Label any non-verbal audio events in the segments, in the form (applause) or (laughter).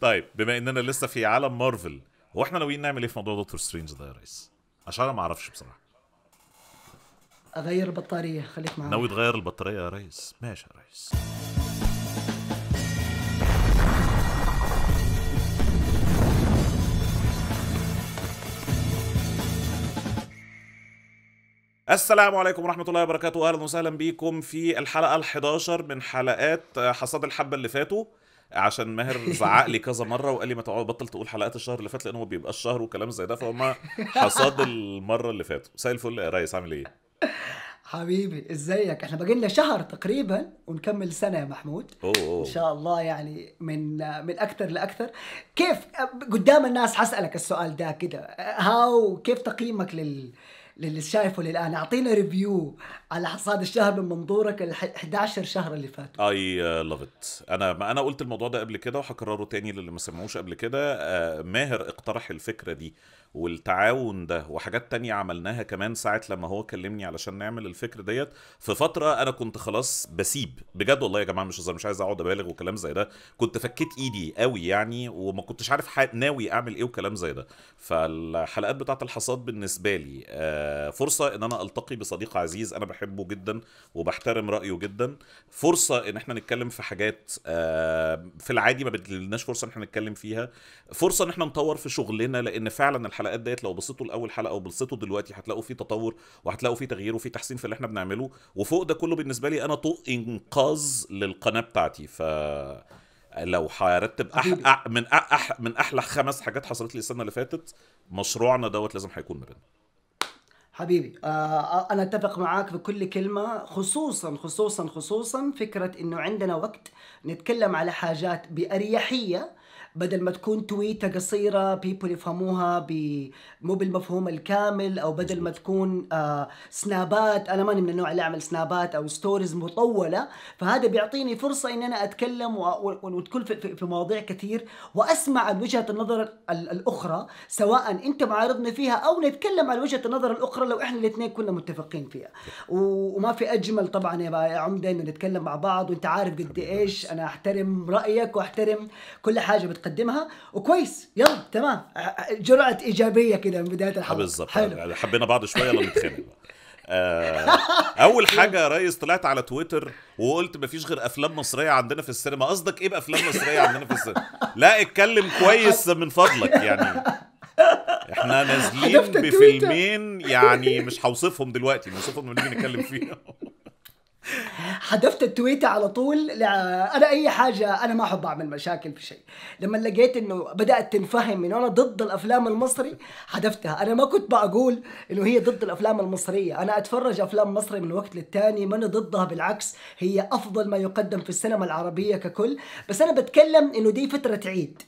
طيب بما إننا لسه في عالم مارفل هو إحنا ناويين نعمل إيه في موضوع دكتور سترينج ده يا ريس؟ عشان أنا ما أعرفش بصراحة. أغير البطارية خليك معايا ناوي تغير البطارية يا ريس؟ ماشي يا ريس. السلام عليكم ورحمة الله وبركاته. أهلا وسهلا بيكم في الحلقة ال11 من حلقات حصاد الحبة اللي فاتوا. عشان ماهر زعق لي كذا مرة وقال لي ما تقعد بطل تقول حلقات الشهر اللي فات لأنه ما بيبقاش شهر وكلام زي ده فهم حصاد المرة اللي فاتوا مساء الفل يا ريس عامل إيه؟ حبيبي إزيك؟ إحنا باقي لنا شهر تقريبا ونكمل سنة يا محمود. أوه إن أوه شاء الله يعني من من أكثر لأكثر. كيف؟ قدام الناس حسالك السؤال ده كده. هاو كيف تقييمك لل للي شايفه للآن. أعطينا ريفيو على حصاد الشهر من منظورك ال 11 شهر اللي فاتوا اي لاف ات أنا ما أنا قلت الموضوع ده قبل كده وهكرره تاني للي ما سمعوش قبل كده. آه، ماهر اقترح الفكرة دي. والتعاون ده وحاجات تانية عملناها كمان ساعة لما هو كلمني علشان نعمل الفكرة ديت. في فترة أنا كنت خلاص بسيب. بجد والله يا جماعة مش مش عايز أقعد أبالغ وكلام زي ده. كنت فكيت إيدي قوي يعني وما كنتش عارف ناوي أعمل إيه وكلام زي ده. فالحلقات بتاعة الحصاد بالنسبة لي آه، فرصة إن أنا ألتقي بصديق عزيز أنا بحبه جدا وبحترم رأيه جدا. فرصة إن إحنا نتكلم في حاجات آه، في العادي ما بتجيلناش فرصة إن إحنا نتكلم فيها. فرصة إن إحنا نطور في شغلنا لأن فعلا الحلقات ديت لو بصيتوا لأول حلقة وبصيتوا دلوقتي هتلاقوا في تطور وهتلاقوا في تغيير وفي تحسين في اللي إحنا بنعمله وفوق ده كله بالنسبة لي أنا طوق إنقاذ للقناة بتاعتي. ف لو هرتب أح... أح... من أح... من أحلى خمس حاجات حصلت لي السنة اللي فاتت مشروعنا دوت لازم هيكون بينهم حبيبي آه أنا أتفق معاك بكل كلمة خصوصا خصوصا خصوصا فكرة إنه عندنا وقت نتكلم على حاجات بأريحية بدل ما تكون تويتة قصيرة بيبول يفهموها ب... مو بالمفهوم الكامل أو بدل ما تكون آه سنابات أنا ماني من النوع اللي أعمل سنابات أو ستوريز مطولة. فهذا بيعطيني فرصة ان أنا أتكلم. وتكون في... في... مواضيع كثير. وأسمع عن وجهة النظر ال... الأخرى سواء أنت معارضني فيها أو نتكلم عن وجهة النظر الأخرى لو إحنا الاثنين كنا متفقين فيها. وما في أجمل طبعا يا عمدة إنه نتكلم مع بعض وأنت عارف قد إيش. أنا أحترم رأيك وأحترم كل حاجة بتقدمها وكويس يلا تمام. جرعة إيجابية كده من بداية الحلقة. بالظبط. حلو. يعني حبينا بعض شوية يلا نتخانق. (laughs) آه، أول حاجة يا ريس طلعت على تويتر وقلت مفيش غير أفلام مصرية عندنا في السينما. قصدك إيه بأفلام مصرية عندنا في السينما؟ لا اتكلم كويس من فضلك يعني. إحنا نازلين. بفيلمين يعني مش هوصفهم دلوقتي نوصفهم لما نيجي نتكلم فيهم. حذفت التويتر على طول لا أنا أي حاجة أنا ما أحب أعمل مشاكل في شيء. لما لقيت إنه بدأت تنفهم انه أنا ضد الأفلام المصري حذفتها. أنا ما كنت بقول إنه هي ضد الأفلام المصرية. أنا أتفرج أفلام مصري من وقت للتاني ماني ضدها بالعكس هي أفضل ما يقدم في السينما العربية ككل. بس أنا بتكلم إنه دي فترة عيد.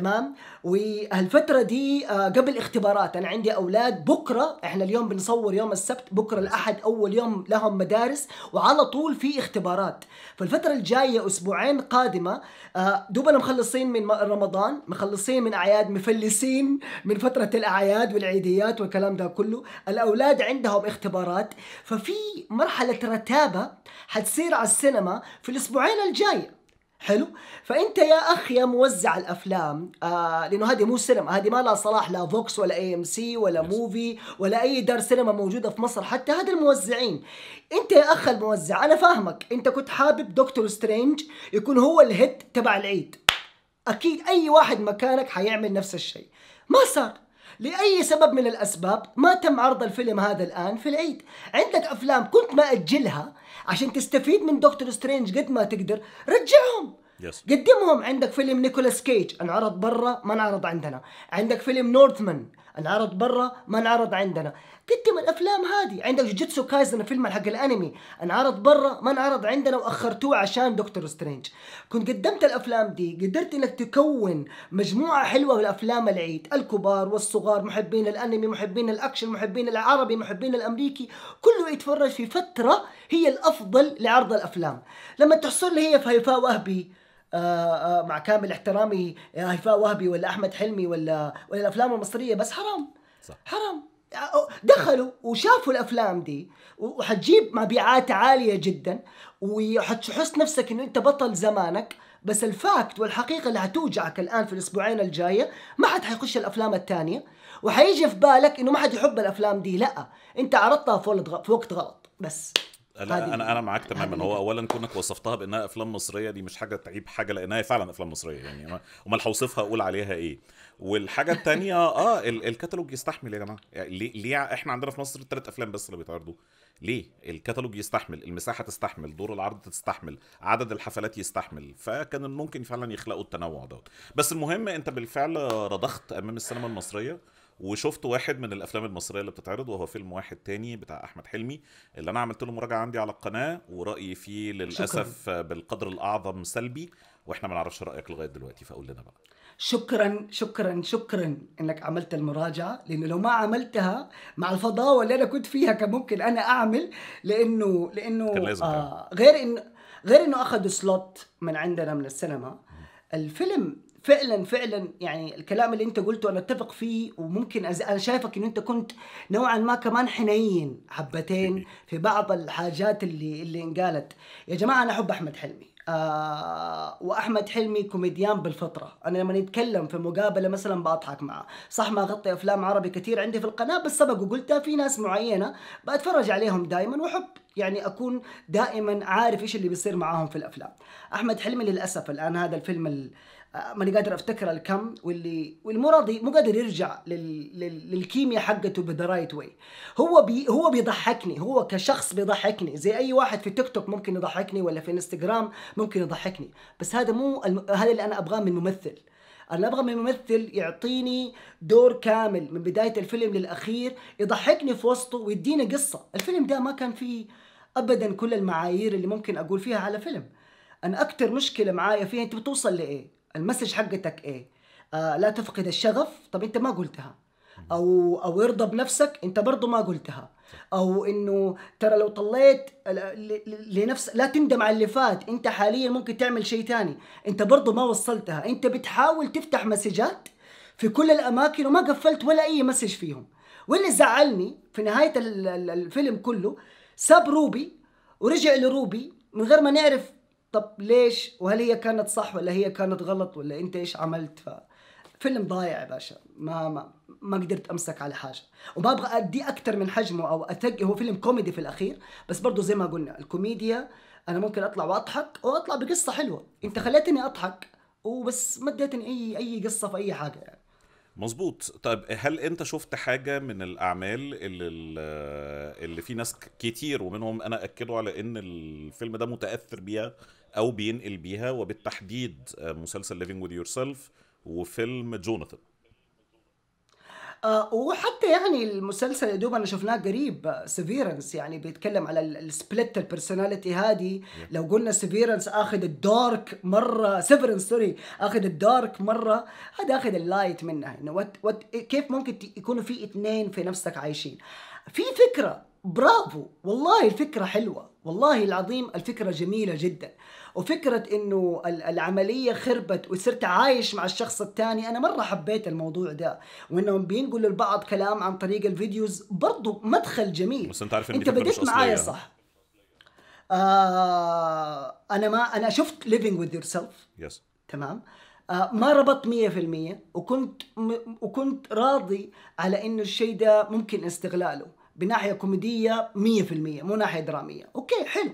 تمام؟ وهالفترة دي آه، قبل اختبارات أنا عندي أولاد بكرة إحنا اليوم بنصور يوم السبت بكرة الأحد أول يوم لهم مدارس وعلى طول في اختبارات. فالفترة الجاية أسبوعين قادمة آه، دوبنا مخلصين من رمضان مخلصين من أعياد مفلسين من فترة الأعياد والعيديات والكلام ده كله. الأولاد عندهم اختبارات ففي مرحلة رتابة حتصير على السينما في الأسبوعين الجاية حلو؟ فأنت يا اخ يا موزع الأفلام آه لأنه هذه مو سينما هذه ما لها صلاح لا فوكس ولا AMC ولا، yes، موفي ولا أي دار سينما موجودة في مصر حتى هذا الموزعين. أنت يا أخ الموزع أنا فاهمك. أنت كنت حابب دكتور سترينج يكون هو ال head تبع العيد. أكيد أي واحد مكانك حيعمل نفس الشيء. ما صار. لأي سبب من الأسباب ما تم عرض الفيلم هذا الآن في العيد. عندك أفلام كنت مأجلها عشان تستفيد من دكتور سترينج قد ما تقدر رجعهم. yes قدمهم عندك فيلم نيكولاس كيج انعرض برا ما انعرض عندنا. عندك فيلم نورثمان انعرض برا ما انعرض عندنا. قدم الأفلام هذه عندك جوجيتسو كايزن فيلم حق الأنمي. انعرض برا ما انعرض عندنا وأخرتوه عشان دكتور سترينج كنت قدمت الأفلام دي قدرت إنك تكون مجموعة حلوة من افلام العيد. الكبار والصغار محبين الأنمي محبين الأكشن محبين العربي محبين الأمريكي. كله يتفرج في فترة هي الأفضل لعرض الأفلام. لما تحصل لي هي في هيفاء وهبي مع كامل احترامي هيفاء وهبي ولا أحمد حلمي ولا ولا الأفلام المصرية بس حرام. صح. حرام. دخلوا وشافوا الأفلام دي وحتجيب مبيعات عالية جدا وحتحس نفسك إنه أنت بطل زمانك بس الفاكت والحقيقة اللي هتوجعك الآن في الأسبوعين الجاية ما حد حيخش الأفلام الثانية وحيجي في بالك إنه ما حد يحب الأفلام دي لأ. أنت عرضتها في وقت غلط بس. لا أنا أنا معاك تماما. هو. اولا كونك وصفتها بأنها أفلام مصرية دي مش حاجة تعيب حاجة لأنها فعلا أفلام مصرية يعني امال هوصفها أقول عليها إيه. والحاجة التانية آه ال- الكتالوج يستحمل يا جماعة. يعني ليه ليه إحنا عندنا في مصر ثلاث أفلام بس اللي بيتعرضوا؟ ليه؟ الكتالوج يستحمل المساحة تستحمل دور العرض تستحمل عدد الحفلات يستحمل. فكان ممكن فعلا يخلقوا التنوع دوت. بس المهم أنت بالفعل رضخت أمام السينما المصرية. وشفت واحد من الأفلام المصرية اللي بتتعرض وهو فيلم واحد تاني بتاع أحمد حلمي اللي أنا عملت له مراجعة عندي على القناة ورأيي فيه للأسف بالقدر الأعظم سلبي وإحنا ما نعرفش رأيك لغاية دلوقتي فقول لنا بقى. شكرا شكرا شكرا إنك عملت المراجعة لأنه لو ما عملتها مع الفضاوة اللي أنا كنت فيها كان ممكن أنا أعمل لأنه لأنه كان لازم آه غير انه غير إنه أخذ سلوت من عندنا من السينما. الفيلم فعلا فعلا يعني الكلام اللي أنت قلته أنا أتفق فيه وممكن أز... أنا شايفك انه أنت كنت نوعا ما كمان حنين حبتين في بعض الحاجات اللي اللي انقالت. يا جماعة أنا أحب أحمد حلمي. آه وأحمد حلمي كوميديان بالفطرة. أنا لما نتكلم في مقابلة مثلا بضحك معه. صح ما أغطي أفلام عربي كثير عندي في القناة بس سبق وقلتها في ناس معينة بتفرج عليهم دائما وأحب. يعني أكون دائما عارف إيش اللي بيصير معاهم في الأفلام. أحمد حلمي للأسف الآن هذا الفيلم ال... ماني قادر أفتكر الكم واللي واللي مو قادر يرجع لل... لل... للكيمياء حقته by the right way هو بي... هو بيضحكني هو كشخص بيضحكني. زي أي واحد في تيك توك ممكن يضحكني ولا في انستغرام ممكن يضحكني. بس هذا مو الم... هذا اللي أنا أبغاه من ممثل. أنا أبغى من ممثل يعطيني دور كامل. من بداية الفيلم للأخير يضحكني في وسطه ويديني قصة. الفيلم ده ما كان فيه ابدا كل المعايير اللي ممكن أقول فيها على فيلم. أنا أكتر مشكلة معايا فيها أنت بتوصل لإيه؟ المسج حقتك إيه؟ آه لا تفقد الشغف. طب أنت ما قلتها. أو أو ارضى بنفسك أنت برضو ما قلتها. أو إنه ترى لو طليت لنفس لا تندم على اللي فات. أنت حاليا ممكن تعمل شيء تاني. أنت برضو ما وصلتها. أنت بتحاول تفتح messages في كل الأماكن وما قفلت ولا أي message فيهم. واللي زعلني في نهاية ال- ال- الفيلم كله ساب روبي ورجع لروبي من غير ما نعرف طب ليش؟ وهل هي كانت صح ولا هي كانت غلط ولا انت إيش عملت؟ ف فيلم ضايع يا باشا. ما ما ما قدرت أمسك على حاجة. وما أبغى أدي أكثر من حجمه أو أتق هو فيلم كوميدي في الأخير بس برضه زي ما قلنا الكوميديا أنا ممكن أطلع وأضحك أو أطلع بقصة حلوة. أنت خليتني أضحك وبس ما اديتني اي أي قصة في أي حاجة يعني. مظبوط. طيب هل أنت شفت حاجة من الأعمال اللي اللي في ناس كتير ومنهم أنا اكدوا على إن الفيلم ده متأثر بيها؟ أو بينقل بيها وبالتحديد آه، مسلسل Living with Yourself وفيلم جوناثان آه وحتى يعني المسلسل يا دوب أنا شفناه قريب Severance يعني بيتكلم على ال split ال personality هذه. لو قلنا Severance آخذ ال dark مرة Severance sorry آخذ ال dark مرة هذا آخذ ال light منها إنه what what كيف ممكن يكونوا في اثنين في نفسك عايشين؟ في فكرة برافو والله الفكرة حلوة والله العظيم الفكرة جميلة جدا. وفكرة إنه ال- العملية خربت وصرت عايش مع الشخص الثاني أنا مرة حبيت الموضوع ده. وإنهم بينقلوا لبعض كلام عن طريق ال videos برضو مدخل جميل. بس أنت عارف إن أنت بديت معايا صح. آه أنا ما أنا شفت living with yourself. yes تمام؟ آه ما ربط 100% وكنت م وكنت راضي على إنه الشيء ده ممكن استغلاله بناحية كوميدية 100% مو ناحية درامية. okay حلو.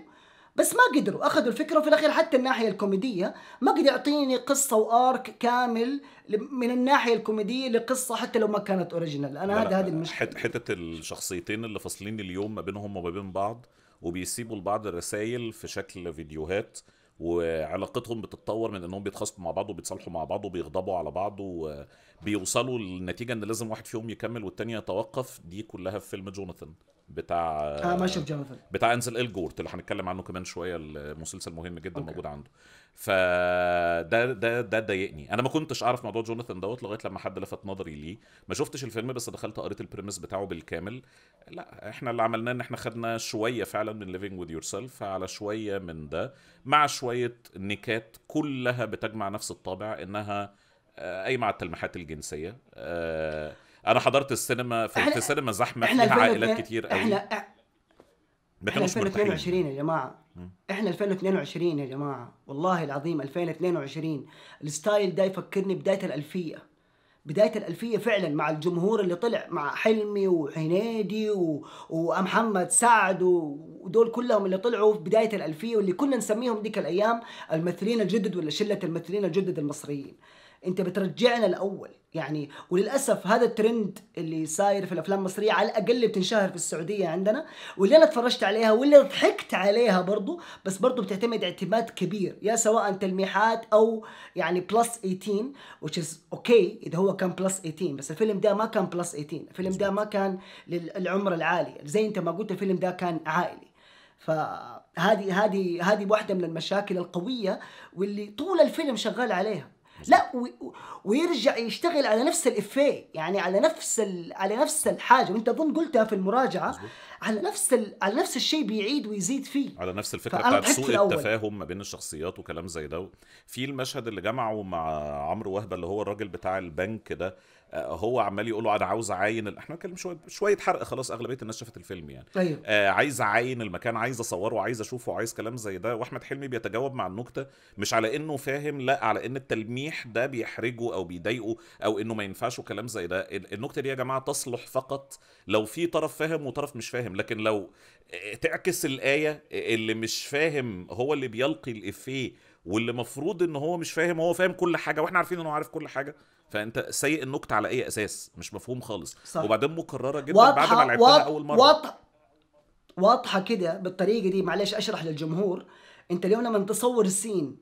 بس ما قدروا أخذوا الفكرة وفي الأخير حتى الناحية الكوميدية ما قدر يعطيني قصة و arc كامل من الناحية الكوميدية لقصة حتى لو ما كانت original أنا هذا هذه المشكلة. حت حتة الشخصيتين اللي فاصلين اليوم ما بينهم وما بين بعض وبيسيبوا لبعض رسائل في شكل فيديوهات وعلاقتهم بتتطور من إنهم بيتخاصموا مع بعض وبيتصالحوا مع بعض وبيغضبوا على بعض وبيوصلوا للنتيجه إن لازم واحد فيهم يكمل والتاني يتوقف. دي كلها في فيلم جوناثان. بتاع آه ما شفت جوناثان. بتاع انزل الجورت اللي هنتكلم عنه كمان شوية المسلسل مهم جدا okay. موجود عنده. فده ده ده ضايقني. أنا ما كنتش أعرف موضوع جوناثان دوت لغاية لما حد لفت نظري ليه. ما شفتش الفيلم بس دخلت قريت ال premise بتاعه بالكامل. لا إحنا اللي عملناه إن إحنا خدنا شوية فعلا من Living with Yourself على شوية من ده مع شوية نكات كلها بتجمع نفس الطابع إنها آه، قايمة على التلميحات الجنسية. آه، أنا حضرت السينما في, في سينما زحمة فيها عائلات 2002 كتير قوي. إحنا إحنا كانوش مرتاحين. 2022 يا جماعة. إحنا 2022 يا جماعة. والله العظيم 2022 الستايل ده يفكرني بداية الألفية. بداية الألفية فعلا مع الجمهور اللي طلع مع حلمي وحنيدي و... ومحمد سعد و... ودول كلهم اللي طلعوا في بداية الألفية واللي كنا نسميهم ديك الأيام الممثلين الجدد ولا شلة الممثلين الجدد المصريين. انت بترجعنا الأول يعني وللأسف هذا الترند اللي صاير في الأفلام المصرية على الأقل بتنشهر في السعودية عندنا واللي أنا اتفرجت عليها واللي ضحكت عليها برضو بس برضو بتعتمد اعتماد كبير يا سواء تلميحات أو يعني plus 18 which is okay okay إذا هو كان plus 18 بس الفيلم ده ما كان plus 18 الفيلم ده ما كان للعمر العالي زي أنت ما قلت الفيلم ده كان عائلي. فهذه هذه هذه واحدة من المشاكل القوية واللي طول الفيلم شغال عليها. لا و- ويرجع يشتغل على نفس الافيه يعني على نفس ال... على نفس الحاجة. وانت أظن قلتها في المراجعة على نفس ال... على نفس الشيء بيعيد ويزيد فيه. على نفس الفكرة بتاعت سوء. التفاهم ما بين الشخصيات وكلام زي ده. في المشهد اللي جمعه مع عمرو وهبة اللي هو الراجل بتاع البنك ده هو عمال يقول له أنا عاوز أعاين ال- إحنا بنتكلم شوية شوية حرق خلاص أغلبية الناس شافت الفيلم يعني. أيوه. آه عايز أعاين المكان عايز أصوره عايز أشوفه عايز كلام زي ده. وأحمد حلمي بيتجاوب مع النكتة مش على إنه فاهم لا على إن التلميح ده بيحرجه أو بيضايقه أو إنه ما ينفعش وكلام زي ده. ال- النكتة دي يا جماعة تصلح فقط لو في طرف فاهم وطرف مش فاهم. لكن لو آه، تعكس الآية اللي مش فاهم هو اللي بيلقي الإفيه واللي مفروض إن هو مش فاهم هو فاهم كل حاجة. وإحنا عارفين إنه عارف كل حاجة. فأنت سيء النكته على أي أساس؟ مش مفهوم خالص. صح. وبعدين مكررة جدا بعد ما لعبتها واضحه أول مرة. واضحه واضحة كده بالطريقة دي. معلش أشرح للجمهور. أنت اليوم لما تصور السين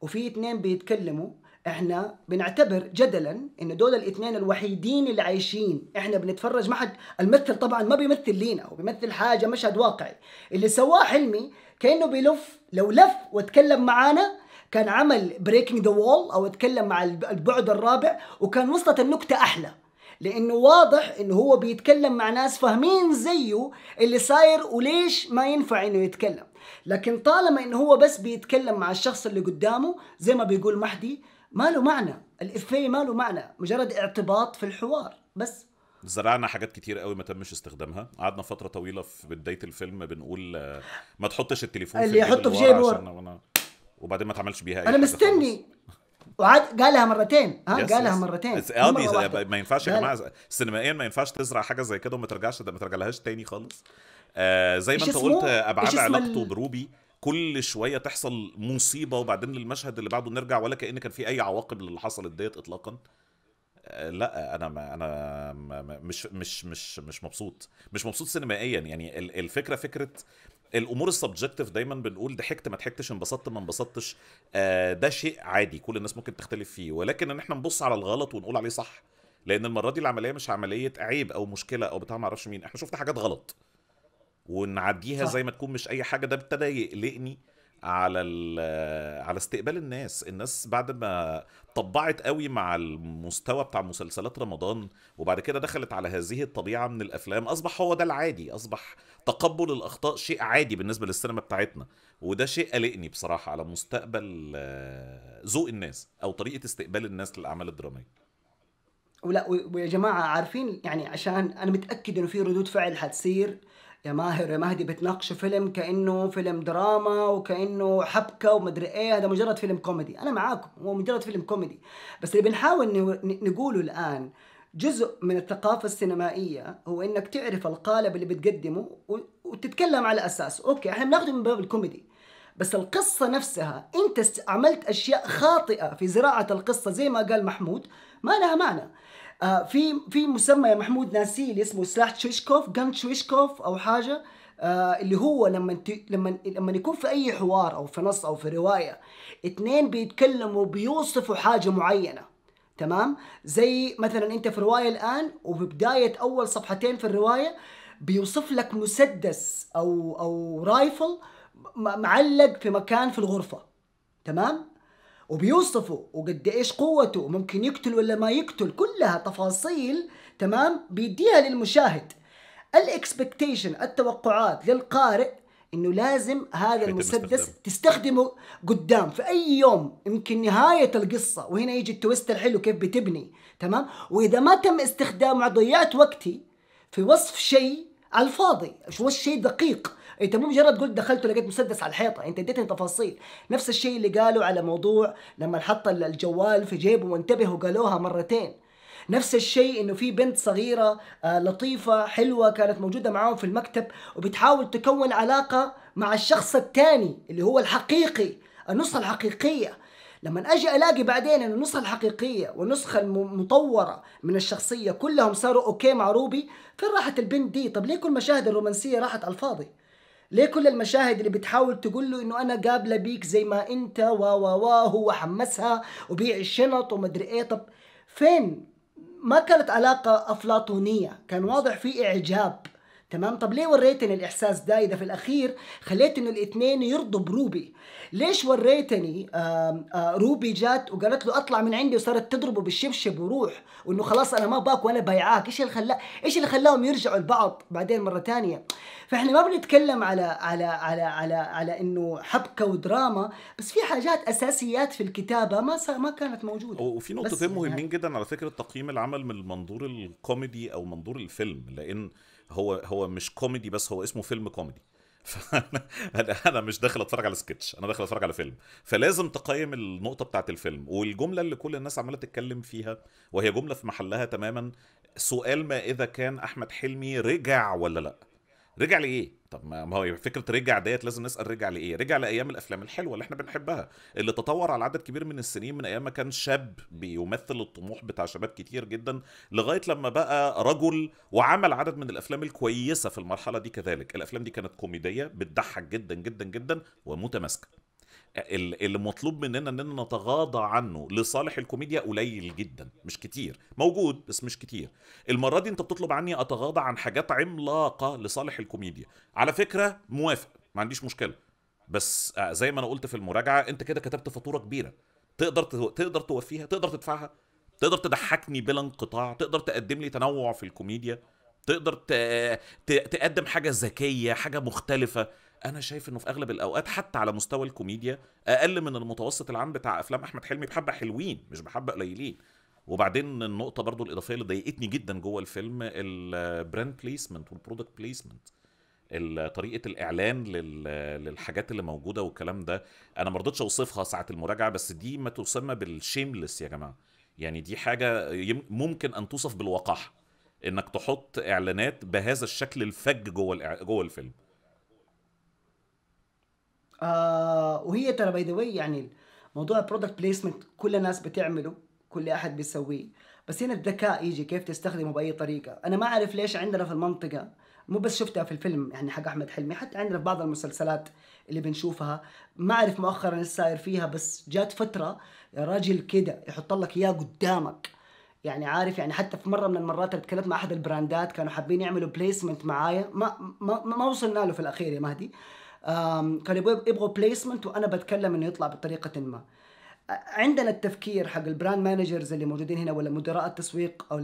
وفي اثنين بيتكلموا إحنا بنعتبر جدلا إن دول الاثنين الوحيدين اللي عايشين. إحنا بنتفرج ما حد الممثل طبعا ما بيمثل لينا هو بيمثل حاجة مشهد واقعي. اللي سواه حلمي كأنه بيلف لو لف واتكلم معانا كان عمل breaking the wall أو اتكلم مع الب- البعد الرابع وكان وصلت النكتة أحلى. لأنه واضح انه هو بيتكلم مع ناس فاهمين زيه اللي صاير وليش ما ينفع إنه يتكلم. لكن طالما انه هو بس بيتكلم مع الشخص اللي قدامه زي ما بيقول مهدي ما له معنى. الإفيه ما له معنى مجرد اعتباط في الحوار بس. زرعنا حاجات كتير قوي ما تمش استخدامها. قعدنا فترة طويلة في بداية الفيلم بنقول آه، ما تحطش التليفون اللي الجيب يحطه في جيبه وبعدين ما تعملش بيها أي أنا مستني. وعاد قالها مرتين. ها خالص. قالها yes، yes. مرتين آه. ما ينفعش يا جماعة. سينمائيا ما ينفعش تزرع حاجة زي كده وما ترجعش ما ترجعلهاش تاني خالص. آه زي ما انت؟ قلت أبعاد علاقته ال- بروبي كل شوية تحصل مصيبة وبعدين للمشهد اللي بعده نرجع ولا كأن كان في أي عواقب للي حصلت ديت اطلاقا. آه، لا أنا ما أنا ما مش مش مش مش مبسوط. مش مبسوط سينمائيا. يعني ال- الفكرة فكرة الأمور السبجكتيف دايما بنقول ضحكت ما ضحكتش انبسطت ما انبسطتش آه، ده شيء عادي كل الناس ممكن تختلف فيه ولكن إن إحنا نبص على الغلط ونقول عليه صح لأن المرة دي العملية مش عملية عيب أو مشكلة أو بتاع ما أعرفش مين إحنا شفنا حاجات غلط ونعديها صح. زي ما تكون مش أي حاجة ده ابتدى يقلقني على ال- على استقبال الناس. الناس بعد ما طبعت قوي مع المستوى بتاع مسلسلات رمضان وبعد كده دخلت على هذه الطبيعة من الأفلام أصبح هو ده العادي أصبح تقبل الأخطاء شيء عادي بالنسبة للسينما بتاعتنا. وده شيء قلقني بصراحة على مستقبل آه، ذوق الناس أو طريقة استقبال الناس للأعمال الدرامية. ولا ويا جماعة عارفين يعني عشان أنا متأكد إنه في ردود فعل حتصير يا ماهر يا مهدي بتناقشوا فيلم كأنه فيلم دراما وكأنه حبكة ومدري إيه هذا مجرد فيلم كوميدي. أنا معاكم هو مجرد فيلم كوميدي. بس اللي بنحاول نقوله الآن جزء من الثقافة السينمائية هو إنك تعرف القالب اللي بتقدمه وتتكلم على اساسه، okay إحنا بناخده من باب الكوميدي. بس القصة نفسها أنت عملت أشياء خاطئة في زراعة القصة زي ما قال محمود ما لها معنى. آه في في مسمى يا محمود ناسيه اللي اسمه سلاح تشيخوف gun تشيخوف أو حاجة آه اللي هو لما لما لما يكون في أي حوار أو في نص أو في رواية اثنين بيتكلموا بيوصفوا حاجة معينة تمام؟ زي مثلا أنت في رواية الآن وفي بدايه أول صفحتين في الرواية بيوصف لك مسدس أو أو rifle معلق في مكان في الغرفة تمام؟ وبيوصفه وقد إيش قوته وممكن يقتل ولا ما يقتل كلها تفاصيل تمام؟ بيديها للمشاهد. ال expectation التوقعات للقارئ إنه لازم هذا المسدس. تستخدمه قدام. في أي يوم يمكن نهاية القصة وهنا يجي التويست الحلو كيف بتبني تمام؟ وإذا ما تم استخدامه ضيعت وقتي في وصف شيء على الفاضي وصف شيء دقيق انت مو مجرد قلت دخلت ولقيت مسدس على الحيطة انت اديتني تفاصيل. نفس الشيء اللي قالوا على موضوع لما حط الجوال في جيبه وانتبهوا قالوها مرتين. نفس الشيء انه في بنت صغيرة آه لطيفة حلوة كانت موجودة معاهم في المكتب وبتحاول تكون علاقة مع الشخص الثاني اللي هو الحقيقي النسخة الحقيقية. لما أجي ألاقي بعدين ان النسخة الحقيقية والنسخة المطوره من الشخصية كلهم صاروا أوكي مع روبي فين راحت البنت دي؟ طب ليه كل المشاهد الرومانسية راحت على الفاضي؟ ليه كل المشاهد اللي بتحاول تقول له إنه أنا قابلة بيك زي ما أنت و و و هو حمسها وبيع الشنط ومدري إيه. طب فين؟ ما كانت علاقة أفلاطونية كان واضح في إعجاب. تمام؟ طب ليه وريتني الإحساس ده إذا في الأخير خليت إنه الاثنين يرضوا بروبي؟ ليش وريتني آآ آآ روبي جات وقالت له أطلع من عندي وصارت تضربه بالشبشب وروح وإنه خلاص أنا ما باك وأنا بايعاك إيش اللي خلاه إيش اللي خلاهم يرجعوا لبعض بعدين مرة ثانية فإحنا ما بنتكلم على على على على على إنه حبكة ودراما بس في حاجات أساسيات في الكتابة ما ما كانت موجودة. وفي نقطتين مهمين جدا على فكرة تقييم العمل من المنظور الكوميدي أو منظور الفيلم لأن هو هو مش كوميدي بس هو اسمه فيلم كوميدي. (laughs) فأنا أنا مش داخل أتفرج على سكتش أنا داخل أتفرج على فيلم. فلازم تقيم النقطة بتاعت الفيلم. والجملة اللي كل الناس عمالة تتكلم فيها وهي جملة في محلها تماما سؤال ما إذا كان أحمد حلمي رجع ولا لأ؟ رجع لإيه؟ طب ما هو فكرة رجع ديت لازم نسأل رجع لإيه؟ رجع لأيام الأفلام الحلوة اللي إحنا بنحبها اللي تطور على عدد كبير من السنين من أيام ما كان شاب بيمثل الطموح بتاع شباب كتير جدا لغاية لما بقى رجل وعمل عدد من الأفلام الكويسة في المرحلة دي كذلك. الأفلام دي كانت كوميدية بتضحك جدا جدا جدا ومتماسكة. اللي مطلوب مننا إننا نتغاضى عنه لصالح الكوميديا قليل جدا مش كتير. موجود بس مش كتير. المرة دي أنت بتطلب عني أتغاضى عن حاجات عملاقة لصالح الكوميديا. على فكرة موافق ما عنديش مشكلة. بس زي ما أنا قلت في المراجعة أنت كده كتبت فاتورة كبيرة. تقدر تقدر توفيها تقدر تدفعها. تقدر تضحكني بلا انقطاع. تقدر تقدم لي تنوع في الكوميديا. تقدر تقدم حاجة ذكية حاجة مختلفة. أنا شايف إنه في أغلب الأوقات حتى على مستوى الكوميديا أقل من المتوسط العام بتاع أفلام أحمد حلمي بحبة حلوين مش بحبة قليلين. وبعدين النقطة برضو الإضافية اللي ضايقتني جدا جوه الفيلم ال brand placement وال product placement طريقة الإعلان للحاجات اللي موجودة والكلام ده. أنا ما رضيتش أوصفها ساعة المراجعة بس دي ما تسمى بال shameless يا جماعة. يعني دي حاجة ممكن أن توصف بالوقاحة إنك تحط إعلانات بهذا الشكل الفج جوه جوه الفيلم. آه وهي ترى by the يعني موضوع ال product placement كل الناس بتعمله كل أحد بيسويه. بس هنا الذكاء يجي كيف تستخدمه بأي طريقة. أنا ما أعرف ليش عندنا في المنطقة مو بس شفتها في الفيلم يعني حق أحمد حلمي حتى عندنا في بعض المسلسلات اللي بنشوفها. ما أعرف مؤخرا إيش صاير فيها بس جات فترة يا راجل كده يحط لك إياه قدامك. يعني عارف يعني حتى في مرة من المرات اللي تكلمت مع أحد البراندات كانوا حابين يعملوا placement معايا. ما ما ما وصلنا له في الأخير يا مهدي. كانوا يبغوا placement وأنا بتكلم إنه يطلع بطريقة ما. عندنا التفكير حق ال brand managers اللي موجودين هنا ولا مدراء التسويق أو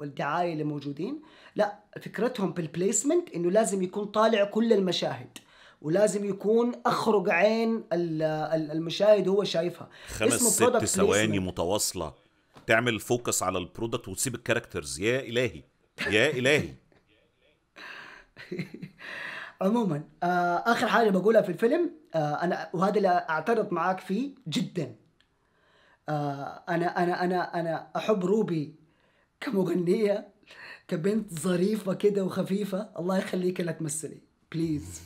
والدعاية اللي موجودين لا فكرتهم بال placement إنه لازم يكون طالع كل المشاهد ولازم يكون أخرج عين المشاهد وهو شايفها. خمس ست ثواني متواصلة. تعمل focus على ال product وتسيب ال characters يا إلهي. يا إلهي. (laughs) عموما آه آخر حاجة بقولها في الفيلم آه أنا وهذا اللي أعترض معاك فيه جدا. آه أنا أنا أنا أنا أحب روبي كمغنية كبنت ظريفة كده وخفيفة. الله يخليك لا تمثلي. please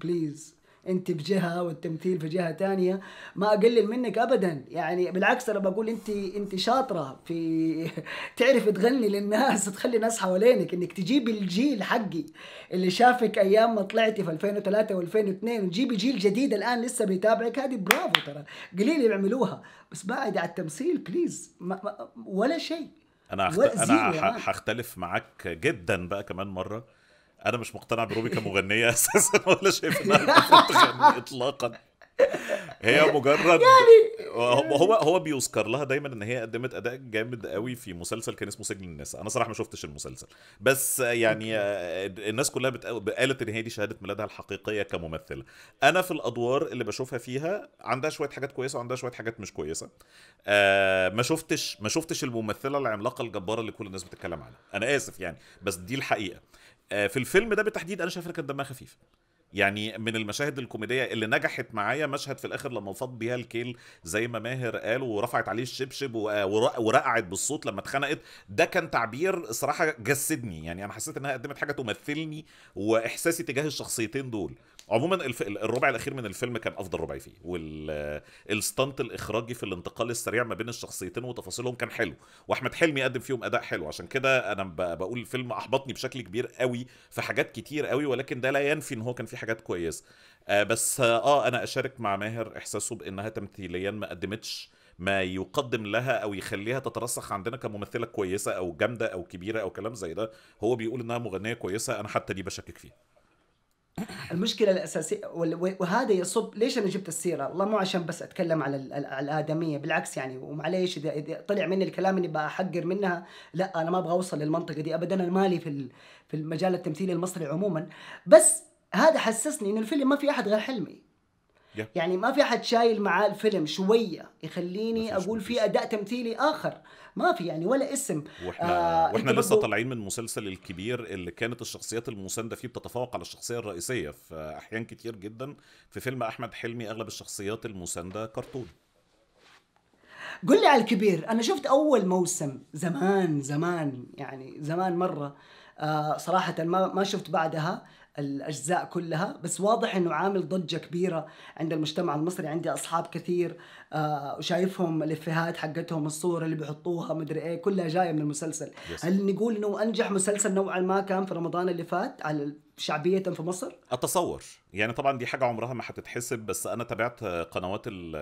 please (laughs) انت بجهة والتمثيل في جهة تانية ما أقلل منك ابدا. يعني بالعكس أنا بقول انت انت شاطرة في (laughs) تعرف تغني للناس (laughs) تخلي الناس حوالينك إنك تجيبي الجيل حقي اللي شافك أيام ما طلعتي في 2003 و2002 وتجيبي جيل جديد الآن لسه بيتابعك. هذه برافو ترى. قليل اللي بيعملوها. بس بعد على التمثيل please ما ما ولا شيء. أنا أخت... أنا هختلف معاك جدا بقى كمان مرة. أنا مش مقتنع بروبي (laughs) كمغنية أساسا ولا شايف إنها (laughs) تغني اطلاقا. هي مجرد يعني هو هو بيذكر لها دايما إن هي قدمت أداء جامد قوي في مسلسل كان اسمه سجن النساء. أنا صراحة ما شفتش المسلسل. بس يعني الناس كلها قالت إن هي دي شهادة ميلادها الحقيقية كممثلة. أنا في الأدوار اللي بشوفها فيها عندها شوية حاجات كويسة وعندها شوية حاجات مش كويسة. آه ما شفتش ما شفتش الممثلة العملاقة الجبارة اللي كل الناس بتتكلم عنها. أنا آسف يعني بس دي الحقيقة. في الفيلم ده بالتحديد أنا شايف كان دمها خفيف. يعني من المشاهد الكوميدية اللي نجحت معايا مشهد في الآخر لما فاض بيها الكيل زي ما ماهر قال ورفعت عليه الشبشب ور- ورقعت بالصوت لما اتخنقت. ده كان تعبير صراحة جسدني. يعني أنا حسيت إنها قدمت حاجة تمثلني وإحساسي تجاه الشخصيتين دول. عموما الف... الربع الأخير من الفيلم كان أفضل ربع فيه والستانت الإخراجي في الانتقال السريع ما بين الشخصيتين وتفاصيلهم كان حلو وأحمد حلمي قدم فيهم أداء حلو عشان كده أنا ب... بقول الفيلم أحبطني بشكل كبير قوي في حاجات كتير قوي ولكن ده لا ينفي إن هو كان فيه حاجات كويسة. آه بس آه أنا أشارك مع ماهر إحساسه بإنها تمثيليا ما قدمتش ما يقدم لها أو يخليها تترسخ عندنا كممثلة كويسة أو جامدة أو كبيرة أو كلام زي ده هو بيقول إنها مغنية كويسة أنا حتى دي بشكك فيها. المشكلة الأساسية وهذا يصب ليش أنا جبت السيرة الله مو عشان بس أتكلم على ال- ال- الآدمية بالعكس يعني ومعليش إذا إذا طلع مني الكلام إني بحقر منها لا أنا ما أبغى أوصل للمنطقة دي ابدا أنا مالي في في المجال التمثيلي المصري عموما بس هذا حسسني إنه الفيلم ما في أحد غير حلمي. يعني ما في أحد شايل معاه الفيلم شوية يخليني أقول. في أداء تمثيلي آخر ما في يعني ولا اسم. وإحنا آه، وإحنا لسه طالعين من مسلسل الكبير اللي كانت الشخصيات المساندة فيه بتتفوق على الشخصية الرئيسية في أحيان كتير جدا في فيلم أحمد حلمي أغلب الشخصيات المساندة كرتون. قل لي على الكبير أنا شفت أول موسم زمان زمان يعني زمان مرة. آه صراحة ما ما شفت بعدها. الأجزاء كلها بس واضح إنه عامل ضجة كبيرة عند المجتمع المصري. عندي أصحاب كثير آه وشايفهم الإفيهات حقتهم الصور اللي بيحطوها مدري إيه كلها جاية من المسلسل. Yes. هل نقول إنه أنجح مسلسل نوعا ما كان في رمضان اللي فات؟ على شعبية في مصر؟ اتصور يعني طبعا دي حاجة عمرها ما هتتحسب بس أنا تابعت قنوات ال-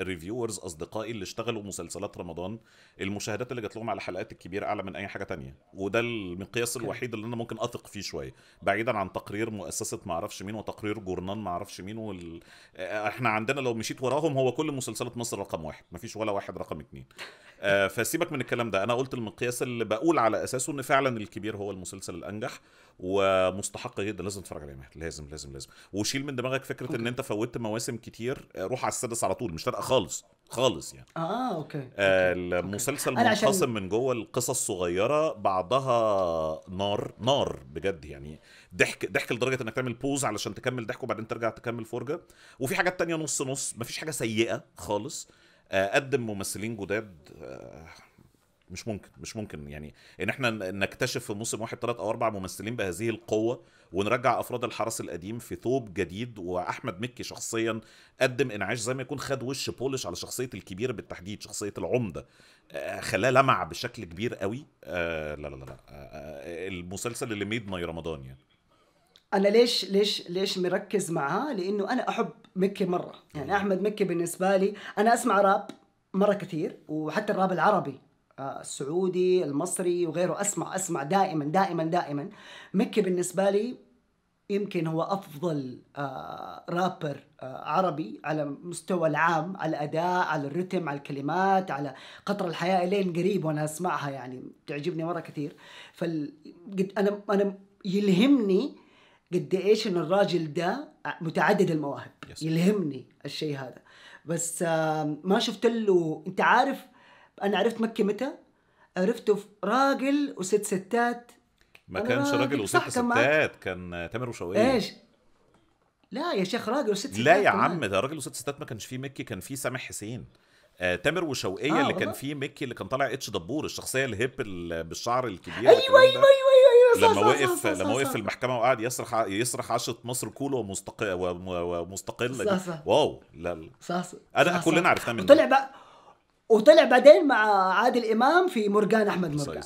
الريفيورز أصدقائي اللي اشتغلوا مسلسلات رمضان. المشاهدات اللي جات لهم على حلقات الكبيرة أعلى من أي حاجة تانية. وده المقياس الوحيد اللي أنا ممكن أثق فيه شوية. بعيدا عن تقرير مؤسسة ما أعرفش مين وتقرير جورنان ما أعرفش مين وال... إحنا عندنا لو مشيت وراهم هو كل مسلسلات مصر رقم واحد. مفيش ولا واحد رقم اتنين. آه، فسيبك من الكلام ده. أنا قلت المقياس اللي بقول على أساسه إن فعلا الكبير هو المسلسل الأنجح. ومستحق جدا. لازم تتفرج عليه يا ماهر. لازم لازم لازم. وشيل من دماغك فكرة إن أنت فوتت مواسم كتير روح على السادس على طول مش فارقة خالص خالص يعني. آه أوكي آه، المسلسل أنا عشان- منقسم من جوه القصص صغيره بعضها نار نار بجد يعني. ضحك ضحك لدرجة إنك تعمل pause علشان تكمل ضحك وبعدين ترجع تكمل فرجة. وفي حاجات تانية نص نص مفيش حاجة سيئة خالص. آه، قدم ممثلين جداد آه، مش ممكن مش ممكن يعني إن إحنا نكتشف في موسم واحد ثلاث أو أربع ممثلين بهذه القوة ونرجع أفراد الحرس القديم في ثوب جديد وأحمد مكي شخصيا قدم إنعاش زي ما يكون خد وش polish على شخصية الكبير بالتحديد شخصية العمدة. آه، خلاه لمع بشكل كبير قوي. آه لا لا لا, لا. آه آه، المسلسل اللي made my رمضان يعني. أنا ليش ليش ليش مركز معاه؟ لأنه أنا أحب مكي مرة. يعني أحمد مكي بالنسبة لي أنا أسمع راب مرة كثير وحتى الراب العربي. السعودي المصري وغيره. أسمع أسمع دائما دائما دائما. مكي بالنسبة لي يمكن هو أفضل آه رابر آه عربي على مستوى العام على الأداء على الرتم على الكلمات على قطر الحياة الين قريب وأنا أسمعها يعني تعجبني مرة كثير. فال أنا أنا يلهمني قد إيش إن الراجل ده متعدد المواهب. يلهمني الشيء هذا. بس آه ما شفت له أنت عارف أنا عرفت مكي متى عرفته في راجل وست ستات ما كانش راجل، وست. ستات كان تامر وشوقية إيش لا يا شيخ راجل وست ستات لا يا كمان. عم ده راجل وست ستات ما كانش فيه مكي كان فيه سامح حسين آه تامر وشوقية آه اللي كان؟ فيه مكي اللي كان طالع H دبور الشخصية ال hip ال- بالشعر الكبير أيوه والكلام أيوه. أيوه أيوه صح، لما صح، وقف صح، لما وقف. في المحكمة وقعد يصرخ يصرخ عاشت مصر cool ومستقل ومستقلة صح، صح. wow لا لا صح صح أنا صح، كلنا. عرفناه منه. وطلع بقى وطلع بعدين مع عادل إمام في مرجان أحمد مرجان.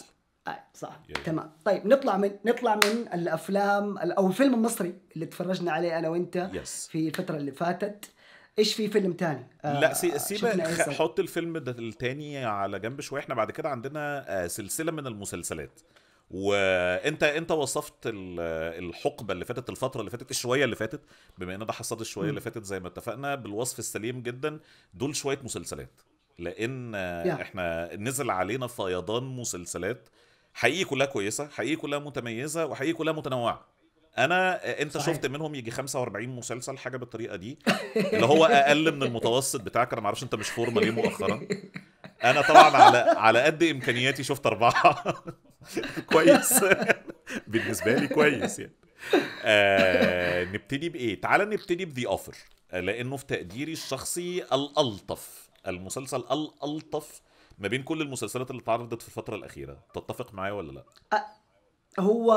آه صح. Yeah. تمام. طيب نطلع من نطلع من الأفلام أو الفيلم المصري اللي تفرجنا عليه أنا وأنت Yes. في الفترة اللي فاتت. إيش في فيلم تاني؟ آه، لا سي- سيبك. إيه؟ حط الفيلم ده التاني على جنب شوية. إحنا بعد كده عندنا آه، سلسلة من المسلسلات. وانت أنت وصفت ال- الحقبة اللي فاتت الفترة اللي فاتت الشوية اللي فاتت بما إن ده حصاد الشوية اللي فاتت زي ما اتفقنا بالوصف السليم جدا دول شوية مسلسلات. لأن يا. إحنا نزل علينا فيضان مسلسلات حقيقي كلها كويسة حقيقي كلها متميزة وحقيقي كلها متنوعة. أنا أنت صحيح. شفت منهم يجي 45 مسلسل حاجة بالطريقة دي؟ اللي هو أقل من المتوسط بتاعك أنا ما أعرفش أنت مش فورمة ليه مؤخرا. أنا طبعا على على قد إمكانياتي شفت أربعة. كويس. بالنسبة لي كويس يعني. آه نبتدي بإيه؟ تعال نبتدي ب The Offer لأنه في تقديري الشخصي الألطف. المسلسل الالطف ما بين كل المسلسلات اللي اتعرضت في الفترة الأخيرة. تتفق معايا ولا لا؟ هو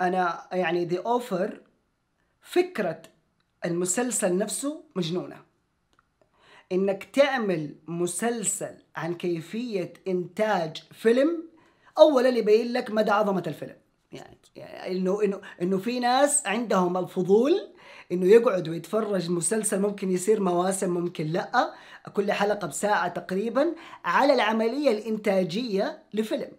أنا يعني The Offer فكرة المسلسل نفسه مجنونة. إنك تعمل مسلسل عن كيفية إنتاج فيلم اولا يبين لك مدى عظمة الفيلم. يعني, يعني إنه إنه إنه في ناس عندهم الفضول إنه يقعد ويتفرج مسلسل ممكن يصير مواسم ممكن لأ. كل حلقة بساعة تقريبا على العملية الإنتاجية لفيلم.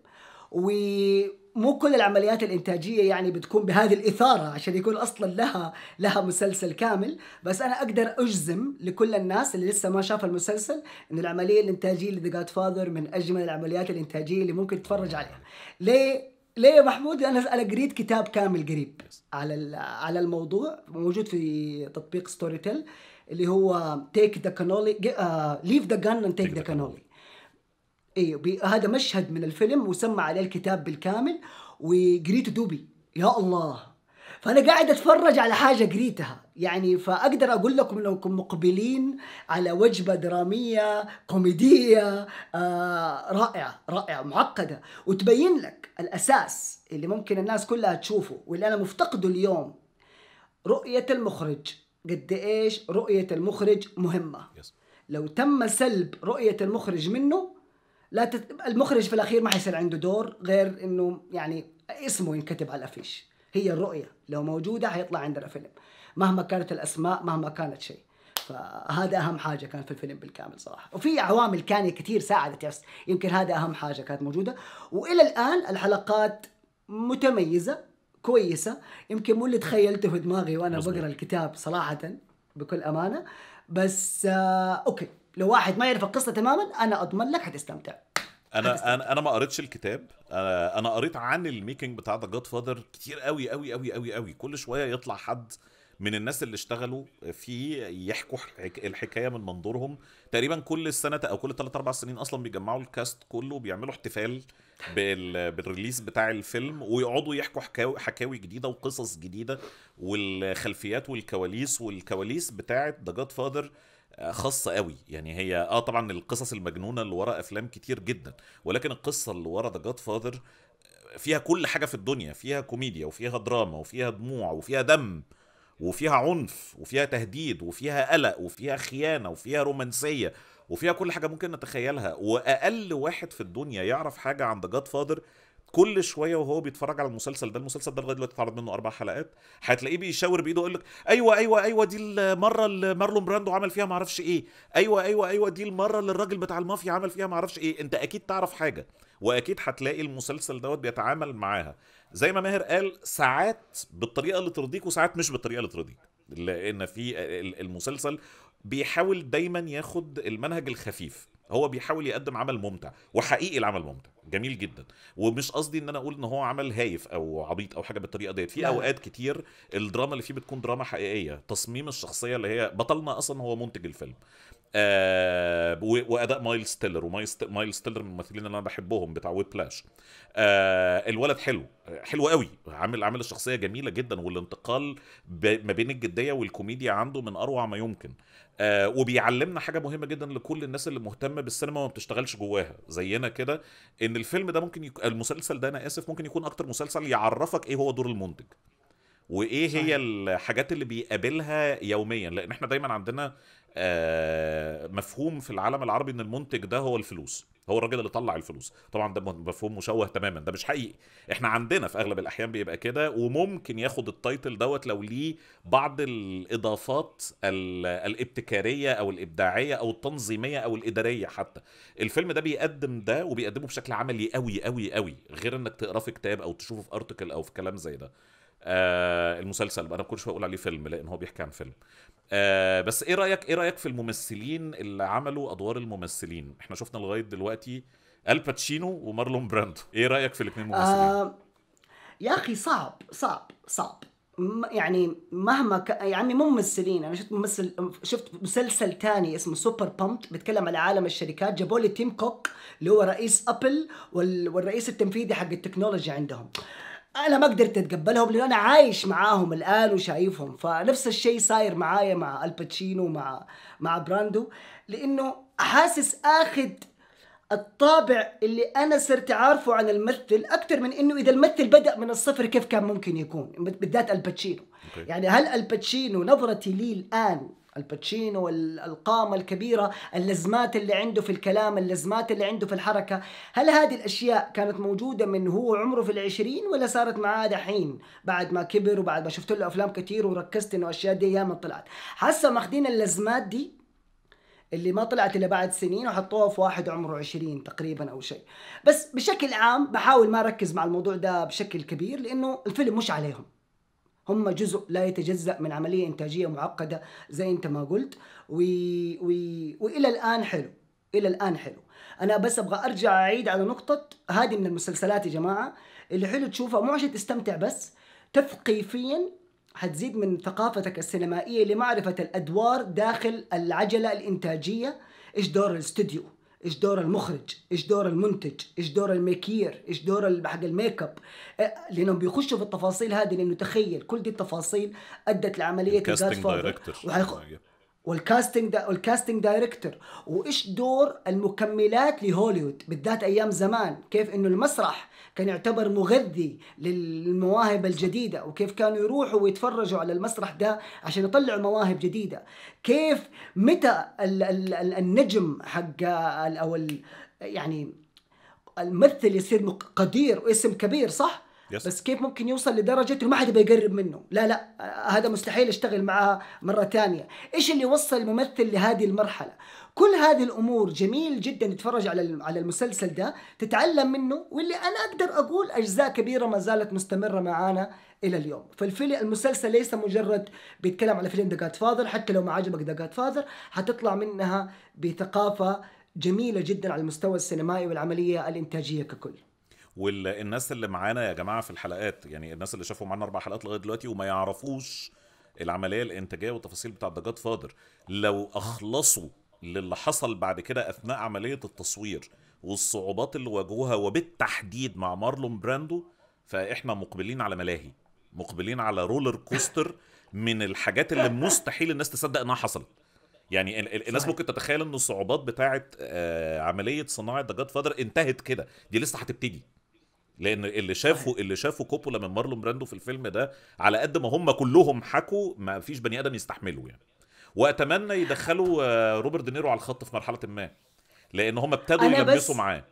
ومو كل العمليات الإنتاجية يعني بتكون بهذه الإثارة عشان يكون أصلا لها لها مسلسل كامل. بس أنا أقدر أجزم لكل الناس اللي لسه ما شاف المسلسل ان العملية الإنتاجية ل The Godfather من أجمل العمليات الإنتاجية اللي ممكن تتفرج عليها. ليه ليه يا محمود؟ أنا قريت كتاب كامل قريب على على الموضوع موجود في تطبيق Storytel اللي هو take the cannoli leave the gun and take the cannoli أيوه هذا مشهد من الفيلم وسمى عليه الكتاب بالكامل وقريته دوبي. يا الله. فأنا قاعد أتفرج على حاجة قريتها. يعني فأقدر أقول لكم إنكم مقبلين على وجبة درامية كوميدية آه رائعة رائعة معقدة. وتبين لك الأساس اللي ممكن الناس كلها تشوفه واللي أنا مفتقده اليوم رؤية المخرج. قد إيش رؤية المخرج مهمة؟ يس. لو تم سلب رؤية المخرج منه لا تت... المخرج في الأخير ما حيصير عنده دور غير إنه يعني اسمه ينكتب على الأفيش. هي الرؤية لو موجودة حيطلع عندنا فيلم. مهما كانت الأسماء مهما كانت شيء. فهذا أهم حاجة كان في الفيلم بالكامل صراحة. وفي عوامل كانت كثير ساعدت بس يمكن هذا أهم حاجة كانت موجودة. وإلى الآن الحلقات متميزة كويسة. يمكن مو اللي تخيلته في دماغي وأنا. بقرأ الكتاب صراحة بكل أمانة. بس آه okay. لو واحد ما يعرف القصة تماما أنا أضمن لك حتستمتع أنا أنا أنا ما قريتش الكتاب. أنا أنا قريت عن ال making بتاع The Godfather كتير قوي قوي قوي قوي قوي كل شوية يطلع حد من الناس اللي اشتغلوا فيه يحكوا حك- الحكاية من منظورهم. تقريبا كل سنه أو كل 3 4 سنين أصلا بيجمعوا ال cast كله وبيعملوا احتفال بال... بال release بتاع الفيلم ويقعدوا يحكوا حكاوي حكاوي جديدة وقصص جديدة والخلفيات والكواليس والكواليس بتاعة The Godfather خاصة قوي. يعني هي آه طبعا القصص المجنونة اللي ورا أفلام كتير جدا ولكن القصة اللي ورا The Godfather فيها كل حاجة في الدنيا فيها كوميديا وفيها دراما وفيها دموع وفيها دم. وفيها عنف وفيها تهديد وفيها قلق وفيها خيانة وفيها رومانسية وفيها كل حاجة ممكن نتخيلها. وأقل واحد في الدنيا يعرف حاجة عن The Godfather كل شوية وهو بيتفرج على المسلسل ده. المسلسل ده لغاية دلوقتي اتعرض منه أربع حلقات. هتلاقيه بيشاور بإيده يقول لك أيوه أيوه أيوه دي المرة اللي مارلون براندو عمل فيها ما أعرفش إيه. أيوه أيوه أيوه دي المرة اللي الراجل بتاع المافيا عمل فيها ما أعرفش إيه. أنت أكيد تعرف حاجة وأكيد هتلاقي المسلسل دوت بيتعامل معاها. زي ما ماهر قال ساعات بالطريقة اللي ترضيك وساعات مش بالطريقة اللي ترضيك. لأن في ال- المسلسل بيحاول دايما ياخد المنهج الخفيف. هو بيحاول يقدم عمل ممتع وحقيقي العمل ممتع جميل جدا. ومش قصدي إن أنا أقول إن هو عمل هايف أو عبيط أو حاجة بالطريقة ديت. في. أوقات كتير الدراما اللي فيه بتكون دراما حقيقية تصميم الشخصية اللي هي بطلنا أصلا هو منتج الفيلم. آه وأداء مايلز تيلر ومايلز مايلز تيلر من الممثلين اللي أنا بحبهم بتاع Whiplash آه الولد حلو حلو قوي عامل عامل الشخصيه جميلة جدا والانتقال ما بين الجدية والكوميديا عنده من أروع ما يمكن. آه وبيعلمنا حاجة مهمة جدا لكل الناس اللي مهتمة بالسينما وما بتشتغلش جواها زينا كده إن الفيلم ده ممكن يك... المسلسل ده أنا آسف ممكن يكون أكتر مسلسل يعرفك إيه هو دور المنتج. وإيه. هي الحاجات اللي بيقابلها يوميا لأن إحنا دايما عندنا مفهوم في العالم العربي إن المنتج ده هو الفلوس هو الراجل اللي طلع الفلوس. طبعا ده مفهوم مشوه تماما ده مش حقيقي. إحنا عندنا في أغلب الأحيان بيبقى كده وممكن ياخد التايتل دوت لو ليه بعض الإضافات ال- الابتكارية أو الإبداعية أو التنظيمية أو الإدارية حتى. الفيلم ده بيقدم ده وبيقدمه بشكل عملي قوي قوي قوي غير إنك تقراه في كتاب أو تشوفه في article أو في كلام زي ده. آه المسلسل أنا كل شوية أقول عليه فيلم لأن هو بيحكي عن فيلم. آه بس إيه رأيك إيه رأيك في الممثلين اللي عملوا أدوار الممثلين؟ إحنا شفنا لغاية دلوقتي الباتشينو ومارلون براندو. إيه رأيك في الاثنين ممثلين؟ آه يا أخي صعب صعب صعب. يعني مهما ك... يعني مو ممثلين. أنا شفت ممثل شفت مسلسل تاني اسمه Super Pumped بيتكلم على عالم الشركات. جابوا لي تيم كوك اللي هو رئيس أبل وال... والرئيس التنفيذي حق التكنولوجيا عندهم. أنا ما قدرت أتقبلهم لأن أنا عايش معاهم الآن وشايفهم. فنفس الشيء صاير معايا مع الباتشينو مع مع براندو. لأنه حاسس آخذ الطابع اللي أنا صرت عارفه عن الممثل أكثر من إنه إذا الممثل بدأ من الصفر كيف كان ممكن يكون بالذات الباتشينو okay. يعني هل الباتشينو نظرتي لي الآن الباتشينو والقامة الكبيرة اللزمات اللي عنده في الكلام اللزمات اللي عنده في الحركة. هل هذه الأشياء كانت موجودة من هو عمره في العشرين ولا صارت معاه دحين بعد ما كبر وبعد ما شفت له أفلام كثير وركزت إنه أشياء دي ياما طلعت؟ حاسة ماخذين اللزمات دي اللي ما طلعت إلا بعد سنين وحطوها في واحد عمره 20 تقريبا أو شيء. بس بشكل عام بحاول ما أركز مع الموضوع ده بشكل كبير لأنه الفيلم مش عليهم. هم جزء لا يتجزأ من عملية إنتاجية معقدة زي أنت ما قلت. و... و... وإلى الآن حلو. إلى الآن حلو. أنا بس أبغى أرجع أعيد على نقطة هذه من المسلسلات يا جماعة. اللي حلو تشوفها مو عشان تستمتع بس تثقيفيا حتزيد من ثقافتك السينمائية لمعرفة الأدوار داخل العجلة الإنتاجية. إيش دور الاستوديو إيش دور المخرج؟ إيش دور المنتج؟ إيش دور ال maker؟ إيش دور حق ال make up؟ لأنهم بيخشوا في التفاصيل هذه لأنه تخيل كل دي التفاصيل أدت لعملية ال casting director وحيخ... وال casting دا وال casting director وإيش دور المكملات لهوليوود بالذات أيام زمان. كيف إنه المسرح كان يعتبر مغذي للمواهب الجديدة وكيف كانوا يروحوا ويتفرجوا على المسرح ده عشان يطلعوا مواهب جديدة. كيف متى ال ال ال النجم حق ال يعني الممثل يصير قدير واسم كبير صح؟ Yes. بس كيف ممكن يوصل لدرجة إنه ما حد بيقرب منه؟ لا لا هذا مستحيل أشتغل معاه مرة ثانية إيش اللي وصل الممثل لهذه المرحلة؟ كل هذه الأمور جميل جدا تتفرج على على المسلسل ده تتعلم منه واللي أنا أقدر أقول أجزاء كبيرة ما زالت مستمرة معانا إلى اليوم. فالفيلم المسلسل ليس مجرد بيتكلم على فيلم ذا فاذر حتى لو ما عجبك ذا فاذر حتطلع منها بثقافة جميلة جدا على المستوى السينمائي والعملية الإنتاجية ككل. والناس اللي معانا يا جماعة في الحلقات يعني الناس اللي شافوا معانا أربع حلقات لغاية دلوقتي وما يعرفوش العملية الإنتاجية والتفاصيل بتاعة The Godfather لو أخلصوا للي حصل بعد كده أثناء عملية التصوير والصعوبات اللي واجهوها وبالتحديد مع مارلون براندو فإحنا مقبلين على ملاهي مقبلين على roller coaster من الحاجات اللي مستحيل الناس تصدق إنها حصلت يعني ال- ال- الناس. ممكن تتخيل إن الصعوبات بتاعه آه، عملية صناعة The Godfather انتهت كده دي لسه هتبتدي. لأن اللي شافوا اللي شافوا كوبولا من مارلون براندو في الفيلم ده على قد ما هم كلهم حكوا ما فيش بني آدم يستحمله يعني. واتمنى يدخلوا آه، روبرت دينيرو على الخط في مرحلة ما لأن هم ابتدوا يلمسوا معاه.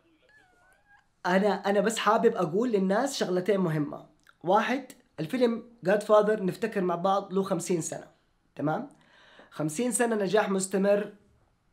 أنا أنا بس حابب أقول للناس شغلتين مهمة. واحد الفيلم Godfather نفتكر مع بعض له 50 سنة تمام؟ 50 سنة نجاح مستمر.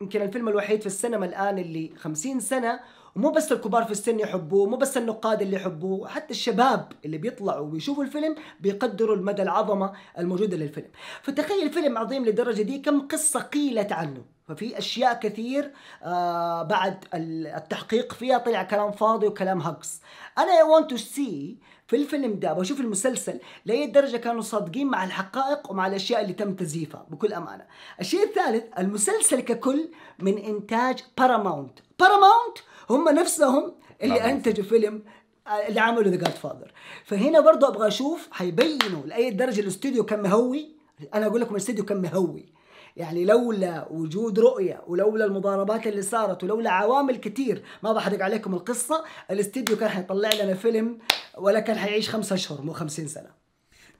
يمكن الفيلم الوحيد في السينما الآن اللي 50 سنة ومو بس الكبار في السن يحبوه مو بس النقاد اللي يحبوه حتى الشباب اللي بيطلعوا ويشوفوا الفيلم بيقدروا المدى العظمة الموجوده للفيلم. فتخيل فيلم عظيم للدرجه دي كم قصة قيلت عنه. ففي أشياء كثير آه بعد ال- التحقيق فيها طلع كلام فاضي وكلام هجص أنا I want to see في الفيلم ده بشوف المسلسل لأي درجة كانوا صادقين مع الحقائق ومع الأشياء اللي تم تزييفها بكل أمانة. الشيء الثالث المسلسل ككل من إنتاج باراماونت باراماونت هم نفسهم اللي. أنتجوا فيلم آه، اللي عملوا ذا جاد فاذر فهنا برضو أبغى أشوف حيبينوا لأي درجة الاستوديو كان مهوي. أنا أقول لكم الاستوديو كان مهوي. يعني لولا وجود رؤية ولولا المضاربات اللي صارت ولولا عوامل كتير ما بحرق عليكم القصة الاستديو كان حيطلع لنا فيلم ولا كان حيعيش خمسة أشهر مو خمسين سنة.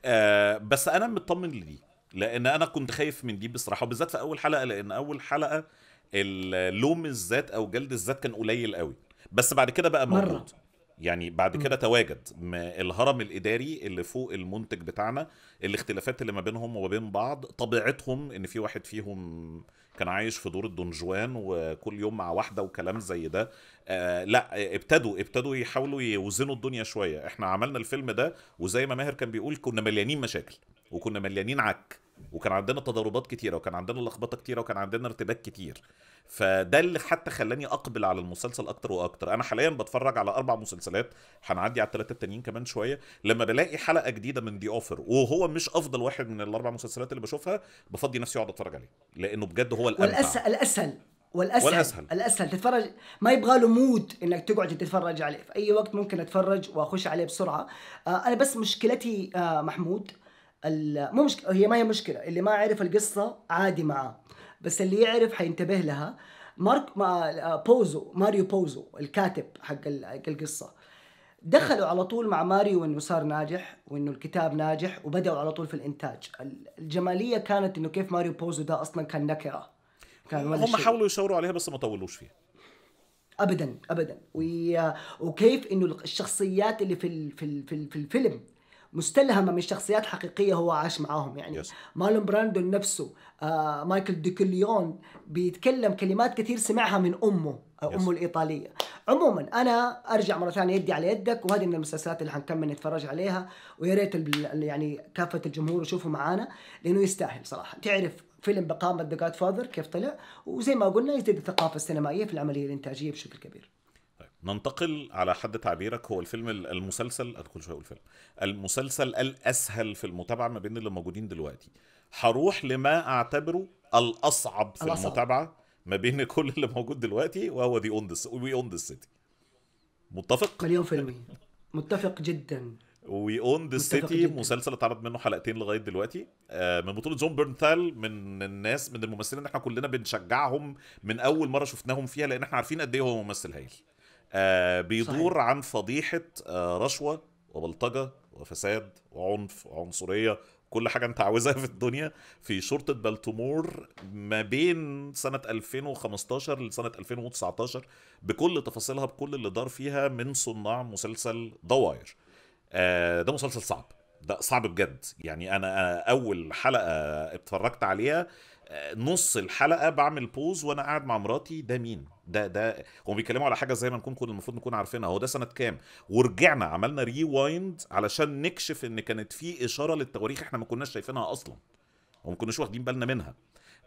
آه بس أنا مطمن لدي لأن أنا كنت خايف من دي بصراحة وبالذات في أول حلقة لأن أول حلقة اللوم الذات أو جلد الذات كان قليل قوي. بس بعد كده بقى مرة. موجود يعني بعد كده تواجد. الهرم الإداري اللي فوق المنتج بتاعنا الاختلافات اللي ما بينهم وما بين بعض طبيعتهم إن في واحد فيهم كان عايش في دور الدونجوان وكل يوم مع واحدة وكلام زي ده. آه لا ابتدوا ابتدوا يحاولوا يوزنوا الدنيا شوية. إحنا عملنا الفيلم ده وزي ما ماهر كان بيقول كنا مليانين مشاكل وكنا مليانين عك. وكان عندنا تضاربات كتيرة وكان عندنا لخبطة كتيرة وكان عندنا ارتباك كتير. فده اللي حتى خلاني أقبل على المسلسل أكتر وأكتر. أنا حاليا بتفرج على أربع مسلسلات هنعدي على الثلاثه التانيين كمان شوية. لما بلاقي حلقة جديدة من The Offer وهو مش أفضل واحد من الأربع مسلسلات اللي بشوفها بفضي نفسي اقعد أتفرج عليه لأنه بجد هو الأمتع. والأسهل الأسهل والاسهل والأسهل. الأسهل. تتفرج ما يبغى له مود إنك تقعد تتفرج عليه. في أي وقت ممكن أتفرج وأخش عليه بسرعة. آه أنا بس مشكلتي آه محمود مو مشكله هي ما هي مشكلة. اللي ما يعرف القصة عادي معاه. بس اللي يعرف حينتبه لها. مارك ما بوزو ماريو بوزو الكاتب حق ال- حق القصة. دخلوا على طول مع ماريو انه صار ناجح وإنه الكتاب ناجح وبدأوا على طول في الإنتاج. ال- الجمالية كانت إنه كيف ماريو بوزو ده أصلا كان نكرة. كان هم شيء. حاولوا يشاوروا عليها بس ما طولوش فيها. ابدا ابدا. وكيف إنه الشخصيات اللي في في في الفيلم مستلهمة من شخصيات حقيقية هو عاش معاهم يعني. Yes. مارلون براندون نفسه آه مايكل ديكوليون بيتكلم كلمات كثير سمعها من أمه آه Yes. أمه الإيطالية. عموما أنا أرجع مرة ثانية يدي على يدك وهذه من المسلسلات اللي حنكمل نتفرج عليها ويا ريت يعني كافة الجمهور يشوفوا معانا لأنه يستاهل صراحة. تعرف فيلم بقامة The Godfather كيف طلع؟ وزي ما قلنا يزيد الثقافة السينمائية في العملية الإنتاجية بشكل كبير. ننتقل على حد تعبيرك. هو الفيلم ال- المسلسل كل شوية أقول فيلم. المسلسل الأسهل في المتابعة ما بين اللي موجودين دلوقتي. هروح لما أعتبره الأصعب في الأصعب. المتابعة ما بين (laughs) كل اللي موجود دلوقتي وهو The Own We Own This City متفق؟ مليون في المية. متفق جدا. We Own This City. مسلسل اتعرض منه حلقتين لغاية دلوقتي. آه، من بطولة جون برنثال من الناس من الممثلين اللي إحنا كلنا بنشجعهم من أول مرة شفناهم فيها لأن إحنا عارفين قد إيه هو ممثل هايل. آه، بيدور صحيح. عن فضيحة آه، رشوة وبلطجة وفساد وعنف وعنصرية كل حاجة انت عاوزها في الدنيا في شرطة بلتمور ما بين سنة 2015 لسنة 2019 بكل تفاصيلها بكل اللي دار فيها من صناع مسلسل ضواير آه، ده مسلسل صعب. ده صعب بجد. يعني أنا أنا أول حلقة اتفرجت عليها نص الحلقة بعمل بوز وأنا قاعد مع مراتي ده مين؟ ده ده هم بيتكلموا على حاجة زي ما نكون كل المفروض نكون عارفينها. هو ده سنة كام؟ ورجعنا عملنا rewind علشان نكشف إن كانت في إشارة للتواريخ إحنا ما كناش شايفينها أصلا. وما كناش واخدين بالنا منها.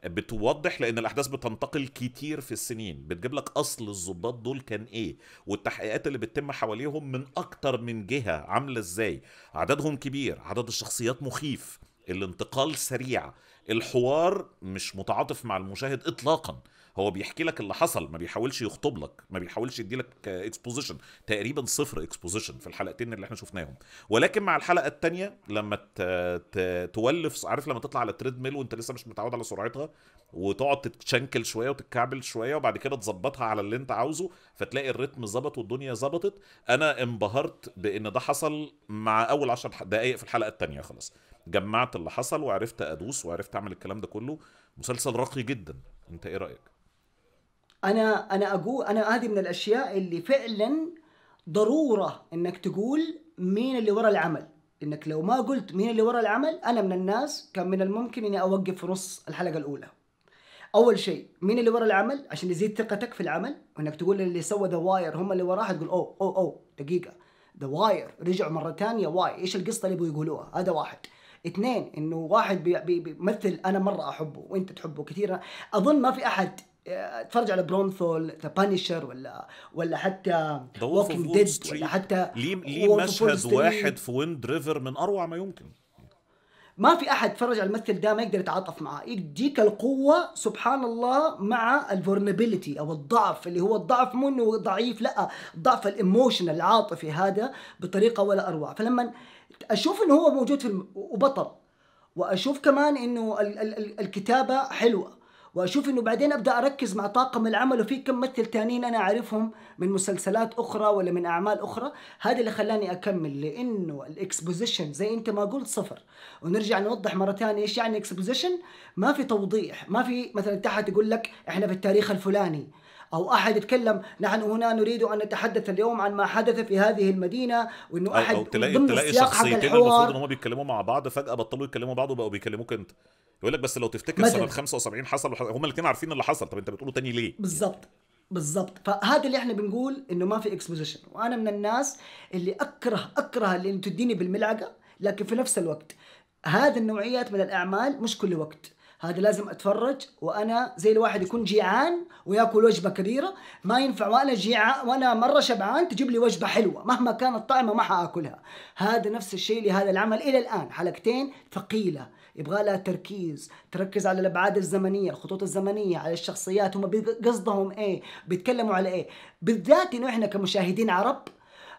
بتوضح لأن الأحداث بتنتقل كتير في السنين. بتجيب لك أصل الضباط دول كان إيه؟ والتحقيقات اللي بتتم حواليهم من أكتر من جهة. عاملة إزاي؟ عددهم كبير. عدد الشخصيات مخيف. الانتقال سريع. الحوار مش متعاطف مع المشاهد اطلاقا. هو بيحكي لك اللي حصل ما بيحاولش يخطب لك ما بيحاولش يدي لك exposition تقريبا صفر exposition في الحلقتين اللي إحنا شفناهم. ولكن مع الحلقة الثانية لما. تولف عارف لما تطلع على treadmill وانت لسه مش متعود على سرعتها وتقعد تتشنكل شوية وتتكعبل شوية وبعد كده تظبطها على اللي انت عاوزه فتلاقي الريتم ظبط والدنيا ظبطت. أنا انبهرت بإن ده حصل مع أول 10 دقائق في الحلقة الثانية خلاص. جمعت اللي حصل وعرفت ادوس وعرفت اعمل الكلام ده كله. مسلسل راقي جدا. انت إيه رأيك؟ أنا أنا أقول أنا هذه من الأشياء اللي فعلا ضرورة إنك تقول مين اللي ورا العمل. إنك لو ما قلت مين اللي ورا العمل أنا من الناس كان من الممكن إني أوقف في نص الحلقة الأولى. أول شيء مين اللي ورا العمل؟ عشان يزيد ثقتك في العمل. وإنك تقول اللي سوى The Wire هم اللي وراه حتقول أوه أوه أوه دقيقة. The Wire رجعوا مرة ثانية واي إيش القصة اللي يبغوا يقولوها هذا واحد. اثنين إنه واحد بي- بي- بيمثل أنا مرة أحبه وأنت تحبه كثير أظن ما في أحد آه، اتفرج على برنثال The Punisher ولا ولا حتى Walking Dead. ولا حتى ليه ليه مشهد. واحد في Wind River من أروع ما يمكن ما في أحد اتفرج على الممثل ده ما يقدر يتعاطف معاه يديك القوة سبحان الله مع ال vulnerability أو الضعف اللي هو الضعف مو إنه ضعيف لأ الضعف ال emotion العاطفي هذا بطريقة ولا أروع فلما أشوف إنه هو موجود في الم... وبطل. وأشوف كمان إنه ال... ال... ال- الكتابة حلوة. وأشوف إنه بعدين أبدأ أركز مع طاقم العمل وفي كم ممثل تانيين أنا أعرفهم من مسلسلات أخرى ولا من أعمال أخرى. هذا اللي خلاني أكمل لأنه ال exposition زي أنت ما قلت صفر. ونرجع نوضح مرة ثانية إيش يعني exposition؟ ما في توضيح ما في مثلا تحت يقول لك إحنا في التاريخ الفلاني. أو أحد يتكلم نحن هنا نريد أن نتحدث اليوم عن ما حدث في هذه المدينة وإنه أو, أحد أو تلاقي ضمن تلاقي شخصيتين المفروض إن هم بيتكلموا مع بعض فجأة بطلوا يتكلموا بعض وبقوا بيكلموك أنت. يقول لك بس لو تفتكر. سنة 75 حصل هم الاثنين عارفين اللي حصل طب أنت بتقوله تاني ليه؟ بالضبط بالضبط. فهذا اللي إحنا بنقول إنه ما في اكسبوزيشن وأنا من الناس اللي أكره أكره اللي تديني بالملعقة لكن في نفس الوقت هذه النوعيات من الأعمال مش كل وقت. هذا لازم أتفرج وأنا زي الواحد يكون جيعان وياكل وجبة كبيرة ما ينفع وأنا جيعان وأنا مرة شبعان تجيب لي وجبة حلوة مهما كانت طعمة ما حآكلها. هذا نفس الشيء لهذا العمل إلى الآن حلقتين ثقيلة يبغى لها تركيز تركز على الأبعاد الزمنية الخطوط الزمنية على الشخصيات هم قصدهم إيه بيتكلموا على إيه. بالذات إنه إحنا كمشاهدين عرب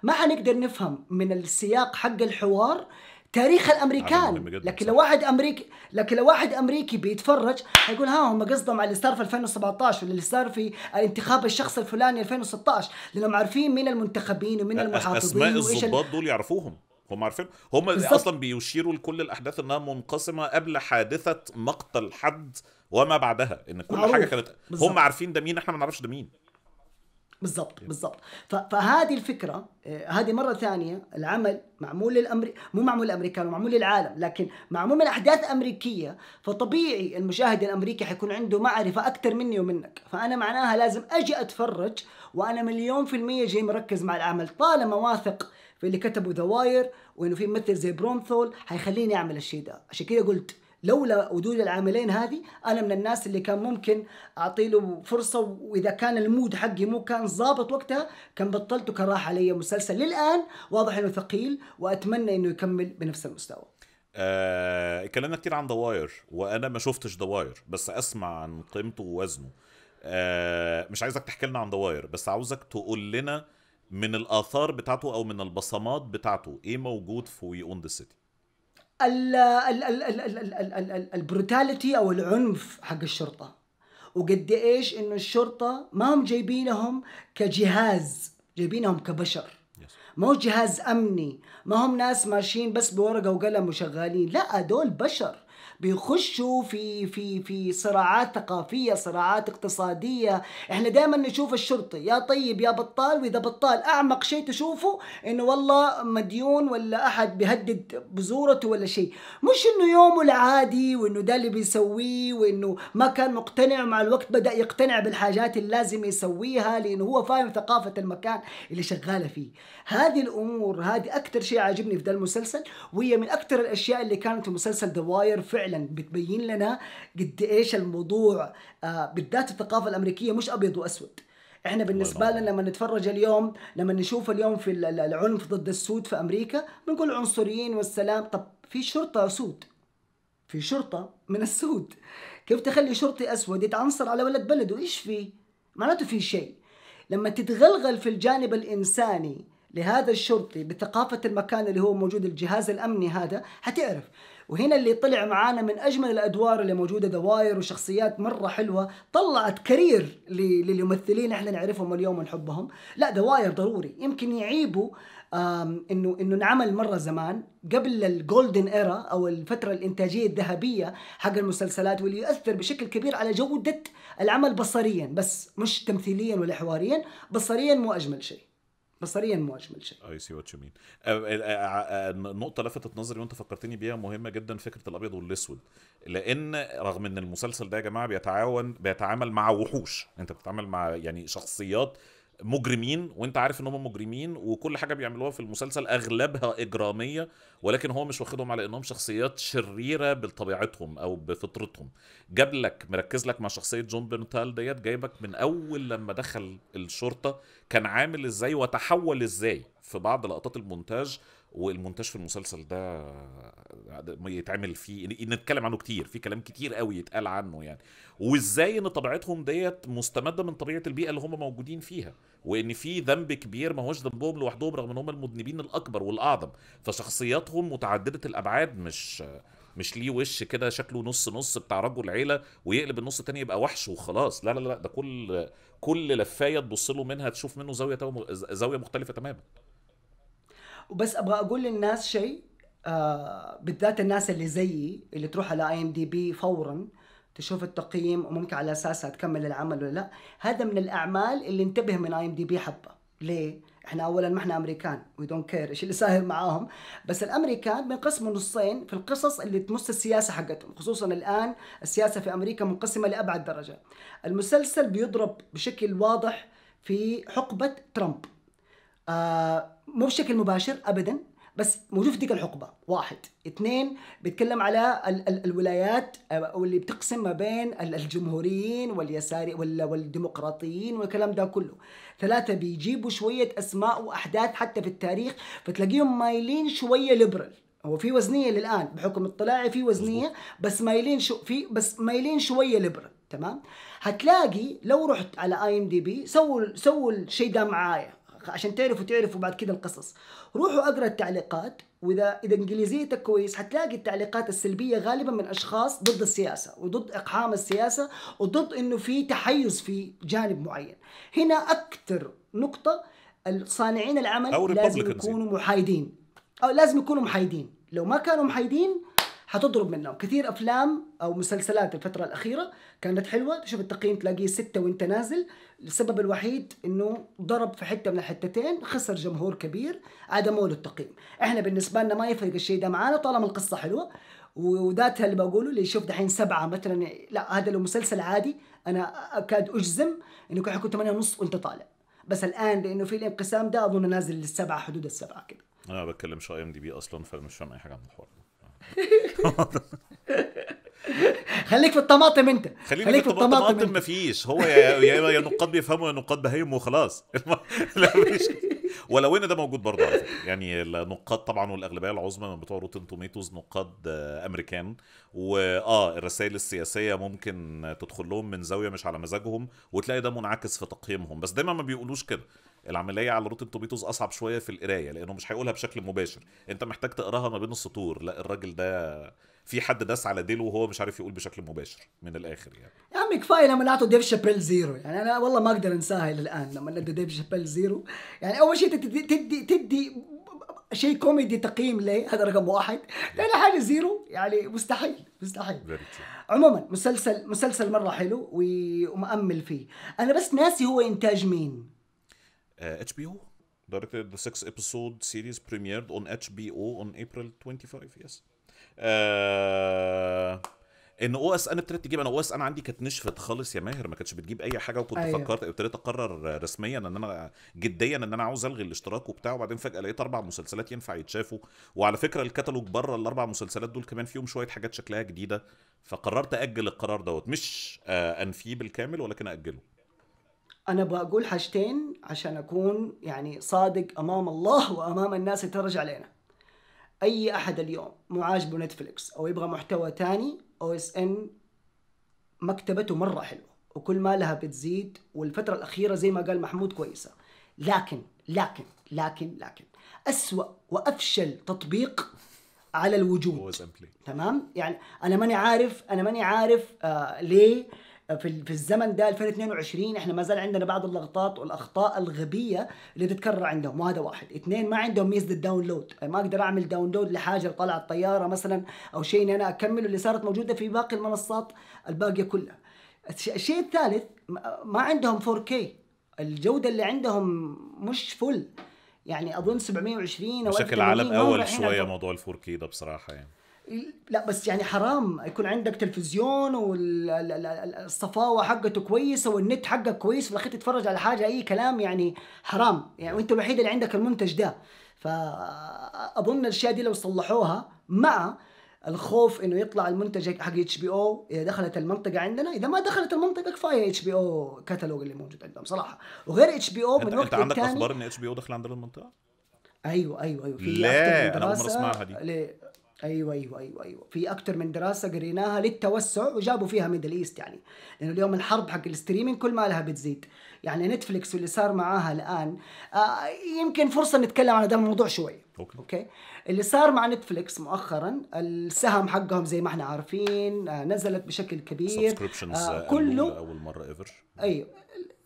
ما حنقدر نفهم من السياق حق الحوار تاريخ الأمريكان لكن. لو واحد امريكي لكن لو واحد أمريكي بيتفرج حيقول ها هم قصدهم على اللي صار في 2017 ولا اللي صار في الانتخاب الشخص الفلاني 2016 لأنهم عارفين مين المنتخبين ومين أسماء المحافظين ال- الضباط دول يعرفوهم هم عارفين هم بالظبط. أصلا بيشيروا لكل الأحداث إنها منقسمة قبل حادثة مقتل حد وما بعدها إن كل معروف. حاجة كانت. هم عارفين ده مين إحنا ما نعرفش ده مين بالضبط بالضبط. فهذه الفكرة آه، هذه مرة ثانية العمل معمول للأمري... مو معمول للامريكان معمول للعالم لكن معمول من أحداث أمريكية فطبيعي المشاهد الأمريكي حيكون عنده معرفة أكثر مني ومنك. فأنا معناها لازم أجي أتفرج وأنا مليون في المية جاي مركز مع العمل. طالما واثق في اللي كتبوا The Wire وإنه في ممثل زي برنثال حيخليني أعمل الشيء ده. عشان كذا قلت لولا وجود العاملين هذه أنا من الناس اللي كان ممكن أعطي له فرصة وإذا كان ال mood حقي مو كان ظابط وقتها كان بطلته كان راح علي مسلسل. للآن واضح إنه ثقيل وأتمنى إنه يكمل بنفس المستوى. آه، اتكلمنا كتير عن The Wire وأنا ما شفتش دواير بس أسمع عن قيمته ووزنه. آه، مش عايزك تحكي لنا عن The Wire بس عاوزك تقول لنا من الآثار بتاعته أو من البصمات بتاعته إيه موجود في We Own This City ال brutality أو العنف حق الشرطة. وقد إيش إنه الشرطة ما هم جايبينهم كجهاز جايبينهم كبشر. ما هو جهاز أمني ما هم ناس ماشيين بس بورقة وقلم وشغالين. لا دول بشر. بيخشوا في في في صراعات ثقافية صراعات اقتصادية. إحنا دائما نشوف الشرطي يا طيب يا بطال وإذا بطال أعمق شيء تشوفه إنه والله مديون ولا أحد بيهدد بزورته ولا شيء. مش إنه يومه العادي وإنه ده اللي بيسويه وإنه ما كان مقتنع مع الوقت بدأ يقتنع بالحاجات اللي لازم يسويها لأنه هو فاهم ثقافة المكان اللي شغالة فيه. هذه الأمور هذه أكثر شيء عاجبني في ده المسلسل وهي من أكثر الأشياء اللي كانت في مسلسل The Wire فعلا بتبين لنا قد إيش الموضوع آه بالذات الثقافة الأمريكية مش أبيض وأسود. إحنا بالنسبة. لنا لما نتفرج اليوم لما نشوف اليوم في ال- ال- العنف ضد السود في أمريكا بنقول عنصريين والسلام. طب في شرطة سود. في شرطة من السود. كيف تخلي شرطي أسود يتعنصر على ولد بلده؟ إيش فيه معناته في شيء. لما تتغلغل في الجانب الإنساني لهذا الشرطي بثقافة المكان اللي هو موجود الجهاز الأمني هذا حتعرف. وهنا اللي طلع معانا من أجمل الأدوار اللي موجودة The Wire وشخصيات مرة حلوة طلعت career ل- للممثلين إحنا نعرفهم اليوم ونحبهم. لا The Wire ضروري. يمكن يعيبوا إنه إنه انعمل مرة زمان قبل ال golden era أو الفترة الإنتاجية الذهبية حق المسلسلات واللي يؤثر بشكل كبير على جودة العمل بصريا بس مش تمثيليا ولا حواريا بصريا مو أجمل شيء. بصريا مو أجمل شيء. I see what you mean نقطه لفتت نظري وأنت فكرتني بيها مهمة جدا فكرة الأبيض والأسود. لأن رغم إن المسلسل ده يا جماعة بيتعاون بيتعامل مع وحوش. أنت بتتعامل مع يعني شخصيات مجرمين وانت عارف ان هم مجرمين وكل حاجة بيعملوها في المسلسل أغلبها إجرامية ولكن هو مش واخدهم على إنهم شخصيات شريرة بطبيعتهم أو بفطرتهم. جاب لك مركز لك مع شخصية جون برنتال ديت جايبك من أول لما دخل الشرطة كان عامل إزاي وتحول إزاي في بعض لقطات المونتاج والمونتاج في المسلسل ده يتعمل فيه نتكلم عنه كتير في كلام كتير قوي يتقال عنه يعني. وإزاي إن طبيعتهم ديت مستمدة من طبيعة البيئة اللي هم موجودين فيها؟ وإن في ذنب كبير ما هوش ذنبهم لوحدهم رغم إن هم المذنبين الأكبر والأعظم. فشخصياتهم متعددة الأبعاد مش مش ليه وش كده شكله نص نص بتاع رجل عيلة ويقلب النص التاني يبقى وحش وخلاص. لا لا لا ده كل كل لفاية تبص له منها تشوف منه زاوية زاوية مختلفة تماما. وبس أبغى أقول للناس شيء آه بالذات الناس اللي زيي اللي تروح على IMDb فورا تشوف التقييم وممكن على اساسها تكمل العمل ولا لأ. هذا من الأعمال اللي انتبه من IMDb حبة. ليه؟ إحنا اولا ما إحنا أمريكان we don't care إيش اللي صاير معاهم. بس الأمريكان بينقسموا نصين في القصص اللي تمس السياسة حقتهم. خصوصا الآن السياسة في أمريكا منقسمة لأبعد درجة. المسلسل بيضرب بشكل واضح في حقبة ترامب. آه مو بشكل مباشر ابدا بس موجود في ديك الحقبة. واحد. اثنين بيتكلم على ال- ال- الولايات آه، واللي بتقسم ما بين ال- الجمهوريين واليساري وال- والديمقراطيين والكلام ده كله. ثلاثة بيجيبوا شوية أسماء وأحداث حتى في التاريخ فتلاقيهم مايلين شوية ليبرال هو في وزنية للآن بحكم اطلاعي في وزنية بس مايلين شو في بس مايلين شوية ليبرال تمام؟ هتلاقي لو رحت على IMDb سووا سووا الشيء ده معايا. عشان تعرفوا تعرفوا بعد كده القصص. روحوا اقرأ التعليقات وإذا إذا إنجليزيتك كويس حتلاقي التعليقات السلبية غالبا من أشخاص ضد السياسة وضد إقحام السياسة وضد إنه في تحيز في جانب معين. هنا أكثر نقطة الصانعين العمل أو لازم يكونوا محايدين. أو لازم يكونوا محايدين. لو ما كانوا محايدين حتضرب منهم. كثير أفلام أو مسلسلات الفترة الأخيرة كانت حلوة. تشوف التقييم تلاقيه ستة وانت نازل. السبب الوحيد إنه ضرب في حتة من الحتتين خسر جمهور كبير. عدموا له التقييم. إحنا بالنسبة لنا ما يفرق الشيء ده معانا طالما القصة حلوة. وذاتها اللي بقوله اللي يشوف دحين سبعة مثلا لا هذا لو مسلسل عادي أنا أكاد أجزم إنه كان حيكون 8 ونص وأنت طالع. بس الآن لأنه في الانقسام ده أظن نازل للسبعة حدود السبعة كده. أنا ما بتكلمش IMDb أصلا فمش فاهم اي حاجة عن الحوار. (laughs) خليك في الطماطم انت. خليني في الطماطم. مفيش. هو يا يا يا نقاد بيفهموا يا نقاد بهايم وخلاص. (laughs) لا مفيش. ولو إن ده موجود برضه على فكرة. يعني النقاد طبعا والأغلبية العظمى من بتوع Rotten Tomatoes نقاد آه، أمريكان. واه الرسائل السياسية ممكن تدخل لهم من زاوية مش على مزاجهم وتلاقي ده منعكس في تقييمهم. بس دايما ما بيقولوش كده. العملية على Rotten Tomatoes أصعب شوية في القراية لأنه مش هيقولها بشكل مباشر. أنت محتاج تقراها ما بين السطور. لا الراجل ده في حد داس على ديله وهو مش عارف يقول بشكل مباشر من الآخر يعني. يا عمي كفاية لما نعطوا ديف شابيل zero. يعني أنا والله ما أقدر أنساها إلى الآن لما ندوا ديف شابيل zero. يعني أول شيء تدي تدي, تدي شيء كوميدي تقييم ليه هذا رقم واحد. ثاني حاجة zero يعني مستحيل مستحيل. عموما مسلسل مسلسل مرة حلو ومأمل فيه. أنا بس ناسي هو إنتاج مين. HBO directed the six episode series premiered on HBO on April 25 yes uh, إن OSN ابتدت تجيب أنا OSN أنا عندي كانت نشفت خالص يا ماهر ما كانتش بتجيب أي حاجة وكنت أيوة. أيوة. فكرت ابتديت أقرر رسميا إن أنا جديا إن أنا عاوز ألغي الاشتراك وبتاع وبعدين فجأة لقيت أربع مسلسلات ينفع يتشافوا وعلى فكرة الكتالوج بره الأربع مسلسلات دول كمان فيهم شوية حاجات شكلها جديدة فقررت أجل القرار دوت مش آه أنفيه بالكامل ولكن اجله أنا بقول حاجتين عشان أكون يعني صادق أمام الله وأمام الناس اللي ترجع علينا أي أحد اليوم مو عاجبه Netflix أو يبغى محتوى تاني OSN مكتبته مرة حلوة وكل ما لها بتزيد والفترة الأخيرة زي ما قال محمود كويسة. لكن لكن لكن لكن أسوأ وأفشل تطبيق على الوجود. تمام؟ يعني أنا ماني عارف أنا ماني عارف آه ليه في ال- في الزمن ده 2022 إحنا ما زال عندنا بعض الغلطات والأخطاء الغبية اللي تتكرر عندهم وهذا واحد. اثنين ما عندهم ميزة ال download ما أقدر أعمل download لحاجة طلع الطيارة مثلا أو شيء إني أنا اكمل اللي صارت موجودة في باقي المنصات الباقية كلها. الش- الشيء الثالث ما- عندهم 4K الجودة اللي عندهم مش فل يعني أظن 720 أو بشكل 1080 عالم أول شوية ال موضوع الفور كي ده بصراحة يعني. لا بس يعني حرام. يكون عندك تلفزيون والصفاوه حقته كويسة والنت حقك كويس في الأخير تتفرج على حاجة أي كلام يعني حرام. يعني وأنت الوحيد اللي عندك المنتج ده. فأظن الأشياء دي لو صلحوها مع الخوف إنه يطلع المنتج حق HBO إذا دخلت المنطقة عندنا. إذا ما دخلت المنطقة كفاية HBO كتالوج اللي موجود عندهم صراحة. وغير HBO من وقت انت عندك أخبار إن HBO داخل عندنا المنطقة؟ أيوه أيوه أيوه. في لا، أول مرة دراسة أسمعها دي. أيوه أيوه أيوه أيوه. في أكثر من دراسة قريناها للتوسع وجابوا فيها Middle East يعني. لأنه اليوم الحرب حق ال streaming كل ما لها بتزيد. يعني نتفليكس واللي صار معاها الآن آه يمكن فرصة نتكلم عن هذا الموضوع شوي. Okay. Okay؟ اللي صار مع نتفليكس مؤخرا السهم حقهم زي ما إحنا عارفين آه نزلت بشكل كبير. Subscriptions آه كله اول مرة ever أيوه.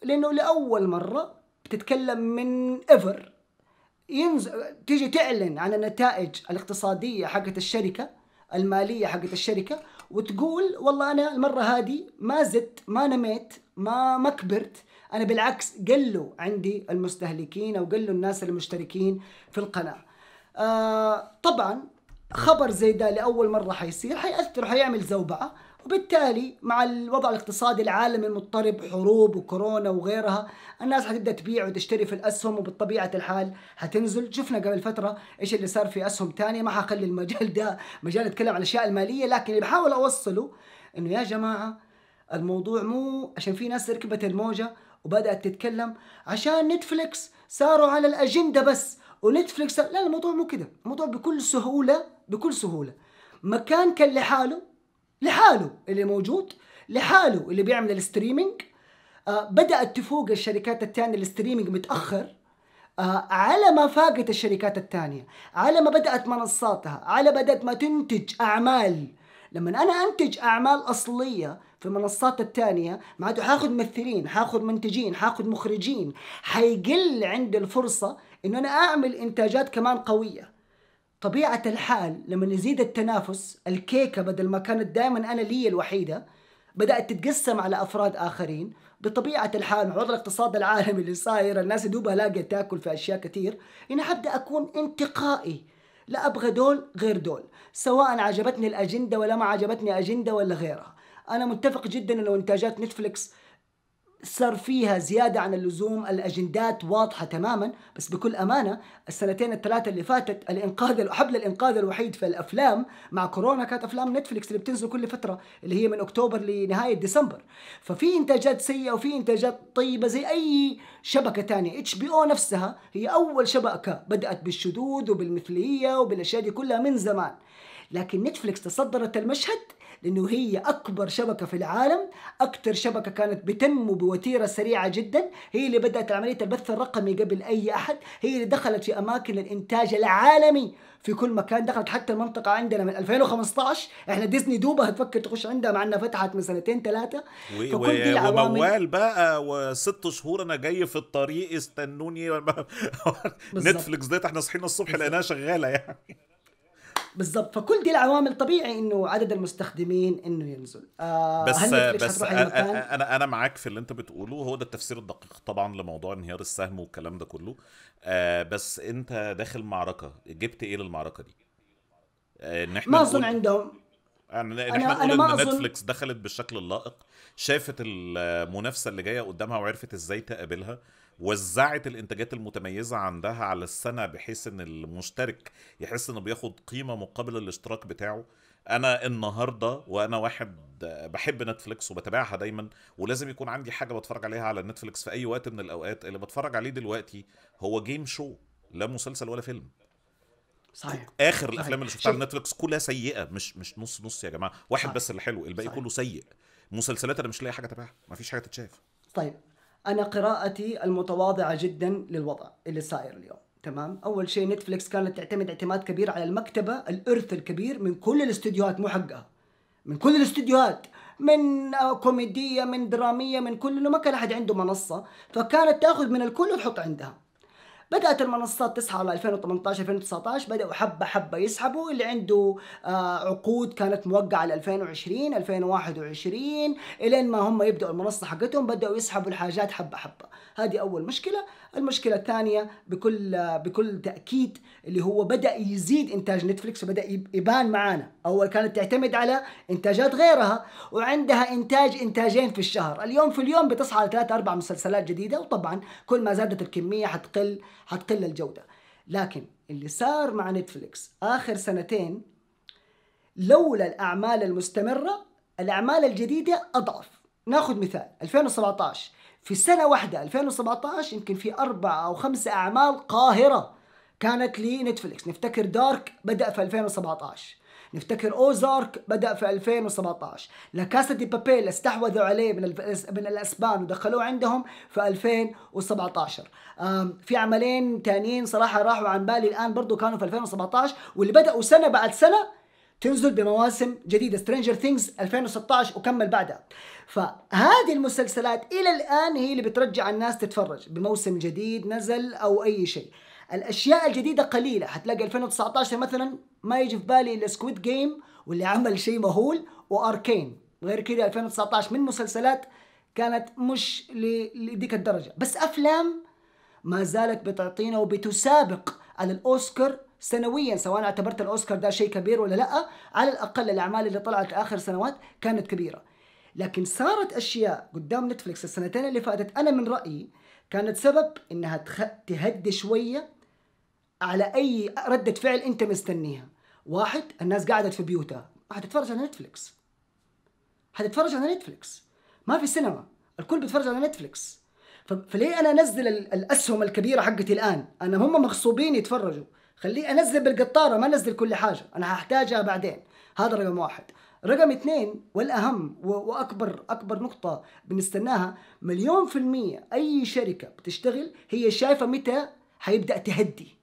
لأنه لأول مرة بتتكلم من ever ينزل تيجي تعلن عن النتائج الاقتصادية حقت الشركة المالية حقت الشركة وتقول والله أنا المرة هذه ما زدت ما نميت ما ما كبرت. أنا بالعكس قلوا عندي المستهلكين أو قلوا الناس المشتركين في القناة. آه طبعا خبر زي ده لأول مرة حيصير حيأثر حيعمل زوبعة. وبالتالي مع الوضع الاقتصادي العالمي المضطرب حروب وكورونا وغيرها الناس حتبدأ تبيع وتشتري في الأسهم وبطبيعة الحال حتنزل. شفنا قبل فترة إيش اللي صار في أسهم تانية ما حخلي المجال ده مجال نتكلم عن الأشياء المالية لكن اللي بحاول أوصله إنه يا جماعة الموضوع مو عشان في ناس ركبت الموجة وبدأت تتكلم عشان نتفليكس صاروا على الأجندة بس ونتفلكس لا لا الموضوع مو كده. الموضوع بكل سهولة بكل سهولة. مكان كان لحاله لحاله اللي موجود لحاله اللي بيعمل ال streaming. آه بدأت تفوق الشركات الثانية ال streaming متأخر. آه على ما فاقت الشركات الثانية على ما بدأت منصاتها على بدأت ما تنتج أعمال. لما أنا أنتج أعمال أصلية في المنصات الثانية معناته حاخذ ممثلين حاخذ منتجين حاخذ مخرجين حيقل عندي الفرصة إنه أنا أعمل إنتاجات كمان قوية. طبيعة الحال لما يزيد التنافس الكيكة بدل ما كانت دائما أنا لي الوحيدة بدأت تتقسم على أفراد آخرين. بطبيعة الحال وضع الاقتصاد العالمي اللي صاير الناس دوبها لاقية تأكل في أشياء كثير أنا حبدأ أكون انتقائي لا أبغى دول غير دول سواء عجبتني الأجندة ولا ما عجبتني أجندة ولا غيرها. أنا متفق جدا إنه إنتاجات نتفليكس صار فيها زيادة عن اللزوم الأجندات واضحة تماما. بس بكل أمانة السنتين الثلاثة اللي فاتت الإنقاذ حبل الإنقاذ الوحيد في الأفلام مع كورونا كانت أفلام نتفليكس اللي بتنزل كل فترة اللي هي من أكتوبر لنهاية ديسمبر. ففي إنتاجات سيئة وفي إنتاجات طيبة زي أي شبكة تانية. HBO نفسها هي أول شبكة بدأت بالشذوذ وبالمثلية وبالأشياء دي كلها من زمان. لكن نتفليكس تصدرت المشهد لأنه هي أكبر شبكة في العالم أكثر شبكة كانت بتنمو بوتيره سريعة جدا. هي اللي بدأت عملية البث الرقمي قبل أي أحد. هي اللي دخلت في أماكن الإنتاج العالمي. في كل مكان دخلت حتى المنطقة عندنا من 2015 إحنا ديزني دوبها تفكر تخش عندها مع إنها فتحت من سنتين ثلاثة و... و... وموال بقى وست شهور أنا جاي في الطريق استنوني. (laughs) نتفليكس ديت إحنا صحينا الصبح لقيناها شغالة يعني. بالضبط. فكل دي العوامل طبيعي إنه عدد المستخدمين إنه ينزل. آه بس بس أنا أنا أنا معاك في اللي أنت بتقوله. هو ده التفسير الدقيق طبعا لموضوع انهيار السهم والكلام ده كله. آه بس أنت داخل معركة جبت إيه للمعركة دي؟ آه إن إحنا ما أظن عندهم. يعني إن إحنا نقول إن نتفليكس دخلت بالشكل اللائق شافت المنافسة اللي جاية قدامها وعرفت إزاي تقابلها. وزعت الإنتاجات المتميزة عندها على السنة بحيث إن المشترك يحس إنه بياخد قيمة مقابل الاشتراك بتاعه. أنا النهارده وأنا واحد بحب نتفليكس وبتابعها دايما ولازم يكون عندي حاجة بتفرج عليها على نتفليكس في أي وقت من الأوقات. اللي بتفرج عليه دلوقتي هو game show لا مسلسل ولا فيلم. صحيح. آخر صحيح. الأفلام اللي شفتها على نتفليكس كلها سيئة مش مش نص نص يا جماعة. واحد صحيح. بس اللي حلو الباقي صحيح. كله سيء. مسلسلات أنا مش لاقي حاجة أتابعها مفيش حاجة تتشاف. طيب. أنا قراءتي المتواضعة جدا للوضع اللي صاير اليوم تمام؟ أول شيء نتفليكس كانت تعتمد اعتماد كبير على المكتبة الإرث الكبير من كل الاستديوهات مو حقها من كل الاستديوهات من كوميدية من درامية من كل ما كان أحد عنده منصة فكانت تأخذ من الكل وتحط عندها. بدأت المنصات تسحب على 2018 2019 بدأوا حبة حبة يسحبوا اللي عنده آه عقود كانت موقعة ل 2020 2021 إلين ما هم يبدأوا المنصة حقتهم بدأوا يسحبوا الحاجات حبة حبة. هذه أول مشكلة. المشكلة الثانية بكل بكل تأكيد اللي هو بدأ يزيد إنتاج نتفلكس وبدا يبان معانا. أول كانت تعتمد على إنتاجات غيرها وعندها إنتاج إنتاجين في الشهر. اليوم في اليوم بتصحى على ثلاث أربع مسلسلات جديدة وطبعا كل ما زادت الكمية حتقل حتقل الجودة. لكن اللي صار مع نتفليكس آخر سنتين لولا الأعمال المستمرة الأعمال الجديدة أضعف. ناخذ مثال 2017 في سنة واحدة 2017 يمكن في أربع أو خمس أعمال قاهرة كانت لنتفليكس. نفتكر دارك بدأ في 2017 نفتكر أوزارك بدأ في 2017 لاكاسا دي بابيل استحوذوا عليه من من الأسبان ودخلوه عندهم في 2017 في عملين تانيين صراحة راحوا عن بالي الآن برضو كانوا في 2017 واللي بدأوا سنة بعد سنة تنزل بمواسم جديدة Stranger Things 2016 وكمل بعدها. فهذه المسلسلات إلى الآن هي اللي بترجع الناس تتفرج. بموسم جديد نزل أو أي شيء. الأشياء الجديدة قليلة. حتلاقي 2019 مثلا ما يجي في بالي إلا Squid Game واللي عمل شيء مهول و Arcane. غير كذا 2019 من مسلسلات كانت مش لديك الدرجة. بس أفلام ما زالت بتعطينا وبتسابق على الأوسكار سنويا سواء اعتبرت الأوسكار ده شيء كبير ولا لأ. على الأقل الأعمال اللي طلعت آخر سنوات كانت كبيرة. لكن صارت أشياء قدام نتفلكس السنتين اللي فاتت أنا من رأيي كانت سبب إنها. تهدي شوية على أي ردة فعل أنت مستنيها. واحد الناس قعدت في بيوتها. حتتفرج على نتفلكس حتتفرج على نتفلكس ما في سينما. الكل بيتفرج على نتفلكس فليه أنا أنزل ال- الأسهم الكبيرة حقتي الآن؟ أنا هم مغصوبين يتفرجوا. خليه أنزل بالقطارة ما أنزل كل حاجة. أنا هحتاجها بعدين. هذا رقم واحد. رقم اثنين والأهم وأكبر أكبر نقطة بنستناها مليون في المية أي شركة بتشتغل هي شايفة متى حيبدأ تهدي.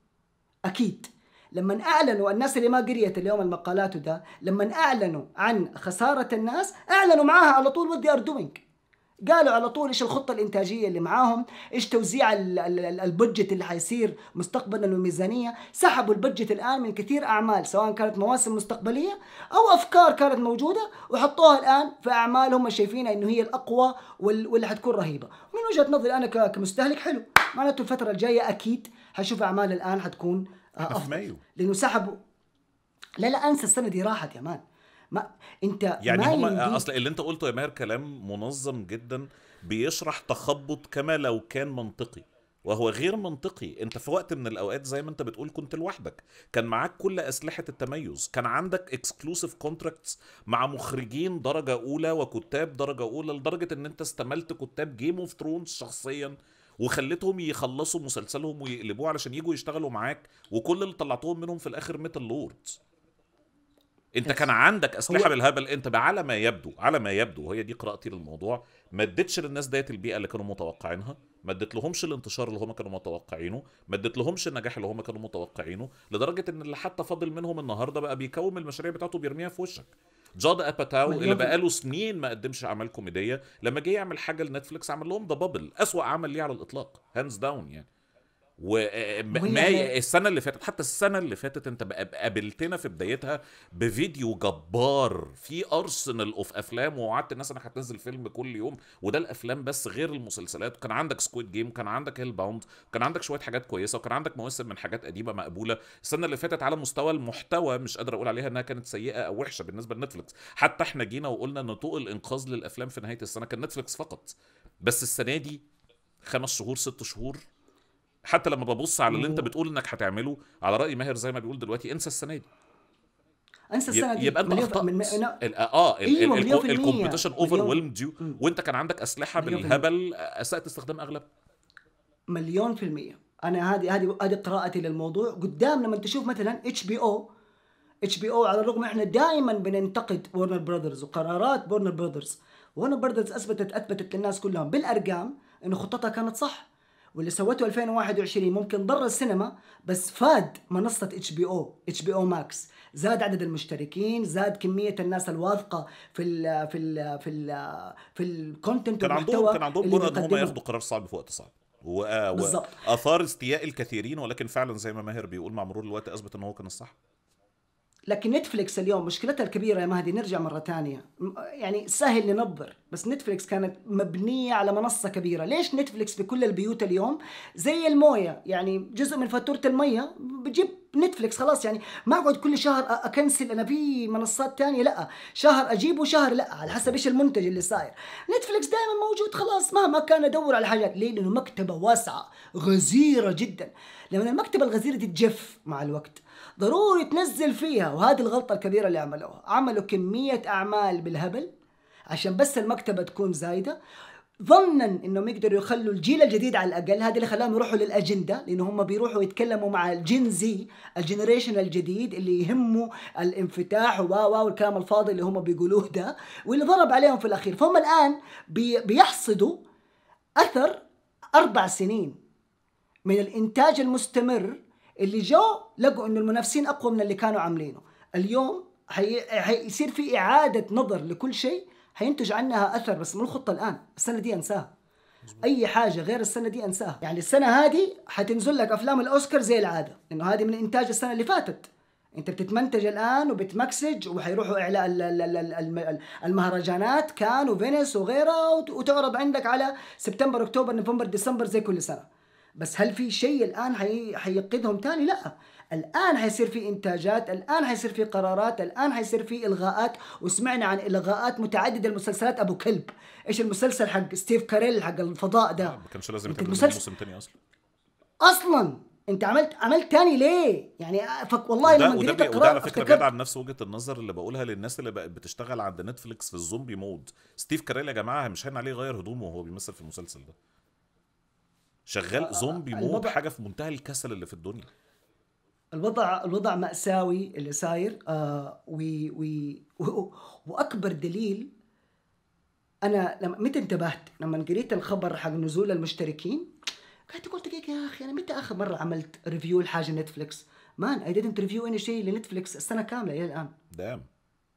أكيد. لما أعلنوا الناس اللي ما قريت اليوم المقالات ده لما أعلنوا عن خسارة الناس أعلنوا معاها على طول what they are doing قالوا على طول إيش الخطة الإنتاجية اللي معاهم إيش توزيع ال- ال- ال- البudget اللي حيصير مستقبلا والميزانية. سحبوا البudget الآن من كثير أعمال سواء كانت مواسم مستقبلية أو أفكار كانت موجودة وحطوها الآن في أعمال هم شايفينها إنه هي الأقوى وال- واللي حتكون رهيبة. من وجهة نظري أنا كمستهلك حلو. معناته الفترة الجاية أكيد حشوف أعمال الآن حتكون آه، إحنا في أفضل. مايو. لأنه سحبوا لا لا أنسى السنة دي راحت يا مان. ما أنت يعني ما هم أصل اللي أنت قلته يا ماهر كلام منظم جدا بيشرح تخبط كما لو كان منطقي. وهو غير منطقي. أنت في وقت من الأوقات زي ما أنت بتقول كنت لوحدك. كان معاك كل أسلحة التميز. كان عندك exclusive contracts مع مخرجين درجة أولى وكتاب درجة أولى لدرجة إن أنت استملت كتاب Game of Thrones شخصيا. وخليتهم يخلصوا مسلسلهم ويقلبوه علشان يجوا يشتغلوا معاك وكل اللي طلعتهم منهم في الآخر Metal Lords انت. كان عندك أسلحة هو- بالهبل انت على ما يبدو على ما يبدو وهي دي قراءتي للموضوع ما اديتش للناس ديت البيئة اللي كانوا متوقعينها ما اديت لهمش الانتشار اللي هم كانوا متوقعينه ما اديت لهمش النجاح اللي هم كانوا متوقعينه لدرجة إن اللي حتى فاضل منهم النهارده بقى بيكوم المشاريع بتاعته بيرميها في وشك Judd Apatow اللي بقاله سنين ما قدمش أعمال كوميدية لما جه يعمل حاجة لنتفليكس عمل لهم The Bubble أسوأ عمل ليه على الإطلاق hands down يعني. وما يعني- السنة اللي فاتت حتى السنة اللي فاتت انت قابلتنا في بدايتها بفيديو جبار في arsenal of أفلام ووعدت الناس انك هتنزل فيلم كل يوم وده الأفلام بس غير المسلسلات. وكان عندك Squid Game وكان عندك Hellbound وكان عندك شوية حاجات كويسة وكان عندك مواسم من حاجات قديمة مقبولة. السنة اللي فاتت على مستوى المحتوى مش قادر أقول عليها إنها كانت سيئة أو وحشة بالنسبة لنتفليكس. حتى إحنا جينا وقلنا ان طوق الإنقاذ للأفلام في نهاية السنة كان نتفليكس فقط. بس السنة دي خمس شهور ست شهور حتى لما ببص على اللي انت بتقول انك هتعمله على رأي ماهر زي ما بيقول دلوقتي انسى السنة دي انسى السنة دي يبقى انت أخطأت من- آه. ال competition. Overwhelmed you. وانت كان عندك أسلحة. بالهبل أسأت استخدام اغلبها مليون في المية أنا هذه هذه هذه قراءتي للموضوع قدام لما تشوف مثلا اتش بي أو اتش بي أو على الرغم إحنا دائما بننتقد ورنر براذرز وقرارات ورنر براذرز ورنر براذرز اثبتت أثبتت للناس كلهم بالأرقام انه خطتها كانت صح واللي سوته 2021 ممكن ضر السينما بس فاد منصة إتش بي أو إتش بي أو ماكس زاد عدد المشتركين زاد كمية الناس الواثقة في ال في ال في ال في ال content كان عندهم كان عندهم جرأة إن هم ياخدوا قرار صعب في وقت صعب. و- و- بالظبط. واثار استياء الكثيرين ولكن فعلا زي ما ماهر بيقول مع مرور الوقت أثبت إن هو كان الصح. لكن نتفليكس اليوم مشكلتها الكبيرة يا مهدي نرجع مرة ثانية. يعني سهل ننظر بس نتفليكس كانت مبنية على منصة كبيرة. ليش نتفليكس في كل البيوت اليوم؟ زي الموية يعني جزء من فاتورة الميه بجيب نتفليكس خلاص. يعني ما أقعد كل شهر أ cancel أنا في منصات تانية. لأ شهر أجيبه شهر لأ على حسب إيش المنتج اللي صاير. نتفليكس دائما موجود خلاص مهما كان أدور على حاجات. ليه؟ لأنه مكتبة واسعة غزيرة جدا. لما المكتبة الغزيرة دي تجف مع الوقت. ضروري تنزل فيها وهذه الغلطة الكبيرة اللي عملوها. عملوا كمية أعمال بالهبل عشان بس المكتبة تكون زايدة. ظنا إنهم يقدروا يخلوا الجيل الجديد على الأقل هذا اللي خلاهم يروحوا للأجندة لأنه هم بيروحوا يتكلموا مع ال Gen Z ال generation الجديد اللي يهمه الانفتاح و و والكلام الفاضي اللي هم بيقولوه ده واللي ضرب عليهم في الأخير. فهم الآن بي بيحصدوا أثر أربع سنين من الإنتاج المستمر اللي جو لقوا إنه المنافسين أقوى من اللي كانوا عاملينه. اليوم حي... حيصير في إعادة نظر لكل شيء حينتج عنها أثر بس من الخطة الآن السنة دي أنساها. أي حاجة غير السنة دي أنساها. يعني السنة هذه حتنزل لك أفلام الأوسكار زي العادة إنه هذه من إنتاج السنة اللي فاتت. أنت بتتمنتج الآن وبتمكسج وحيروحوا إعلاء ال- ال- ال- ال- الم- المهرجانات كان وفينيس وغيرها وت- وتعرض عندك على سبتمبر أكتوبر نوفمبر ديسمبر زي كل سنة. بس هل في شيء الآن حي... حيقدهم تاني؟ لا. الآن حيصير في إنتاجات الآن حيصير في قرارات الآن حيصير في إلغاءات. وسمعنا عن إلغاءات متعددة المسلسلات أبو كلب. إيش المسلسل حق ستيف كاريل حق الفضاء ده؟ ما كانش لازم يتعمل موسم تاني أصلا. أصلا؟ أنت عملت عملت تاني ليه؟ يعني فك والله وده لما قريت. وده على فكرة بعيد عن نفس وجهة النظر اللي بقولها للناس اللي بقت بتشتغل عند نتفليكس في ال zombie mode. ستيف كاريل يا جماعة مش هين عليه يغير هدومه وهو بيمثل في المسلسل ده. شغال zombie mode حاجة في منتهى الكسل اللي في الدنيا. الوضع الوضع مأساوي اللي صاير آه و وأكبر دليل أنا لما متى انتبهت؟ لما قريت الخبر حق نزول المشتركين قعدت قلت دقيقة يا أخي؟ أنا متى آخر مرة عملت review لحاجة نتفليكس man I didn't review any شيء لنتفليكس السنة كاملة إلى الآن. دام.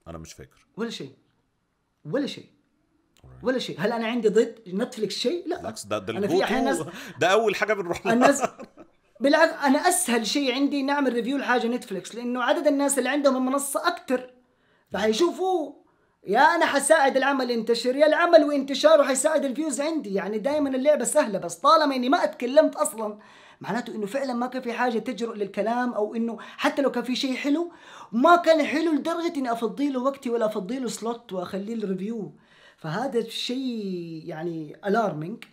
أنا مش فاكر. ولا شيء. ولا شيء. ولا شيء. هل أنا عندي ضد نتفليكس شيء؟ لا. بالعكس ده ده أنا في الجو أحيان ناس- تو ده أول حاجة بنروح لها. الناس بالعكس أنا أسهل شيء عندي نعمل review لحاجة نتفلكس لأنه عدد الناس اللي عندهم المنصه أكثر فحيشوفوا يا أنا حساعد العمل ينتشر يا العمل وانتشاره حيساعد ال views عندي. يعني دائما اللعبة سهلة بس طالما إني ما اتكلمت أصلا معناته إنه فعلا ما كان في حاجة تجرؤ للكلام أو إنه حتى لو كان في شيء حلو ما كان حلو لدرجة إني افضي له وقتي ولا افضي له slot وأخليه ال review فهذا الشيء يعني alarming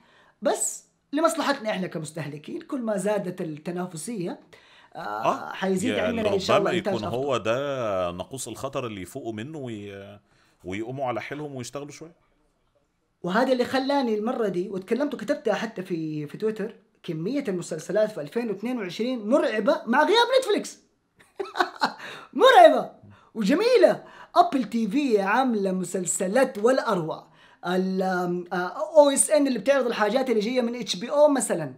بس لمصلحتنا إحنا كمستهلكين كل ما زادت التنافسية آه حيزيد يا عندنا إن شاء الله يكون أفضل. هو ده ناقوس الخطر اللي يفوقوا منه وي... ويقوموا على حيلهم ويشتغلوا شوية. وهذا اللي خلاني المرة دي وتكلمت وكتبتها حتى في في تويتر كمية المسلسلات في 2022 مرعبة مع غياب نتفليكس. (laughs) مرعبة وجميلة. أبل تي في عاملة مسلسلات ولا اروع OSN اللي بتعرض الحاجات اللي جاية من HBO مثلا.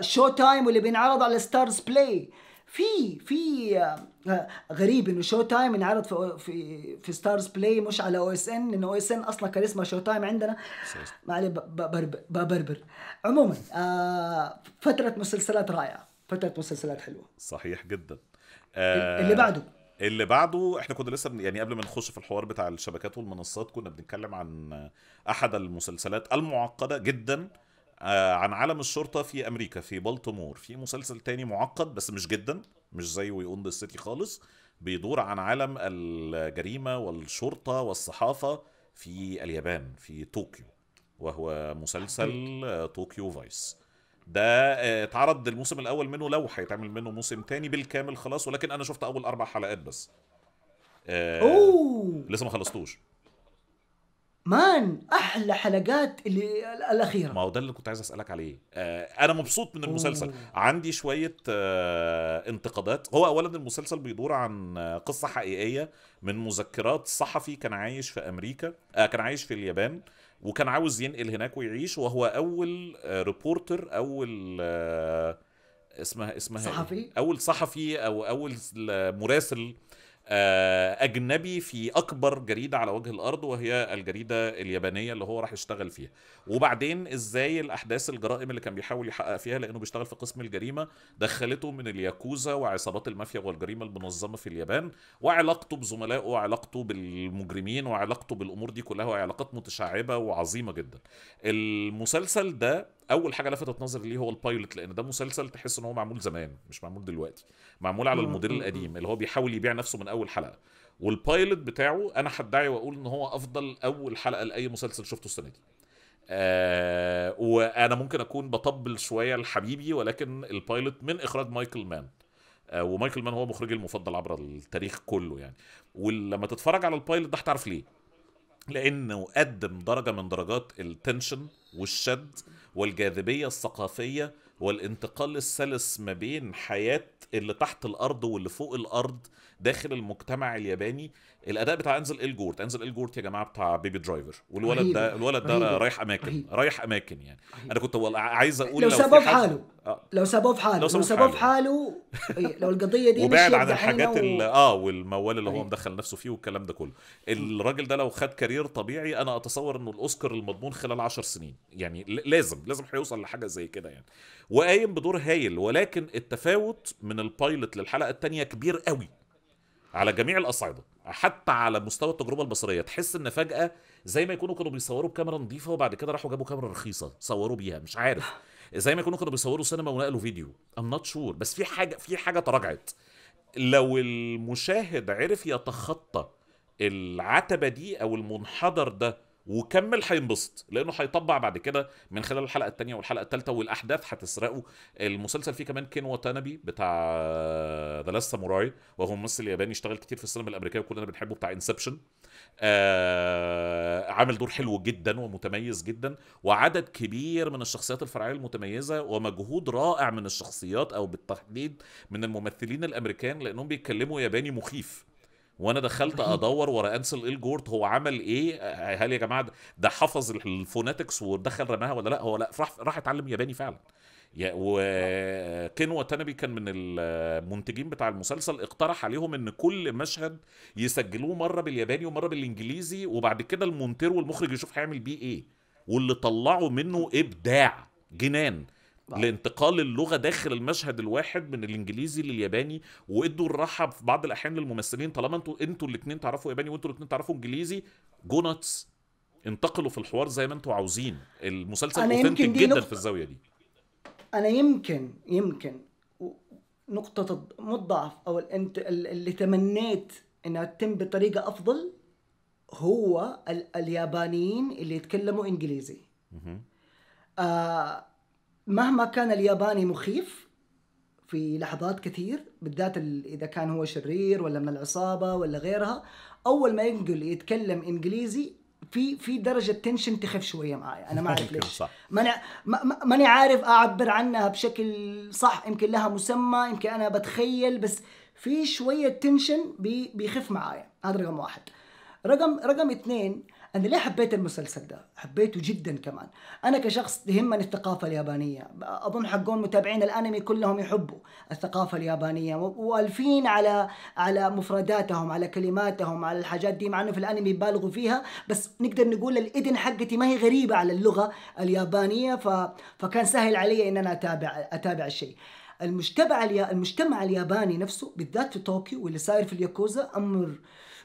شو تايم واللي بينعرض على ستارز بلاي. في في آه، آه، غريب إنه شو تايم ينعرض في في في ستارز بلاي مش على أو إس إن. لأنه أو إس إن أصلا كان اسمها شو تايم عندنا. أساساً. ما عليه ب- ببربر ببربر عموما آه فترة مسلسلات رائعة. فترة مسلسلات حلوة. صحيح جدا. اللي بعده. اللي بعده إحنا كنا لسه بن- يعني قبل ما نخش في الحوار بتاع الشبكات والمنصات كنا بنتكلم عن أحد المسلسلات المعقدة جدا آه، عن عالم الشرطة في أمريكا في بالتيمور. في مسلسل تاني معقد بس مش جدا مش زي We Own This City خالص. بيدور عن عالم الجريمة والشرطة والصحافة في اليابان في طوكيو. وهو مسلسل آه، طوكيو فايس. ده آه، اتعرض الموسم الأول منه لو هيتعمل منه موسم تاني بالكامل خلاص ولكن أنا شفت أول أربع حلقات بس. آه، أوه! لسه ما خلصتوش. مان أحلى حلقات اللي ال- الأخيرة. ما هو ده اللي كنت عايز أسألك عليه. آه أنا مبسوط من المسلسل. أوه. عندي شوية آه انتقادات. هو اولا المسلسل بيدور عن آه، قصة حقيقية من مذكرات صحفي كان عايش في أمريكا آه كان عايش في اليابان. وكان عاوز ينقل هناك ويعيش وهو أول آه ريبورتر أول آه اسمها اسمها إيه؟ صحفي؟ أول صحفي أو أول مراسل آه، أجنبي في أكبر جريدة على وجه الأرض وهي الجريدة اليابانية اللي هو راح يشتغل فيها. وبعدين إزاي الأحداث الجرائم اللي كان بيحاول يحقق فيها لأنه بيشتغل في قسم الجريمة دخلته من الياكوزا وعصابات المافيا والجريمة المنظمة في اليابان وعلاقته بزملائه وعلاقته بالمجرمين وعلاقته بالأمور دي كلها وعلاقات متشعبة وعظيمة جدا. المسلسل ده أول حاجة لفتت نظري ليه هو ال pilot لأن ده مسلسل تحس إن هو معمول زمان مش معمول دلوقتي. معمول على الموديل القديم اللي هو بيحاول يبيع نفسه من أول حلقة. وال pilot بتاعه أنا هدعي وأقول إن هو أفضل أول حلقة لأي مسلسل شفته السنة دي. آه وأنا ممكن أكون بطبل شوية لحبيبي ولكن ال pilot من إخراج مايكل مان. آه ومايكل مان هو مخرجي المفضل عبر التاريخ كله يعني. ولما تتفرج على ال pilot ده هتعرف ليه. لأنه قدم درجة من درجات ال tension والشد والجاذبية الثقافية والانتقال السلس ما بين حياة اللي تحت الأرض واللي فوق الأرض داخل المجتمع الياباني الأداء بتاع أنسل إلجورت أنسل إلجورت يا جماعة بتاع Baby Driver والولد ده. الولد ده. رايح أماكن. رايح أماكن يعني. أنا كنت عايز أقول لو في سابوه في حاله. آه. لو سابوه في حاله لو لو سابوه في حاله. إيه، لو القضية دي وبعد عن الحاجات و- آه والموال اللي هو. مدخل نفسه فيه والكلام ده كله الراجل ده لو خد career طبيعي أنا أتصور إنه الأوسكار المضمون خلال عشر سنين يعني لازم لازم هيوصل لحاجة زي كده يعني وقايم بدور هايل ولكن التفاوت من ال pilot للحلقة الثانية كبير قوي على جميع الأصعدة حتى على مستوى التجربة البصرية تحس إن فجأة زي ما يكونوا كانوا بيصوروا بكاميرا نظيفة وبعد كده راحوا جابوا كاميرا رخيصة صوروا بيها مش عارف. زي ما يكونوا كانوا بيصوروا سينما ونقلوا فيديو. I'm not sure بس في حاجة في حاجة تراجعت. لو المشاهد عرف يتخطى العتبة دي أو المنحدر ده وكمل هينبسط لأنه هيطبع بعد كده من خلال الحلقة الثانية والحلقة الثالثه والأحداث هتسرقه. المسلسل فيه كمان كين واتانابي بتاع The Last Samurai وهو ممثل ياباني اشتغل كتير في السينما الأمريكية وكلنا بنحبه بتاع Inception آه عامل دور حلو جدا ومتميز جدا وعدد كبير من الشخصيات الفرعية المتميزة ومجهود رائع من الشخصيات أو بالتحديد من الممثلين الأمريكان لأنهم بيتكلموا ياباني مخيف. وأنا دخلت ادور ورا انسل إلجورت هو عمل إيه؟ هل يا جماعة ده حفظ ال phonetics ودخل رماها ولا لا؟ هو لا راح راح اتعلم ياباني فعلا. يا وكين واتانابي كان من المنتجين بتاع المسلسل اقترح عليهم إن كل مشهد يسجلوه مرة بالياباني ومرة بالإنجليزي وبعد كده المونتير والمخرج يشوف هيعمل بيه إيه واللي طلعوا منه إبداع جنان. لانتقال اللغة داخل المشهد الواحد من الإنجليزي للياباني وإدوا الراحة في بعض الأحيان للممثلين طالما أنتوا أنتوا الاثنين تعرفوا ياباني وانتوا الاثنين تعرفوا إنجليزي go nuts انتقلوا في الحوار زي ما أنتوا عاوزين. المسلسل authentic جدا نقطة- في الزاوية دي. أنا يمكن يمكن نقطة الضعف ال- اللي تمنيت إنها تتم بطريقة أفضل هو ال- اليابانيين اللي يتكلموا إنجليزي. مهم. آه مهما كان الياباني مخيف في لحظات كثير بالذات ال- إذا كان هو شرير ولا من العصابة ولا غيرها أول ما ينقل يتكلم إنجليزي في في درجة تنشن تخف شوية معايا أنا ما أعرف (laughs) ليش. ماني ما- ما- ماني عارف أعبر عنها بشكل صح. يمكن لها مسمى يمكن أنا بتخيل بس في شوية تنشن بي بيخف معايا هذا رقم واحد. رقم رقم اثنين أنا ليه حبيت المسلسل ده؟ حبيته جدا كمان. أنا كشخص يهمني الثقافة اليابانية. أظن حقون متابعين الأنمي كلهم يحبوا الثقافة اليابانية وألفين على على مفرداتهم على كلماتهم على الحاجات دي مع إنه في الأنمي يبالغوا فيها بس نقدر نقول الاذن حقتي ما هي غريبة على اللغة اليابانية ف... فكان سهل علي إن أنا اتابع أتابع الشيء. المجتمع. المجتمع الياباني نفسه بالذات في طوكيو واللي صاير في الياكوزا أمر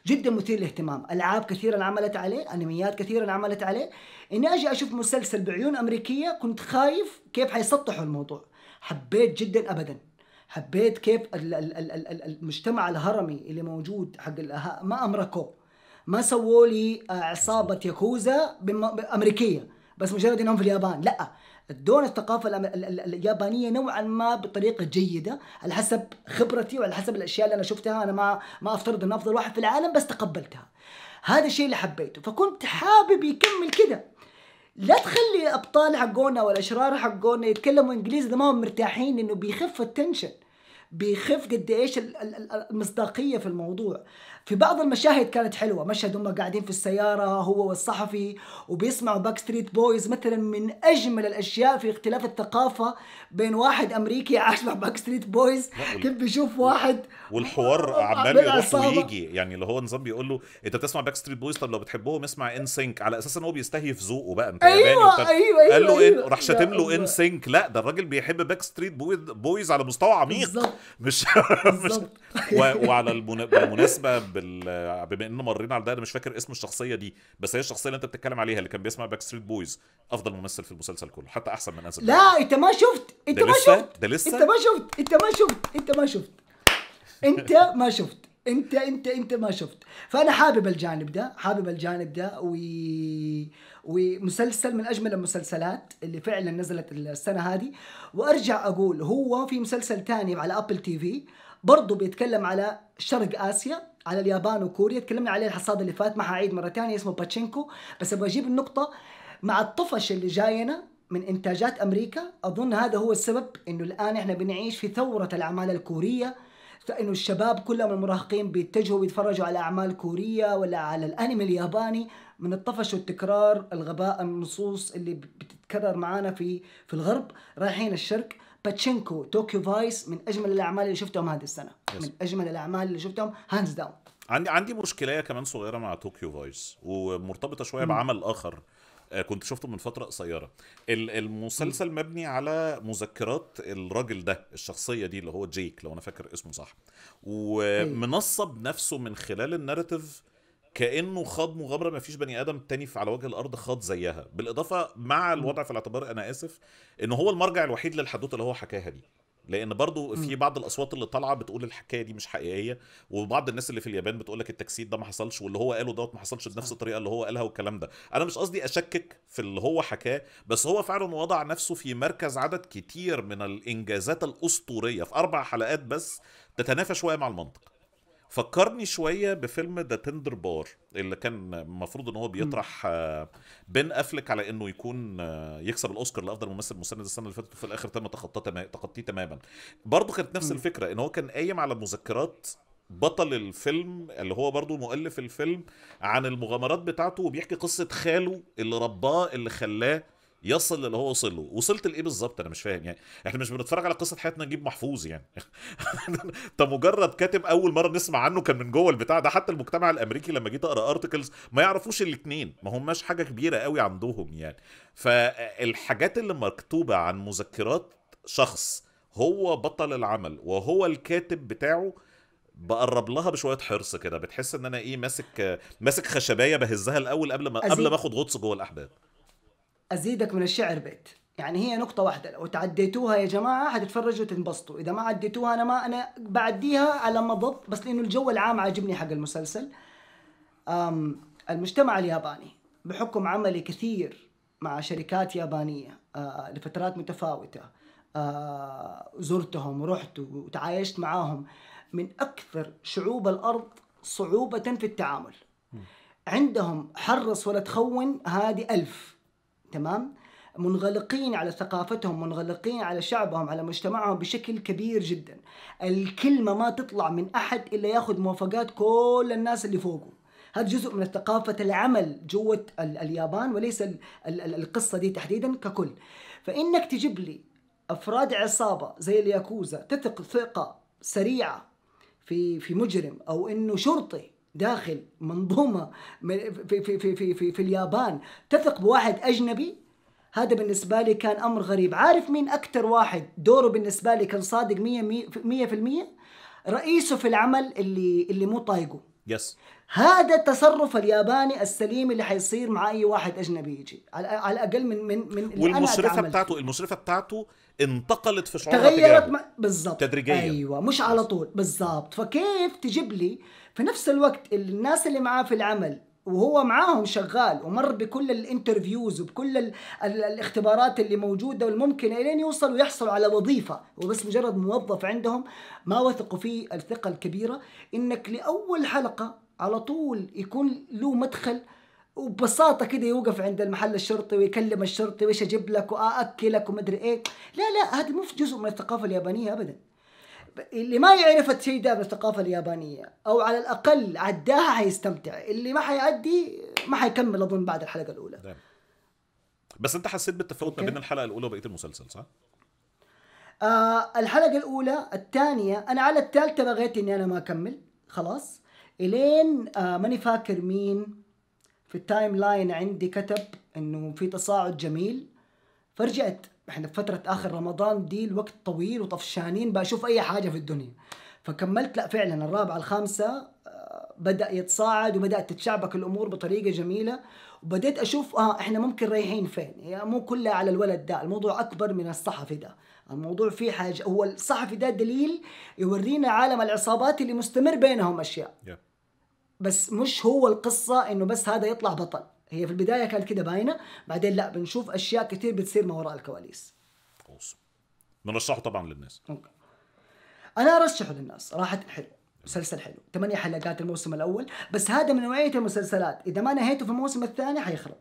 جدا مثير للاهتمام. ألعاب كثيرة انعملت عليه أنميات كثيرة انعملت عليه. إني أجي أشوف مسلسل بعيون أمريكية كنت خايف كيف حيسطحوا الموضوع. حبيت جدا ابدا. حبيت كيف ال- ال- ال- ال- ال- المجتمع الهرمي اللي موجود حق ما امركوه ما سووا لي آه، عصابة ياكوزا أمريكية. بس مجرد إنهم في اليابان. لأ ادونا الثقافة الأم- ال- ال- اليابانية نوعا ما بطريقة جيدة على حسب خبرتي وعلى حسب الأشياء اللي أنا شفتها. أنا ما ما أفترض انه أفضل واحد في العالم بس تقبلتها. هذا الشيء اللي حبيته. فكنت حابب يكمل كده. لا تخلي أبطال حقونا والأشرار حقونا يتكلموا إنجليزي إذا ما هم مرتاحين إنه بيخف التنشن. بيخف قد إيش ال- ال- ال- المصداقية في الموضوع. في بعض المشاهد كانت حلوة مشهد هم قاعدين في السيارة هو والصحفي وبيسمعوا Backstreet Boys مثلا من أجمل الأشياء في اختلاف الثقافة بين واحد أمريكي عايش مع Backstreet Boys كيف بيشوف واحد والحوار (laughs) عمال يروح. ويجي يعني اللي هو نظام بيقول له أنت بتسمع Backstreet Boys طب لو بتحبهم اسمع NSYNC على أساس إن هو بيستهيف ذوقه بقى انت أيوة،. أيوة، أيوة، قال له أيوة. إن راح شاتم له NSYNC لا ده الراجل بيحب Backstreet Boys, على مستوى عميق بالظبط. مش (laughs) مش بالظبط. و- وعلى المنا- بالمناسبة بال... بما إننا مرينا على ده أنا مش فاكر اسم الشخصية دي بس هي الشخصية اللي أنت بتتكلم عليها اللي كان بيسمع Backstreet Boys أفضل ممثل في المسلسل كله حتى أحسن من انسل لا أنت ما شفت أنت ما؟ شفت ده لسه؟ أنت ما شفت أنت ما شفت أنت ما شفت أنت ما شفت أنت أنت أنت ما شفت فأنا حابب الجانب ده حابب الجانب ده و... ومسلسل من أجمل المسلسلات اللي فعلا نزلت السنة هذه وأرجع أقول هو في مسلسل تاني على Apple TV برضه بيتكلم على شرق آسيا على اليابان وكوريا تكلمنا عليه الحصاد اللي فات ما حعيد مرة ثانية اسمه باتشينكو. بس أبغى أجيب النقطة مع الطفش اللي جاينا من إنتاجات أمريكا أظن هذا هو السبب إنه الآن إحنا بنعيش في ثورة الأعمال الكورية. انه الشباب كلهم المراهقين بيتجهوا بيتفرجوا على أعمال كورية ولا على الأنمي الياباني من الطفش والتكرار الغباء النصوص اللي بتتكرر معانا في في الغرب. رايحين الشرق. باتشينكو Tokyo Vice من أجمل الأعمال اللي شفتهم هذه السنة. Yes. من أجمل الأعمال اللي شفتهم hands down عندي عندي مشكلة كمان صغيرة مع Tokyo Vice ومرتبطة شوية بعمل آخر آه، كنت شفته من فترة قصيرة. ال- المسلسل مبني على مذكرات الراجل ده الشخصية دي اللي هو جيك لو أنا فاكر اسمه صح. ومنصب نفسه من خلال ال narrative كأنه خاض مغامرة ما فيش بني آدم تاني في على وجه الأرض خاض زيها. بالإضافة مع الوضع في الاعتبار أنا آسف إن هو المرجع الوحيد للحدوتة اللي هو حكاها دي. لأن برضو في بعض الأصوات اللي طالعة بتقول الحكاية دي مش حقيقية وبعض الناس اللي في اليابان بتقول لك التجسيد ده ما حصلش واللي هو قاله دوت ما حصلش بنفس الطريقة اللي هو قالها والكلام ده. أنا مش قصدي أشكك في اللي هو حكاه بس هو فعلا وضع نفسه في مركز عدد كتير من الإنجازات الأسطورية في أربع حلقات بس تتنافى شوية مع المنطق. فكرني شوية بفيلم The Tender Bar اللي كان المفروض إن هو بيطرح آه، بين افلك على إنه يكون آه، يكسب الأوسكار لأفضل ممثل مسند السنة اللي فاتت وفي الآخر تم تخطيه تماما برضه كانت نفس. الفكرة إن هو كان قايم على مذكرات بطل الفيلم اللي هو برضه مؤلف الفيلم عن المغامرات بتاعته وبيحكي قصة خاله اللي رباه اللي خلاه يصل اللي هو وصل له. وصلت لإيه بالظبط؟ أنا مش فاهم. يعني إحنا مش بنتفرج على قصة حياه نجيب محفوظ يعني. (laughs) انت مجرد كاتب أول مرة نسمع عنه كان من جوه البتاع ده. حتى المجتمع الأمريكي لما جيت اقرا ارتكلز ما يعرفوش الاثنين ما هماش حاجة كبيرة قوي عندهم يعني. فالحاجات اللي مكتوبة عن مذكرات شخص هو بطل العمل وهو الكاتب بتاعه بقرب لها بشوية حرص كده. بتحس إن أنا إيه ماسك ماسك خشباية بهزها الأول قبل ما قبل. ما آخد غطس جوه الاحداث أزيدك من الشعر بيت. يعني هي نقطة واحدة لو تعديتوها يا جماعة حتتفرجوا وتنبسطوا، إذا ما عديتوها أنا ما أنا بعديها على مضض بس لأنه الجو العام عاجبني حق المسلسل. أم المجتمع الياباني بحكم عملي كثير مع شركات يابانية آه لفترات متفاوتة آه زرتهم ورحت وتعايشت معاهم. من أكثر شعوب الأرض صعوبة في التعامل. عندهم حرص ولا تخون هذه ألف. تمام؟ منغلقين على ثقافتهم منغلقين على شعبهم على مجتمعهم بشكل كبير جدا. الكلمة ما تطلع من أحد إلا يأخذ موافقات كل الناس اللي فوقه. هذا جزء من ثقافة العمل جوة ال- اليابان وليس ال- ال- ال- القصة دي تحديدا ككل. فإنك تجيب لي أفراد عصابة زي الياكوزا تثق ثقة سريعة في في مجرم أو إنه شرطي داخل منظومة من- في في في في في, في اليابان تثق بواحد أجنبي؟ هذا بالنسبة لي كان أمر غريب. عارف مين أكثر واحد دوره بالنسبة لي كان صادق 100 100% رئيسه في العمل اللي اللي مو طايقه. yes هذا التصرف الياباني السليم اللي حيصير مع أي واحد أجنبي يجي. على على الأقل من من من أتعامل بتاعته المشرفه بتاعته انتقلت في شعورها تغيرت. ما... بالضبط تدريجياً. أيوه مش على طول بالضبط فكيف تجيب لي في نفس الوقت الناس اللي معاه في العمل وهو معاهم شغال ومر بكل ال interviews وبكل ال... ال... الاختبارات اللي موجودة والممكنة إلين يوصل ويحصل على وظيفة وبس مجرد موظف عندهم ما وثقوا فيه الثقة الكبيرة إنك لأول حلقة على طول يكون له مدخل وببساطة كده يوقف عند المحل الشرطي ويكلم الشرطي وإيش أجيب لك وأأكلك ومدري إيه. لا لا هذا مو في جزء من الثقافة اليابانية أبدا. اللي ما يعرف الشيء ده بالثقافة اليابانية أو على الأقل عداها حيستمتع اللي ما حيعدي ما حيكمل أظن بعد الحلقة الأولى. ده. بس أنت حسيت بالتفاوت ما. بين الحلقة الأولى وبقية المسلسل صح؟ آه الحلقة الأولى الثانية أنا على الثالثة بغيت إني أنا ما أكمل. خلاص. إلين آه ماني فاكر مين. في ال timeline عندي كتب إنه في تصاعد جميل. فرجعت إحنا في فترة آخر رمضان دي الوقت طويل وطفشانين بشوف أي حاجة في الدنيا. فكملت لا فعلا الرابعة الخامسة آه، بدأ يتصاعد وبدأت تتشعبك الأمور بطريقة جميلة. وبديت أشوف آه إحنا ممكن رايحين فين؟ يعني مو كلها على الولد ده الموضوع أكبر من الصحفي ده. الموضوع فيه حاجة هو الصحفي ده دليل يورينا عالم العصابات اللي مستمر بينهم أشياء. يا بس مش هو القصة إنه بس هذا يطلع بطل. هي في البداية كانت كده باينة بعدين لا بنشوف أشياء كثير بتصير ما وراء الكواليس. خلاص نرشحه طبعا للناس. أوكي. أنا أرشحه للناس. صراحة حلو. مسلسل حلو. ثمانية حلقات الموسم الأول. بس هذا من نوعية المسلسلات. إذا ما نهيته في الموسم الثاني حيخرب.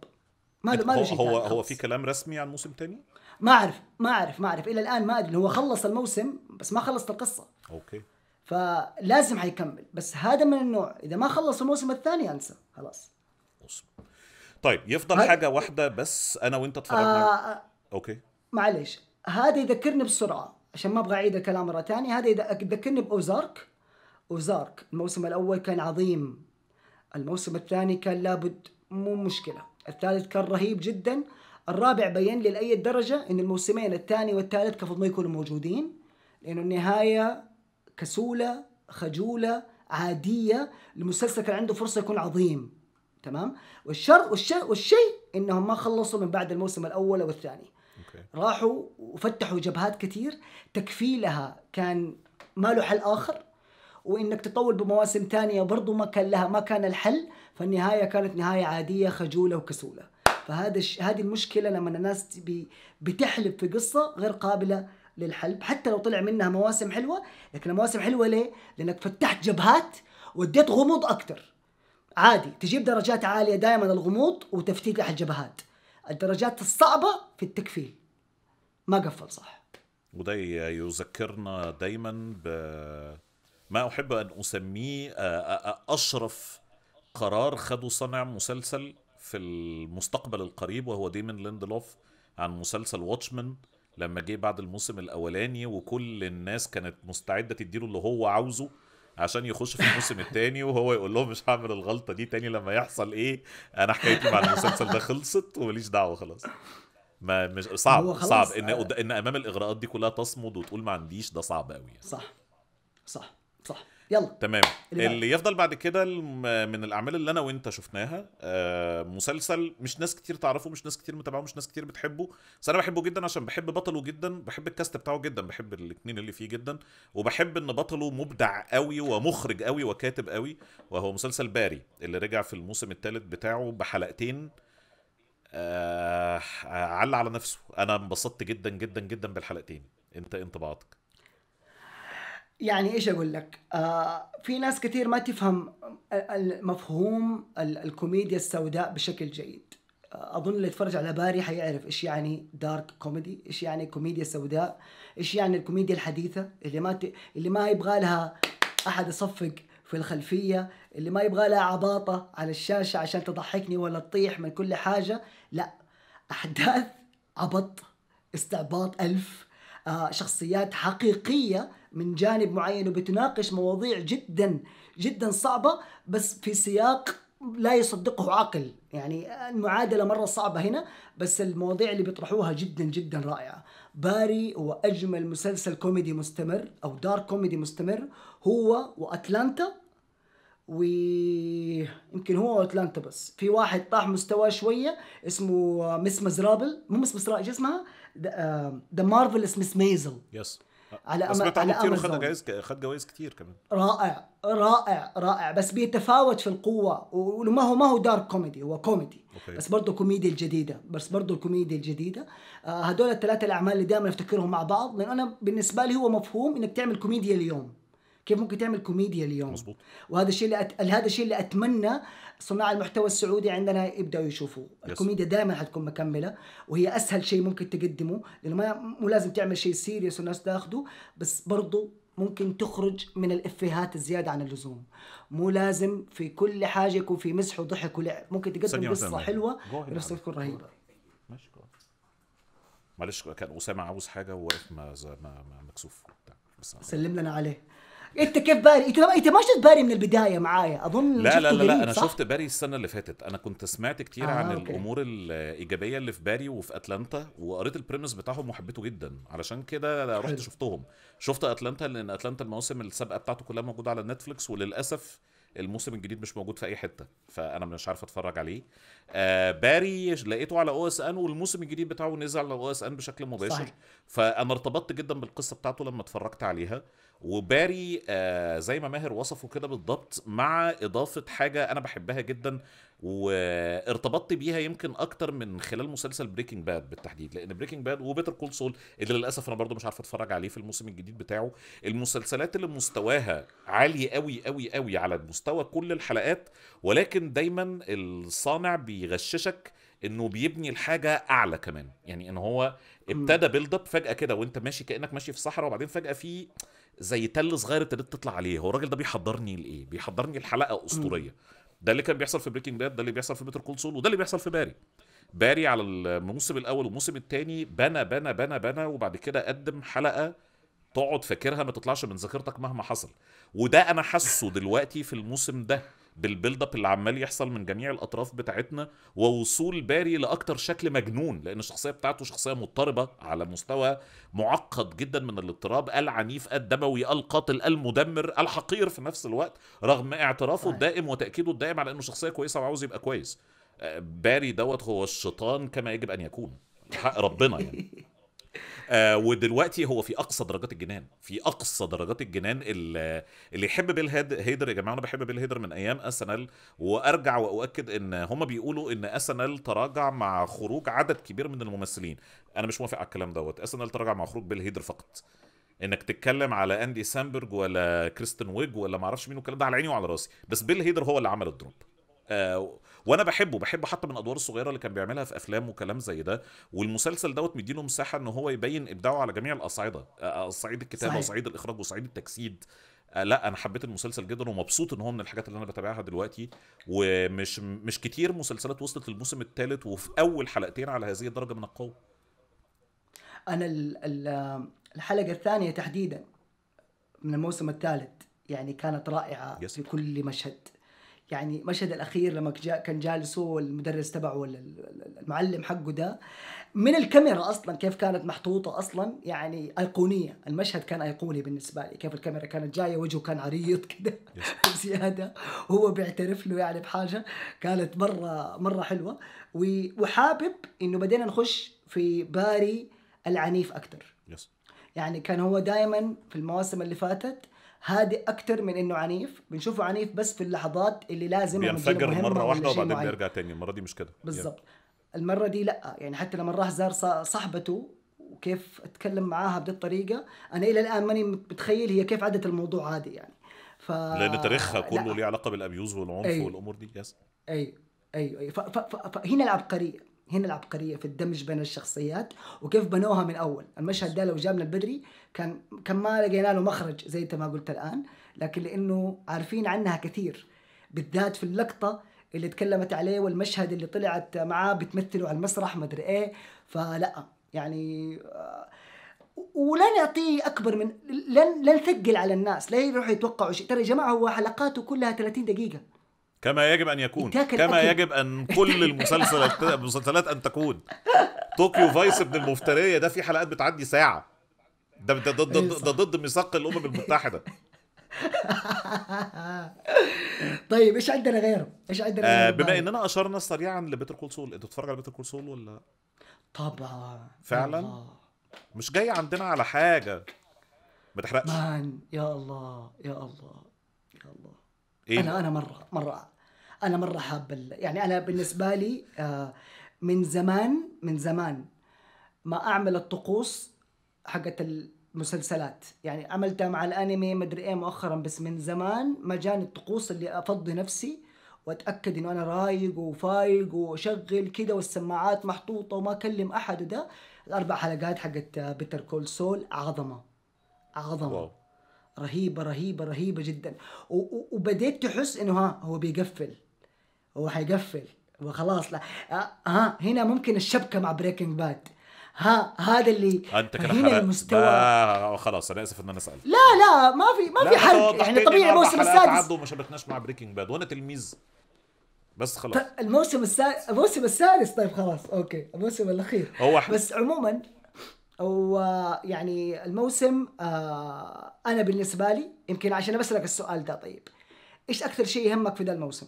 ما له ما له هو شيء هو, ثاني. هو. في كلام رسمي عن موسم تاني؟ ما أعرف. ما أعرف. ما أعرف. إلى الآن ما أدري. هو خلص الموسم بس ما خلص القصة. okay. فلازم حيكمل بس هذا من النوع إذا ما خلص الموسم الثاني أنسى خلاص. طيب يفضل هاي- حاجة واحدة بس أنا وأنت اتفرجنا. آه أوكي. معليش. هذا يذكرني بسرعة عشان ما أبغى أعيد الكلام مرة ثانية. هذا يذ- يذكرني ب Ozark. Ozark الموسم الأول كان عظيم. الموسم الثاني كان لابد مو مشكلة. الثالث كان رهيب جدا. الرابع بين لي لأي درجة إن الموسمين الثاني والثالث كان ما يكونوا موجودين لأنه النهاية كسولة خجولة عادية. المسلسل كان عنده فرصة يكون عظيم تمام؟ والشر والشر والشيء إنهم ما خلصوا من بعد الموسم الأول أو الثاني. أوكي. راحوا وفتحوا جبهات كتير تكفيلها كان ما له حل آخر وإنك تطول بمواسم تانية برضو ما كان لها ما كان الحل. فالنهاية كانت نهاية عادية خجولة وكسولة. فهذا. هذه المشكلة لما الناس. بتحلب في قصة غير قابلة للحلب حتى لو طلع منها مواسم حلوة لكن المواسم حلوة ليه؟ لأنك فتحت جبهات واديت غموض أكثر عادي تجيب درجات عالية دائما الغموض وتفتيح الجبهات. الدرجات الصعبة في التكفيل. ما قفل صح. وده يذكرنا دايما ب ما أحب أن أسميه آه، آه، آه، أشرف قرار خده صانع مسلسل في المستقبل القريب وهو ديمن ليندلوف عن مسلسل واتشمان لما جه بعد الموسم الأولاني وكل الناس كانت مستعدة تديله اللي هو عاوزه عشان يخش في الموسم (laughs) التاني وهو يقول لهم مش هعمل الغلطة دي تاني لما يحصل إيه أنا حكايتي مع المسلسل ده خلصت وماليش دعوة خلاص ما مش صعب صعب إن إن أمام الإغراءات دي كلها تصمد وتقول ما عنديش ده صعب قوي يعني. صح صح يلا. تمام. اللي اللي يفضل بعد كده من الأعمال اللي أنا وأنت شفناها آه، مسلسل مش ناس كتير تعرفه مش ناس كتير متابعه مش ناس كتير بتحبه بس أنا بحبه جدا عشان بحب بطله جدا بحب الكاست بتاعه جدا بحب الاثنين اللي فيه جدا وبحب إن بطله مبدع قوي ومخرج قوي وكاتب قوي وهو مسلسل باري اللي رجع في الموسم الثالث بتاعه بحلقتين آه علق على نفسه. أنا انبسطت جدا جدا جدا بالحلقتين. أنت أنطباعاتك. يعني إيش أقول لك؟ آه في ناس كثير ما تفهم المفهوم ال- الكوميديا السوداء بشكل جيد. آه أظن اللي يتفرج على باري حيعرف إيش يعني dark comedy، إيش يعني كوميديا سوداء، إيش يعني الكوميديا الحديثة اللي ما ت... اللي ما يبغى لها أحد يصفق في الخلفية، اللي ما يبغى لها عباطة على الشاشة عشان تضحكني ولا تطيح من كل حاجة، لا أحداث عبط استعباط ألف آه شخصيات حقيقية من جانب معين وبتناقش مواضيع جدا جدا صعبة بس في سياق لا يصدقه عقل يعني المعادلة مرة صعبة هنا بس المواضيع اللي بيطرحوها جدا جدا رائعة. باري هو أجمل مسلسل كوميدي مستمر أو dark comedy مستمر هو وأتلانتا ويمكن هو وأتلانتا بس. في واحد طاح مستواه شوية اسمه مس مزرابل مو مس مزرابل إيش اسمها؟ ذا مارفلس مس ميزل يس سمعت على كتير وخد. جوائز خد جوائز كتير كمان. رائع رائع رائع. بس بيتفاوت في القوة وما هو ما هو dark comedy هو كوميدي okay. بس برضه كوميديا الجديدة. بس برضه الكوميديا الجديدة. آه هدول الثلاثة الأعمال اللي دائما أفتكرهم مع بعض لأن أنا بالنسبة لي هو مفهوم إنك تعمل كوميديا اليوم. كيف ممكن تعمل كوميديا اليوم مظبوط. وهذا الشيء اللي أت... هذا الشيء اللي أتمنى صناع المحتوى السعودي عندنا يبدأوا يشوفوه الكوميديا دائما حتكون مكملة وهي أسهل شيء ممكن تقدمه لأنه ما مو لازم تعمل شيء serious والناس تاخده بس برضو ممكن تخرج من الإفيهات الزيادة عن اللزوم مو لازم في كل حاجة يكون في مسح وضحك ولعب ممكن تقدم قصة حلوة. ونفسها تكون رهيبة ماشي. معلش كان اسامه عاوز حاجة وواقف ما ما مكسوف. بس سلم لنا عليه انت كيف باري انت انت ما شفت باري من البداية معايا أظن لا لا لا, لا أنا صح؟ شفت باري السنة اللي فاتت أنا كنت سمعت كتير آه، عن okay. الأمور الإيجابية اللي في باري وفي أتلانتا وقريت ال premise بتاعهم وحبيته جدا علشان كده رحت. شفتهم شفت أتلانتا لأن أتلانتا المواسم السابقة بتاعته كلها موجودة على نتفليكس وللأسف الموسم الجديد مش موجود في أي حتة فأنا مش عارف أتفرج عليه. آه باري لقيته على OSN والموسم الجديد بتاعه نزل على OSN بشكل مباشر. صحيح. فأنا ارتبطت جدا بالقصة بتاعته لما اتفرجت عليها. وباري آه زي ما ماهر وصفه كده بالضبط مع إضافة حاجة أنا بحبها جدا وارتبطت بيها يمكن أكتر من خلال مسلسل بريكنج باد بالتحديد لأن بريكنج باد وبيتر كول سول اللي للأسف أنا برضو مش عارف أتفرج عليه في الموسم الجديد بتاعه المسلسلات اللي مستواها عالي قوي قوي قوي على مستوى كل الحلقات ولكن دايما الصانع بيغششك إنه بيبني الحاجة أعلى كمان. يعني إن هو ابتدى build up فجأة كده وأنت ماشي كأنك ماشي في صحراء وبعدين فجأة في زي تل صغير ابتديت تطلع عليه هو الراجل ده بيحضرني لإيه؟ بيحضرني الحلقة أسطورية. ده اللي كان بيحصل في بريكنج باد ده اللي بيحصل في بيتر كول سول وده اللي بيحصل في باري. باري على الموسم الأول والموسم الثاني بنى بنى بنى بنى وبعد كده قدم حلقة تقعد فاكرها ما تطلعش من ذاكرتك مهما حصل. وده أنا حاسه دلوقتي في الموسم ده. بال build up اللي عمال يحصل من جميع الأطراف بتاعتنا ووصول باري لأكتر شكل مجنون لأن الشخصية بتاعته شخصية مضطربة على مستوى معقد جدا من الاضطراب العنيف الدموي القاتل المدمر الحقير في نفس الوقت رغم اعترافه. الدائم وتأكيده الدائم على إنه شخصية كويسة وعاوز يبقى كويس. آه، باري دوت هو الشيطان كما يجب أن يكون. حق ربنا يعني. (laughs) آه ودلوقتي هو في أقصى درجات الجنان في أقصى درجات الجنان اللي بحب بيل هيد- هيدر يا جماعة أنا بحب بيل هيدر من أيام SNL وأرجع وأؤكد إن هم بيقولوا إن SNL تراجع مع خروج عدد كبير من الممثلين. أنا مش موافق على الكلام دوت. SNL تراجع مع خروج بيل هيدر فقط. إنك تتكلم على أندي سامبرج ولا كريستن ويج ولا ما أعرفش مين والكلام ده على عيني وعلى راسي. بس بيل هيدر هو اللي عمل ال drop. آه وأنا بحبه بحبه حتى من الادوار الصغيرة اللي كان بيعملها في أفلام وكلام زي ده. والمسلسل دوت مديله مساحة إن هو يبين إبداعه على جميع الاصعده آه، صعيد الكتابة. وصعيد الإخراج وصعيد التجسيد. آه، لا أنا حبيت المسلسل جدا ومبسوط إن هو من الحاجات اللي أنا بتابعها دلوقتي. ومش مش كتير مسلسلات وصلت للموسم الثالث وفي أول حلقتين على هذه الدرجة من القوة. أنا ال- ال- الحلقة الثانية تحديدا من الموسم الثالث يعني كانت رائعة Yes. في كل مشهد. يعني المشهد الأخير لما كان جالس هو المدرس تبعه ولا ال- ال- المعلم حقه ده من الكاميرا أصلا كيف كانت محطوطة أصلا يعني أيقونية. المشهد كان أيقوني بالنسبة لي كيف الكاميرا كانت جاية وجهه كان عريض (laughs) كده (laughs) زيادة. وهو بيعترف له يعني بحاجة كانت مره مرة حلوة. وحابب إنه بدينا نخش في باري العنيف أكثر يس يعني كان هو دائما في المواسم اللي فاتت هادئ أكثر من إنه عنيف. بنشوفه عنيف بس في اللحظات اللي لازم بينفجر مرة واحدة وبعدين. بيرجع تاني. المرة دي مش كده. بالضبط. المرة دي لأ. يعني حتى لما راح زار صاحبته وكيف أتكلم معاها بهذه الطريقة أنا إلى الآن ماني متخيل هي كيف عدت الموضوع عادي يعني. ف لأن تاريخها كله لا. ليه علاقة بالأبيوز والعنف أيوة. والأمور دي. يس. أيوه أيوه ف- فهنا العبقرية. هنا العبقرية في الدمج بين الشخصيات وكيف بنوها من أول. المشهد ده لو جابنا البدري كان كان ما لقينا له مخرج زي انت ما قلت الآن لكن لأنه عارفين عنها كثير بالذات في اللقطة اللي تكلمت عليه والمشهد اللي طلعت معاه بتمثله على المسرح مدري إيه. فلا يعني آه، ولا نعطيه أكبر من لن لن نثقل على الناس لا يروحوا يتوقعوا شيء. ترى يا جماعة هو حلقاته كلها 30 دقيقة. كما يجب أن يكون كما أكل. يجب أن كل المسلسلات المسلسلات أن تكون طوكيو فايس ابن المفترية ده في حلقات بتعدي ساعة ده ده ده, صح. ده ضد ميثاق الأمم المتحدة (laughs) طيب إيش عندنا غيره؟ إيش عندنا آه غيره بما بالي؟ إننا أشرنا سريعا لبيتر كول سول أنت بتتفرج على بيتر كول سول ولا طبعا فعلاً؟ الله. مش جاي عندنا على حاجة ما تحرقش مان يا الله يا الله يا الله إيه أنا أنا مرة مرة أنا مرة حاب ال- يعني أنا بالنسبة لي آه، من زمان من زمان ما أعمل الطقوس حقت المسلسلات. يعني عملتها مع الأنمي مدري إيه مؤخرا بس من زمان ما جاني الطقوس اللي أفضي نفسي وأتأكد إنه أنا رايق وفايق وأشغل كده والسماعات محطوطة وما أكلم أحد. وده الأربع حلقات حقت بيتر كول سول عظمة عظمة. واو. رهيبة رهيبة رهيبة جدا. وبديت تحس إنه ها هو بيقفل. هو حيقفل. هو خلاص لا. ها, ها هنا ممكن الشبكة مع بريكنج باد ها هذا اللي أنت كده هنا المستوى. آه خلاص أنا آسف إن أنا سألت. لا لا ما في ما في حرق. يعني طبيعي الموسم السادس. عدوا ما شبكناش مع بريكنج باد وأنا تلميذ بس خلاص. الموسم السادس الموسم السادس. طيب خلاص okay. الموسم الأخير. هو ح- بس عموما هو يعني الموسم آه أنا بالنسبة لي يمكن عشان بسالك السؤال ده طيب إيش أكثر شيء يهمك في ذا الموسم؟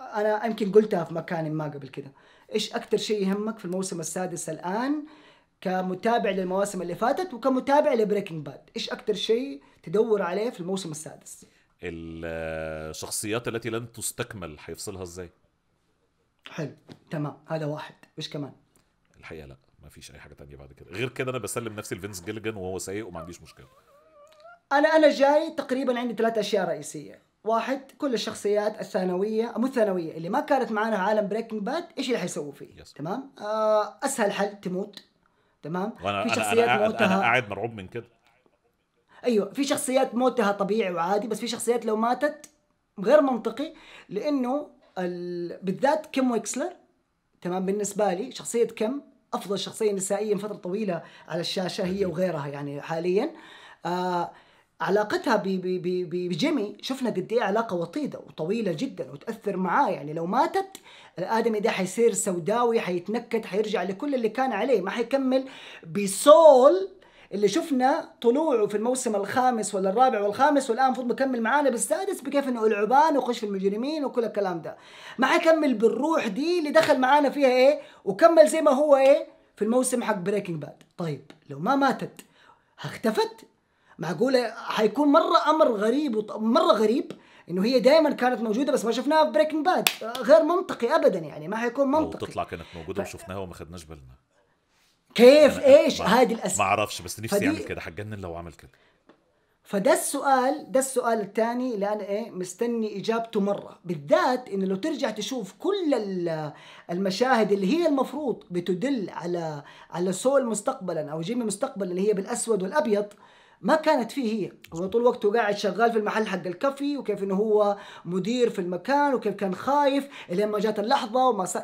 أنا يمكن قلتها في مكان ما قبل كده. إيش أكثر شيء يهمك في الموسم السادس الآن كمتابع للمواسم اللي فاتت وكمتابع لبريكنج باد إيش أكثر شيء تدور عليه في الموسم السادس؟ الشخصيات التي لن تستكمل هيفصلها إزاي؟ حلو تمام هذا واحد. إيش كمان؟ الحقيقة لا ما فيش أي حاجة تانية بعد كده. غير كده أنا بسلم نفسي لفينس جيليجان وهو سايق وما عنديش مشكلة. أنا أنا جاي تقريبا عندي ثلاث أشياء رئيسية. واحد كل الشخصيات الثانوية مو الثانوية اللي ما كانت معانا في عالم بريكنج باد إيش اللي حيسووا فيه؟ Yes. تمام؟ آه أسهل حل تموت. تمام؟ وأنا في أنا شخصيات أنا, موتها أنا قاعد مرعوب من كده. أيوه في شخصيات موتها طبيعي وعادي بس في شخصيات لو ماتت غير منطقي لأنه ال... بالذات كيم ويكسلر تمام؟ بالنسبة لي شخصية كيم أفضل شخصية نسائية من فترة طويلة على الشاشة هي وغيرها يعني حاليا. آه علاقتها بجيمي. شفنا قد إيه علاقة وطيدة وطويلة جدا وتأثر معاه يعني لو ماتت الادمي ده حيصير سوداوي حيتنكد حيرجع لكل اللي كان عليه. ما حيكمل بسول اللي شفنا طلوعه في الموسم الخامس ولا الرابع والخامس والآن المفروض مكمل معانا بالسادس بكيف إنه العبان وخش في المجرمين وكل الكلام ده. ما حيكمل بالروح دي اللي دخل معانا فيها إيه؟ وكمل زي ما هو إيه؟ في الموسم حق بريكنج باد طيب لو ما ماتت اختفت معقولة حيكون مرة أمر غريب وط... مرة غريب إنه هي دائما كانت موجودة بس ما شفناها في بريكنج باد غير منطقي أبدا يعني ما حيكون أو منطقي. تطلع كانت موجودة وشفناها وما خدناش بالنا. كيف؟ إيش؟ ما- هذه ما الأسئلة أعرفش بس نفسي فدي- يعمل كده. هتجنن لو عمل كده. فده السؤال ده السؤال الثاني اللي أنا إيه؟ مستني إجابته مرة. بالذات إنه لو ترجع تشوف كل ال- المشاهد اللي هي المفروض بتدل على على سول مستقبلا أو جيمي مستقبلا اللي هي بالأسود والأبيض ما كانت فيه هي. هو طول وقته قاعد شغال في المحل حق الكافي وكيف إنه هو مدير في المكان وكيف كان خايف إلين ما جات اللحظة وما صار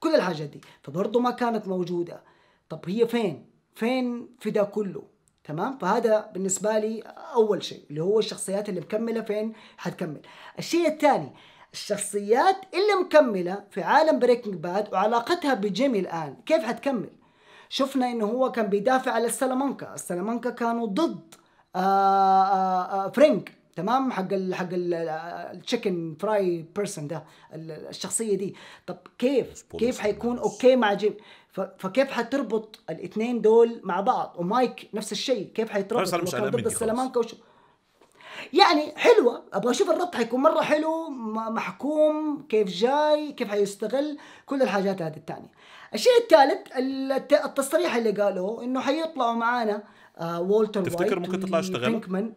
كل الحاجات دي. فبرضه ما كانت موجودة. طب هي فين؟ فين في ده كله؟ تمام؟ فهذا بالنسبة لي أول شيء اللي هو الشخصيات اللي مكملة فين حتكمل. الشيء الثاني الشخصيات اللي مكملة في عالم بريكنج باد وعلاقتها بجيمي الآن كيف حتكمل؟ شفنا إنه هو كان بيدافع على السلامانكا. السلامانكا كانوا ضد آه آه آه فرينك تمام؟ حق ال حق التشيكن فراي بيرسون ده ال- الشخصية دي. طب كيف؟ كيف حيكون أوكي مع جيم؟ فكيف حتربط الاثنين دول مع بعض؟ ومايك نفس الشيء كيف حيتربط ضد. السلامانكا وشو يعني حلوة أبغى أشوف الربط حيكون مرة حلو محكوم كيف جاي كيف حيستغل كل الحاجات هذه الثانية الشيء الثالث الت- التصريح اللي قالوه إنه حيطلعوا معانا آه وولتر تفتكر ممكن تطلع؟ وبينكمان.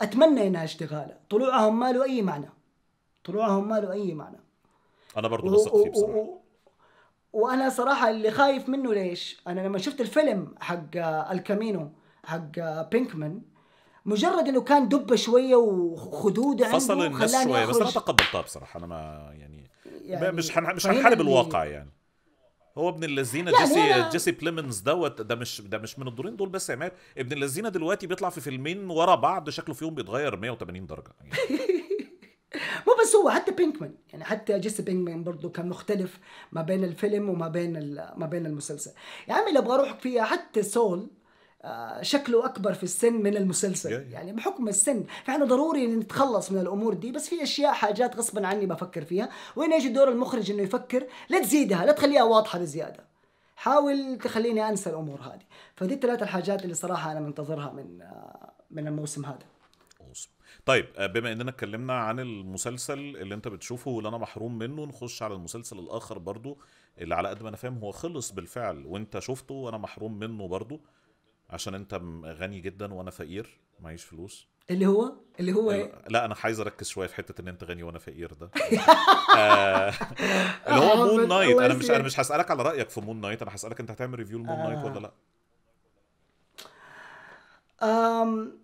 أتمنى إنها اشتغاله طلوعهم ما له أي معنى طلوعهم ما له أي معنى أنا برضو و- بثق فيه بصراحة و- وأنا صراحة اللي خايف منه ليش؟ أنا لما شفت الفيلم حق آه، الكامينو حق آه، بينكمان مجرد إنه كان دبه شوية وخدود عنده فصل الناس شوية بس أنا. تقبلتها بصراحه أنا ما يعني, يعني مش هن... مش هنحارب اللي- الواقع يعني. هو ابن اللذينه يعني جيسي أنا- جيسي بليمنز دوت ده مش ده مش من الدورين دول بس يا عماد ابن اللذينه دلوقتي بيطلع في فيلمين ورا بعض شكله فيهم بيتغير 180 درجة يعني. (laughs) مو بس هو حتى بينكمان يعني حتى جيسي بينكمان برضه كان مختلف ما بين الفيلم وما بين ما بين المسلسل. يا عمي اللي أبغى أروح فيها حتى سول شكله أكبر في السن من المسلسل. يعني بحكم السن فإحنا ضروري نتخلص من الأمور دي بس في أشياء حاجات غصبا عني بفكر فيها. وهنا يجي دور المخرج إنه يفكر لا تزيدها لا تخليها واضحة بزيادة. حاول تخليني أنسى الأمور هذه. فدي الثلاث الحاجات اللي صراحة أنا منتظرها من من الموسم هذا. طيب آه، بما إننا اتكلمنا عن المسلسل اللي أنت بتشوفه واللي أنا محروم منه نخش على المسلسل الآخر برضو اللي على قد ما أنا فاهم هو خلص بالفعل وأنت شفته وأنا محروم منه برضو. عشان انت غني جدا وأنا فقير معيش فلوس اللي هو اللي هو إيه؟ لا أنا عايز اركز شوية في حتة ان انت غني وأنا فقير ده (laughs) آه، اللي هو (laughs) مون نايت أنا مش أنا يسعدك. مش هسألك على رأيك في مون نايت أنا هسألك أنت هتعمل review لمون نايت. ولا لأ أم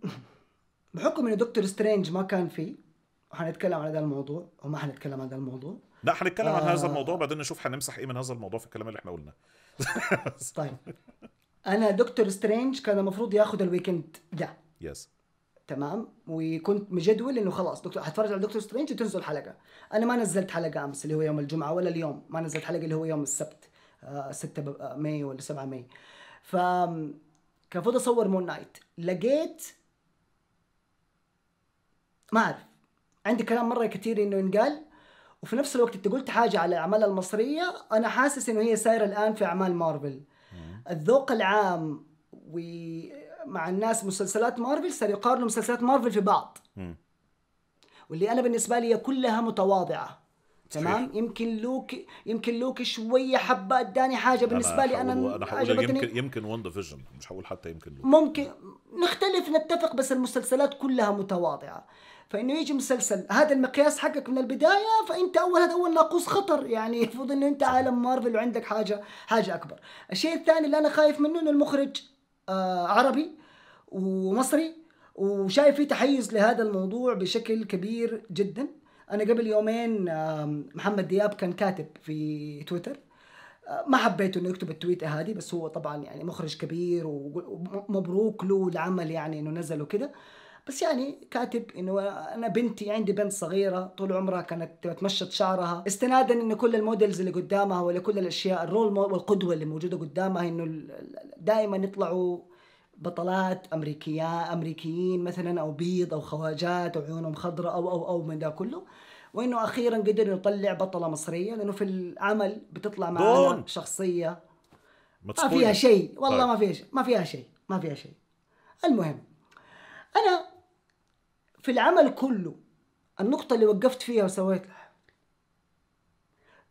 بحكم انه دكتور سترينج ما كان فيه وحنتكلم عن هذا الموضوع وما حنتكلم عن هذا الموضوع لا هنتكلم عن هذا آه. الموضوع بعدين نشوف هنمسح إيه من هذا الموضوع في الكلام اللي إحنا قلناه (laughs) طيب أنا دكتور سترينج كان المفروض ياخذ ال weekend ده. yes تمام؟ وكنت مجدول إنه خلاص دكتور حتفرج على دكتور سترينج وتنزل حلقه أنا ما نزلت حلقة أمس اللي هو يوم الجمعة ولا اليوم ما نزلت حلقة اللي هو يوم السبت آه 6 ب- آه، ماي ولا 7 ماي. ف كان المفروض أصور مون نايت. لقيت ما أعرف. عندي كلام مرة كثير إنه ينقال وفي نفس الوقت أنت قلت حاجة على الأعمال المصرية أنا حاسس إنه هي سايرة الآن في أعمال مارفل. الذوق العام ومع الناس مسلسلات مارفل صار يقارنوا مسلسلات مارفل في بعض. واللي أنا بالنسبة لي كلها متواضعة صحيح. تمام يمكن لوكي يمكن لوكي شوية حبة اداني حاجة بالنسبة لي أنا أنا يمكن يمكن وان ديفيجن مش هقول حتى يمكن لوكي. ممكن نختلف نتفق بس المسلسلات كلها متواضعة فإنه يجي مسلسل. هذا المقياس حقك من البداية فإنت اول هذا أول ناقوس خطر. يعني المفروض إنه أنت عالم مارفل وعندك حاجة حاجة أكبر. الشيء الثاني اللي أنا خايف منه إنه المخرج آه عربي ومصري وشايف في تحيز لهذا الموضوع بشكل كبير جدا. أنا قبل يومين آم، محمد دياب كان كاتب في تويتر. ما حبيت إنه يكتب التويتة هذه بس هو طبعا يعني مخرج كبير ومبروك له العمل يعني إنه نزل وكده. بس يعني كاتب إنه أنا بنتي عندي بنت صغيرة طول عمرها كانت تمشط شعرها. استنادا انه كل ال models اللي قدامها ولا كل الأشياء ال role والقدوة اللي موجودة قدامها إنه دائما يطلعوا بطلات امريكيا أمريكيين مثلا أو بيض أو خواجات أو عيونهم خضراء أو أو أو من ده كله. وإنه أخيرا قدر يطلع بطلة مصرية لأنه في العمل بتطلع دون. شخصية. ما فيها. شيء. والله طيب. ما فيها شيء. ما فيها شيء. ما فيها شيء. المهم أنا في العمل كله النقطة اللي وقفت فيها وسويت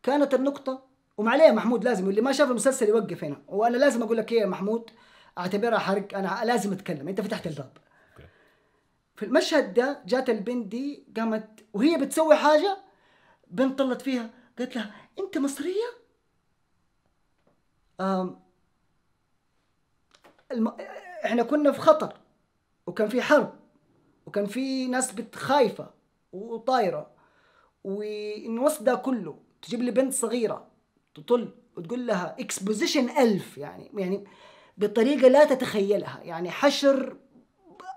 كانت النقطة ومعليه يا محمود لازم اللي ما شاف المسلسل يوقف هنا. وأنا لازم أقول لك إيه يا محمود؟ أعتبرها حرق أنا لازم أتكلم. أنت فتحت الباب. في المشهد ده جات البنت دي قامت وهي بتسوي حاجة بنت طلت فيها قالت لها أنت مصرية؟ أم الم... إحنا كنا في خطر وكان في حرب. وكان في ناس خايفة وطايرة. وإن وسط ده كله تجيب لي بنت صغيرة تطل وتقول لها exposition ألف يعني يعني بطريقة لا تتخيلها يعني حشر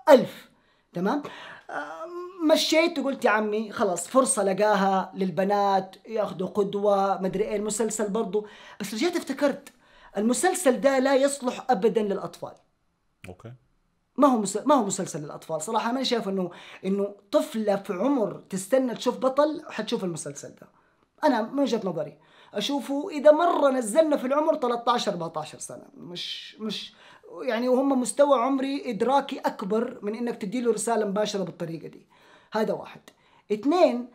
ألف. تمام؟ آه، مشيت وقلت يا عمي خلاص فرصة لقاها للبنات ياخذوا قدوة مدري إيه المسلسل برضو. بس رجعت افتكرت المسلسل ده لا يصلح أبدا للأطفال. okay. ما هو. ما هو مسلسل للاطفال صراحة ماني شايف انه إنه طفلة في عمر تستنى تشوف بطل حتشوف المسلسل ده أنا من وجهة نظري أشوفه إذا مرة نزلنا في العمر 13 14 سنة مش مش يعني وهم مستوى عمري إدراكي أكبر من إنك تديله رسالة مباشرة بالطريقة دي هذا واحد اثنين.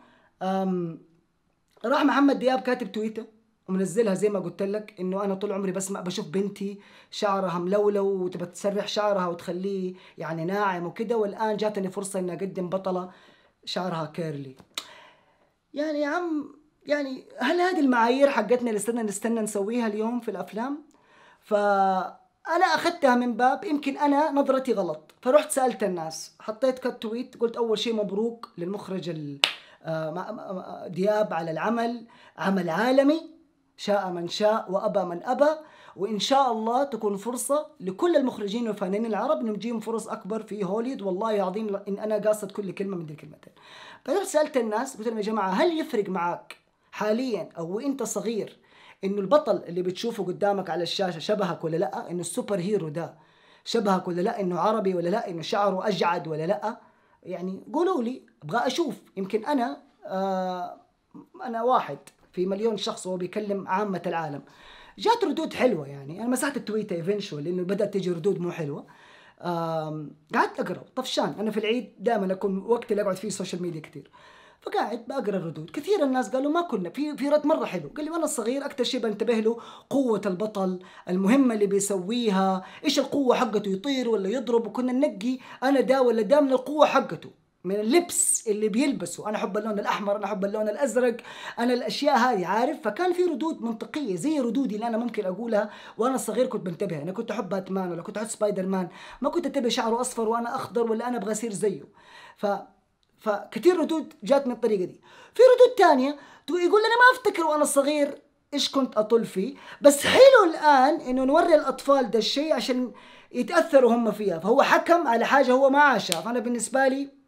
راح محمد دياب كاتب تويتر ومنزلها زي ما قلت لك إنه أنا طول عمري بسمع بشوف بنتي شعرها ملولو وتبى تسرح شعرها وتخليه يعني ناعم وكده والآن جاتني فرصة إني أقدم بطلة شعرها كيرلي. يعني يا عم يعني هل هذه المعايير حقتنا اللي استنى نستنى نسويها اليوم في الأفلام؟ فأنا أخذتها من باب يمكن أنا نظرتي غلط. فرحت سألت الناس حطيت كت تويت قلت أول شيء مبروك للمخرج آه، دياب على العمل عمل عالمي. شاء من شاء وأبى من أبى. وإن شاء الله تكون فرصة لكل المخرجين والفنانين العرب انهم يجيهم فرص أكبر في هوليود. والله العظيم إن أنا قاصد كل كلمة من دي الكلمتين. بعدين سألت الناس قلت لهم يا جماعة هل يفرق معك حاليا أو انت صغير إنه البطل اللي بتشوفه قدامك على الشاشة شبهك ولا لأ؟ إنه ال superhero ده شبهك ولا لأ؟ إنه عربي ولا لأ؟ إنه شعره أجعد ولا لأ؟ يعني قولوا لي أبغى أشوف. يمكن أنا آه أنا واحد. في مليون شخص وهو بيكلم عامة العالم. جات ردود حلوة يعني. أنا مسحت التويتر eventually لأنه بدأت تجي ردود مو حلوة. قعدت أقرأ. طفشان. أنا في العيد دائما أكون وقت اللي أقعد فيه السوشيال ميديا كثير فقاعد بقرا الردود. كثير الناس قالوا ما كنا. في في رد مرة حلو. قال لي وأنا صغير أكثر شيء بنتبه له قوة البطل المهمة اللي بيسويها إيش القوة حقته يطير ولا يضرب. وكنا ننقي أنا دا ولا دا من القوه حقته. من اللبس اللي بيلبسه. أنا أحب اللون الأحمر أنا أحب اللون الأزرق أنا الأشياء هذه عارف؟ فكان في ردود منطقية زي ردودي اللي أنا ممكن أقولها وأنا صغير كنت بنتبه. أنا كنت أحب باتمان ولا كنت أحب سبايدر مان ما كنت انتبه شعره أصفر وأنا أخضر ولا أنا أبغى أصير زيه. ف فكثير ردود جات من الطريقة دي. في ردود تقول يقول أنا ما أفتكر وأنا صغير إيش كنت اطل فيه بس حلو الآن إنه نوري الأطفال ده الشيء عشان يتأثروا هم فيها. فهو حكم على حاجة هو ما عاشها. فأنا بالنسبة لي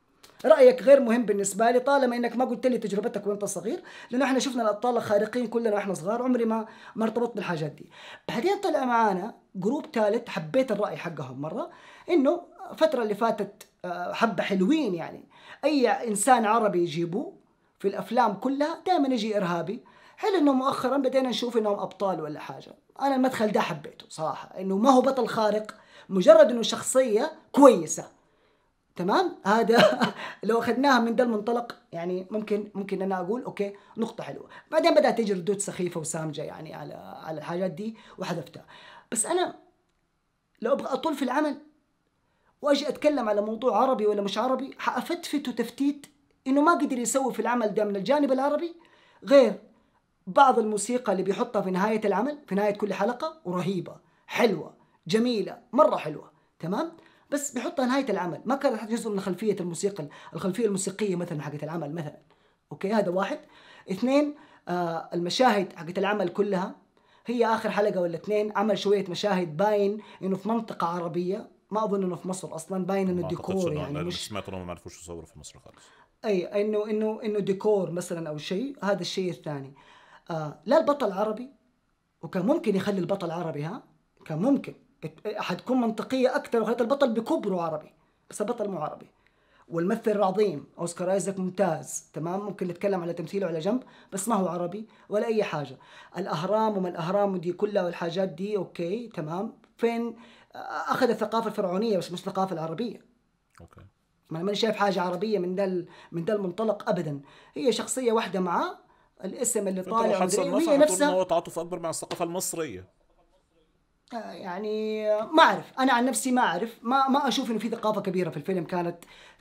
رأيك غير مهم بالنسبة لي طالما إنك ما قلت لي تجربتك وأنت صغير لأنه إحنا شفنا الأبطال الخارقين كلنا وإحنا صغار عمري ما ما ارتبطت بالحاجات دي. بعدين طلع معانا جروب ثالث حبيت الرأي حقهم مرة إنه الفترة اللي فاتت آه، حبة حلوين يعني. أي إنسان عربي يجيبوه في الأفلام كلها دائما يجي إرهابي. حلو إنه مؤخرا بدينا نشوف إنهم أبطال ولا حاجة. أنا المدخل ده حبيته صراحة إنه ما هو بطل خارق مجرد إنه شخصية كويسة. تمام؟ هذا (laughs) لو أخذناها من ده المنطلق يعني ممكن ممكن أنا أقول أوكي نقطة حلوة. بعدين بدأت تجي ردود سخيفة وسامجة يعني على على الحاجات دي وحذفتها. بس أنا لو أبغى أطول في العمل وأجي أتكلم على موضوع عربي ولا مش عربي حأفتفت وتفتيت إنه ما قدر يسوي في العمل ده من الجانب العربي غير بعض الموسيقى اللي بيحطها في نهاية العمل في نهاية كل حلقة ورهيبة حلوة جميلة مرة حلوة تمام؟ بس بيحطها نهاية العمل. ما كانت جزء من خلفية الموسيقى الخلفية الموسيقية مثلا حقت العمل مثلا. أوكي؟ هذا واحد. اثنين آه المشاهد حقت العمل كلها. هي آخر حلقة ولا اثنين عمل شوية مشاهد باين إنه في منطقة عربية. ما أظن إنه في مصر أصلا باين إنه إنه- يعني لأن مش سمعت انهم ما عرفوش يصوروا في مصر خالص. أي إنه إنه إنه ديكور مثلا أو شيء. هذا الشيء الثاني. آه لا البطل عربي. وكان ممكن يخلي البطل عربي ها؟ كان ممكن. حتكون منطقية أكثر وخلت البطل بكبره عربي بس البطل مو عربي. والممثل العظيم أوسكار آيزاك ممتاز تمام؟ ممكن نتكلم على تمثيله على جنب بس ما هو عربي ولا أي حاجة. الأهرام وما الأهرام ودي كلها والحاجات دي okay تمام؟ فين؟ أخذ الثقافة الفرعونية بس مش الثقافة العربية. أوكي. ما أنا ماني شايف حاجة عربية من ده من ده المنطلق ابدا. هي شخصية واحدة معاه الاسم اللي طالع ان نفسها هو تعاطف أكبر مع الثقافة المصرية. يعني ما أعرف. أنا عن نفسي ما أعرف. ما ما أشوف إنه في ثقافة كبيرة في الفيلم كانت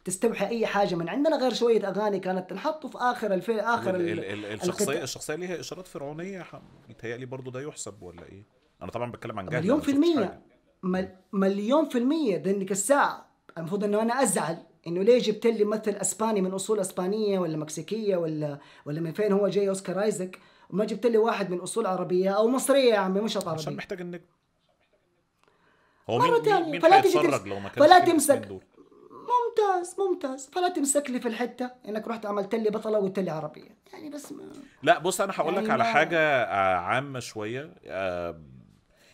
تستوحي أي حاجة من عندنا غير شوية أغاني كانت تنحط وفي آخر الفيلم آخر ال- ال- ال- ال- الشخصية. الشخصية ليها إشارات فرعونية متهيألي برضو ده يحسب ولا إيه؟ أنا طبعا بتكلم عن جهل مليون في المية. مل مليون في المية. ذنك الساعة المفروض إنه أنا أزعل إنه ليه جبت لي ممثل أسباني من أصول أسبانية ولا مكسيكية ولا ولا من فين هو جاي أوسكار ايزك وما جبت لي واحد من أصول عربية أو مصرية يا عمي مش عشان عربية محتاج النجم هو مرة مين فلا تمس- لو ما فلا تمسك. ممتاز ممتاز. فلا تمسك لي في الحتة. إنك رحت عملت لي بطلة وقلت لي عربية. يعني بس ما لا بص أنا هقول لك يعني على ما- حاجة آه، عامة شوية. آه،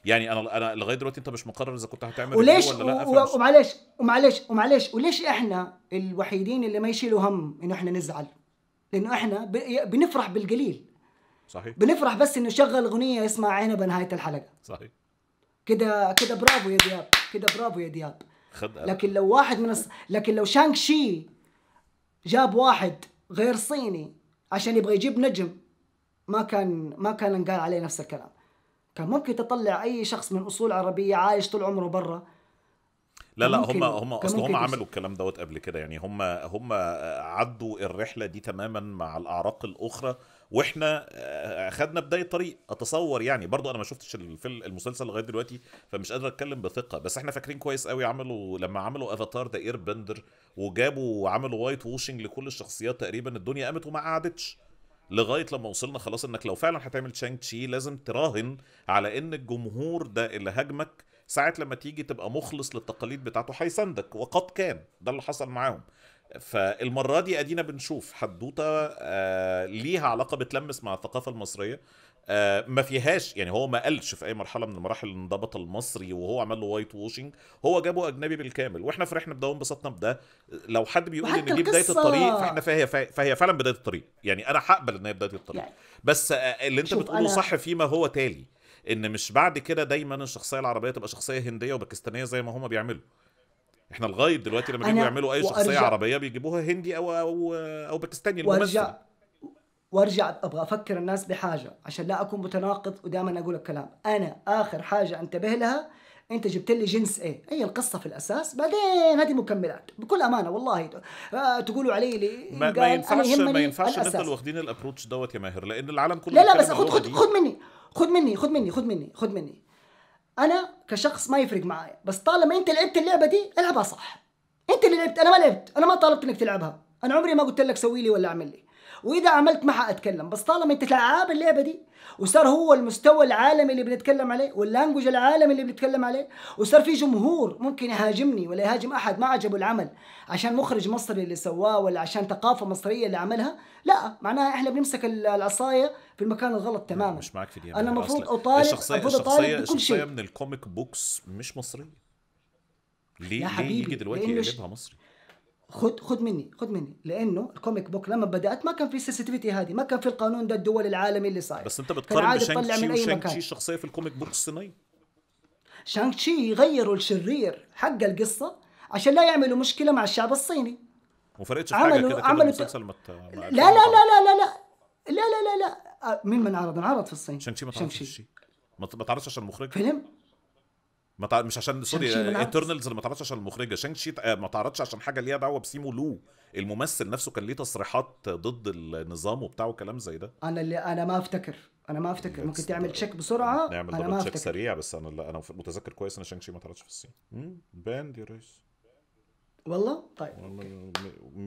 يعني أنا أنا لغاية دلوقتي أنت مش مقرر إذا كنت هتعمل وليش؟ ولا لا و- ومعلش ومعلش ومعلش وليش إحنا الوحيدين اللي ما يشيلوا هم إنه إحنا نزعل؟ لأنه إحنا ب- بنفرح بالقليل. صحيح. بنفرح بس إنه شغل أغنية يسمع عنبه نهايه الحلقة. صحيح. كده كده برافو يا دياب كده برافو يا دياب. خد لكن لو واحد من الص... لكن لو شانغ شي جاب واحد غير صيني عشان يبغى يجيب نجم ما كان ما كان انقال عليه نفس الكلام. كان ممكن تطلع أي شخص من أصول عربية عايش طول عمره برا. لا لا هم هم أصل هم عملوا. الكلام دوت قبل كده. يعني هم هم عدوا الرحلة دي تماما مع الأعراق الأخرى وإحنا آه، خدنا بداية طريق. أتصور يعني برضو أنا ما شفتش الفيلم المسلسل لغاية دلوقتي فمش قادر أتكلم بثقة. بس إحنا فاكرين كويس قوي عملوا لما عملوا افاتار ذا اير بندر وجابوا وعملوا whitewashing لكل الشخصيات تقريبا الدنيا قامت وما قعدتش. لغاية لما وصلنا خلاص إنك لو فعلا هتعمل شانج تشي لازم تراهن على إن الجمهور ده اللي هاجمك ساعة لما تيجي تبقى مخلص للتقاليد بتاعته هيساندك وقد كان. ده اللي حصل معاهم. فالمرة دي أدينا بنشوف حدوتة آه ليها علاقة بتلمس مع الثقافة المصرية. آه ما فيهاش يعني هو ما قالش في أي مرحلة من المراحل إن ده بطل مصري وهو عمل له whitewashing هو جابه أجنبي بالكامل. وإحنا فرحنا بده وانبسطنا بده. لو حد بيقول إن دي بداية الطريق فإحنا فهي فهي فعلا بداية الطريق. يعني أنا هقبل إن هي بداية الطريق. يعني بس آه، اللي أنت بتقوله أنا- صح فيما هو تالي إن مش بعد كده دايما الشخصية العربية تبقى شخصية هندية وباكستانية زي ما هما بيعملوا. إحنا لغاية دلوقتي لما بيجوا يعملوا أي شخصية وأرجع- عربية بيجيبوها هندي أو أو أو باكستاني الممثل وارجع وأرجع أبغى أفكر الناس بحاجة عشان لا أكون متناقض ودائما أقول الكلام. أنا آخر حاجة أنتبه لها أنت جبت لي جنس إيه هي القصة في الأساس. بعدين هذه مكملات. بكل أمانة والله آه تقولوا علي لي ما, ما ينفعش ما ينفعش الأساس. نفضل واخدين ال approach دوت يا ماهر لأن العالم كله لا لا بس خذ دي. خذ مني. خذ مني خذ مني خذ مني خذ مني. أنا كشخص ما يفرق معايا بس طالما أنت لعبت اللعبة دي العبها صح. أنت اللي لعبت أنا ما لعبت أنا ما طالبت إنك تلعبها. أنا عمري ما قلت لك سوي لي ولا أعمل لي. وإذا عملت ما حأتكلم. بس طالما أنت تلعب اللعبة دي وصار هو المستوى العالمي اللي بنتكلم عليه وال language العالمي اللي بنتكلم عليه وصار في جمهور ممكن يهاجمني ولا يهاجم أحد ما عجبه العمل عشان مخرج مصري اللي سواه ولا عشان ثقافة مصرية اللي عملها لا معناها إحنا بنمسك العصاية في المكان الغلط تماما. مش معاك في دي أنا. المفروض اطالب الشخصيه المفروض الشخصيه اطالب بكل الشخصيه شيء من ال comic books مش مصرية. ليه؟ يا ليه حبيبي، يجي دلوقتي يقلبها مصري؟ خد خد مني خد مني. لأنه ال comic book لما بدأت ما كان في ال sensitivity هذه ما كان في القانون ده الدولي العالمي اللي صاير. بس أنت بتقارن بشانج تشي وشانج تشي الشخصيه في ال comic books الصينية. شانغ تشي غيروا الشرير حق القصة عشان لا يعملوا مشكلة مع الشعب الصيني. وما فرقتش في حاجة عملوا- كده كده عملوا المسلسل ما ت- ما لا لا لا لا لا لا. لا لا لا لا. آه، مين من عرض انعرض في الصين. شانج تشي ما تعرفش ما تعرفش عشان المخرج فيلم؟ ما تع... مش عشان sorry Eternals اللي ما تعرضش عشان المخرجة. شانج تشي آه، ما تعرضش عشان حاجة ليها دعوة بسيمو لو. الممثل نفسه كان ليه تصريحات ضد النظام وبتاع وكلام زي ده. أنا اللي أنا ما أفتكر. أنا ما أفتكر. ممكن تعمل check بسرعة. نعمل أنا ما double check أفتكر. سريع بس أنا أنا متذكر كويس إن شانج تشي ما تعرضش في الصين مم، banned يا ريس. والله؟ طيب.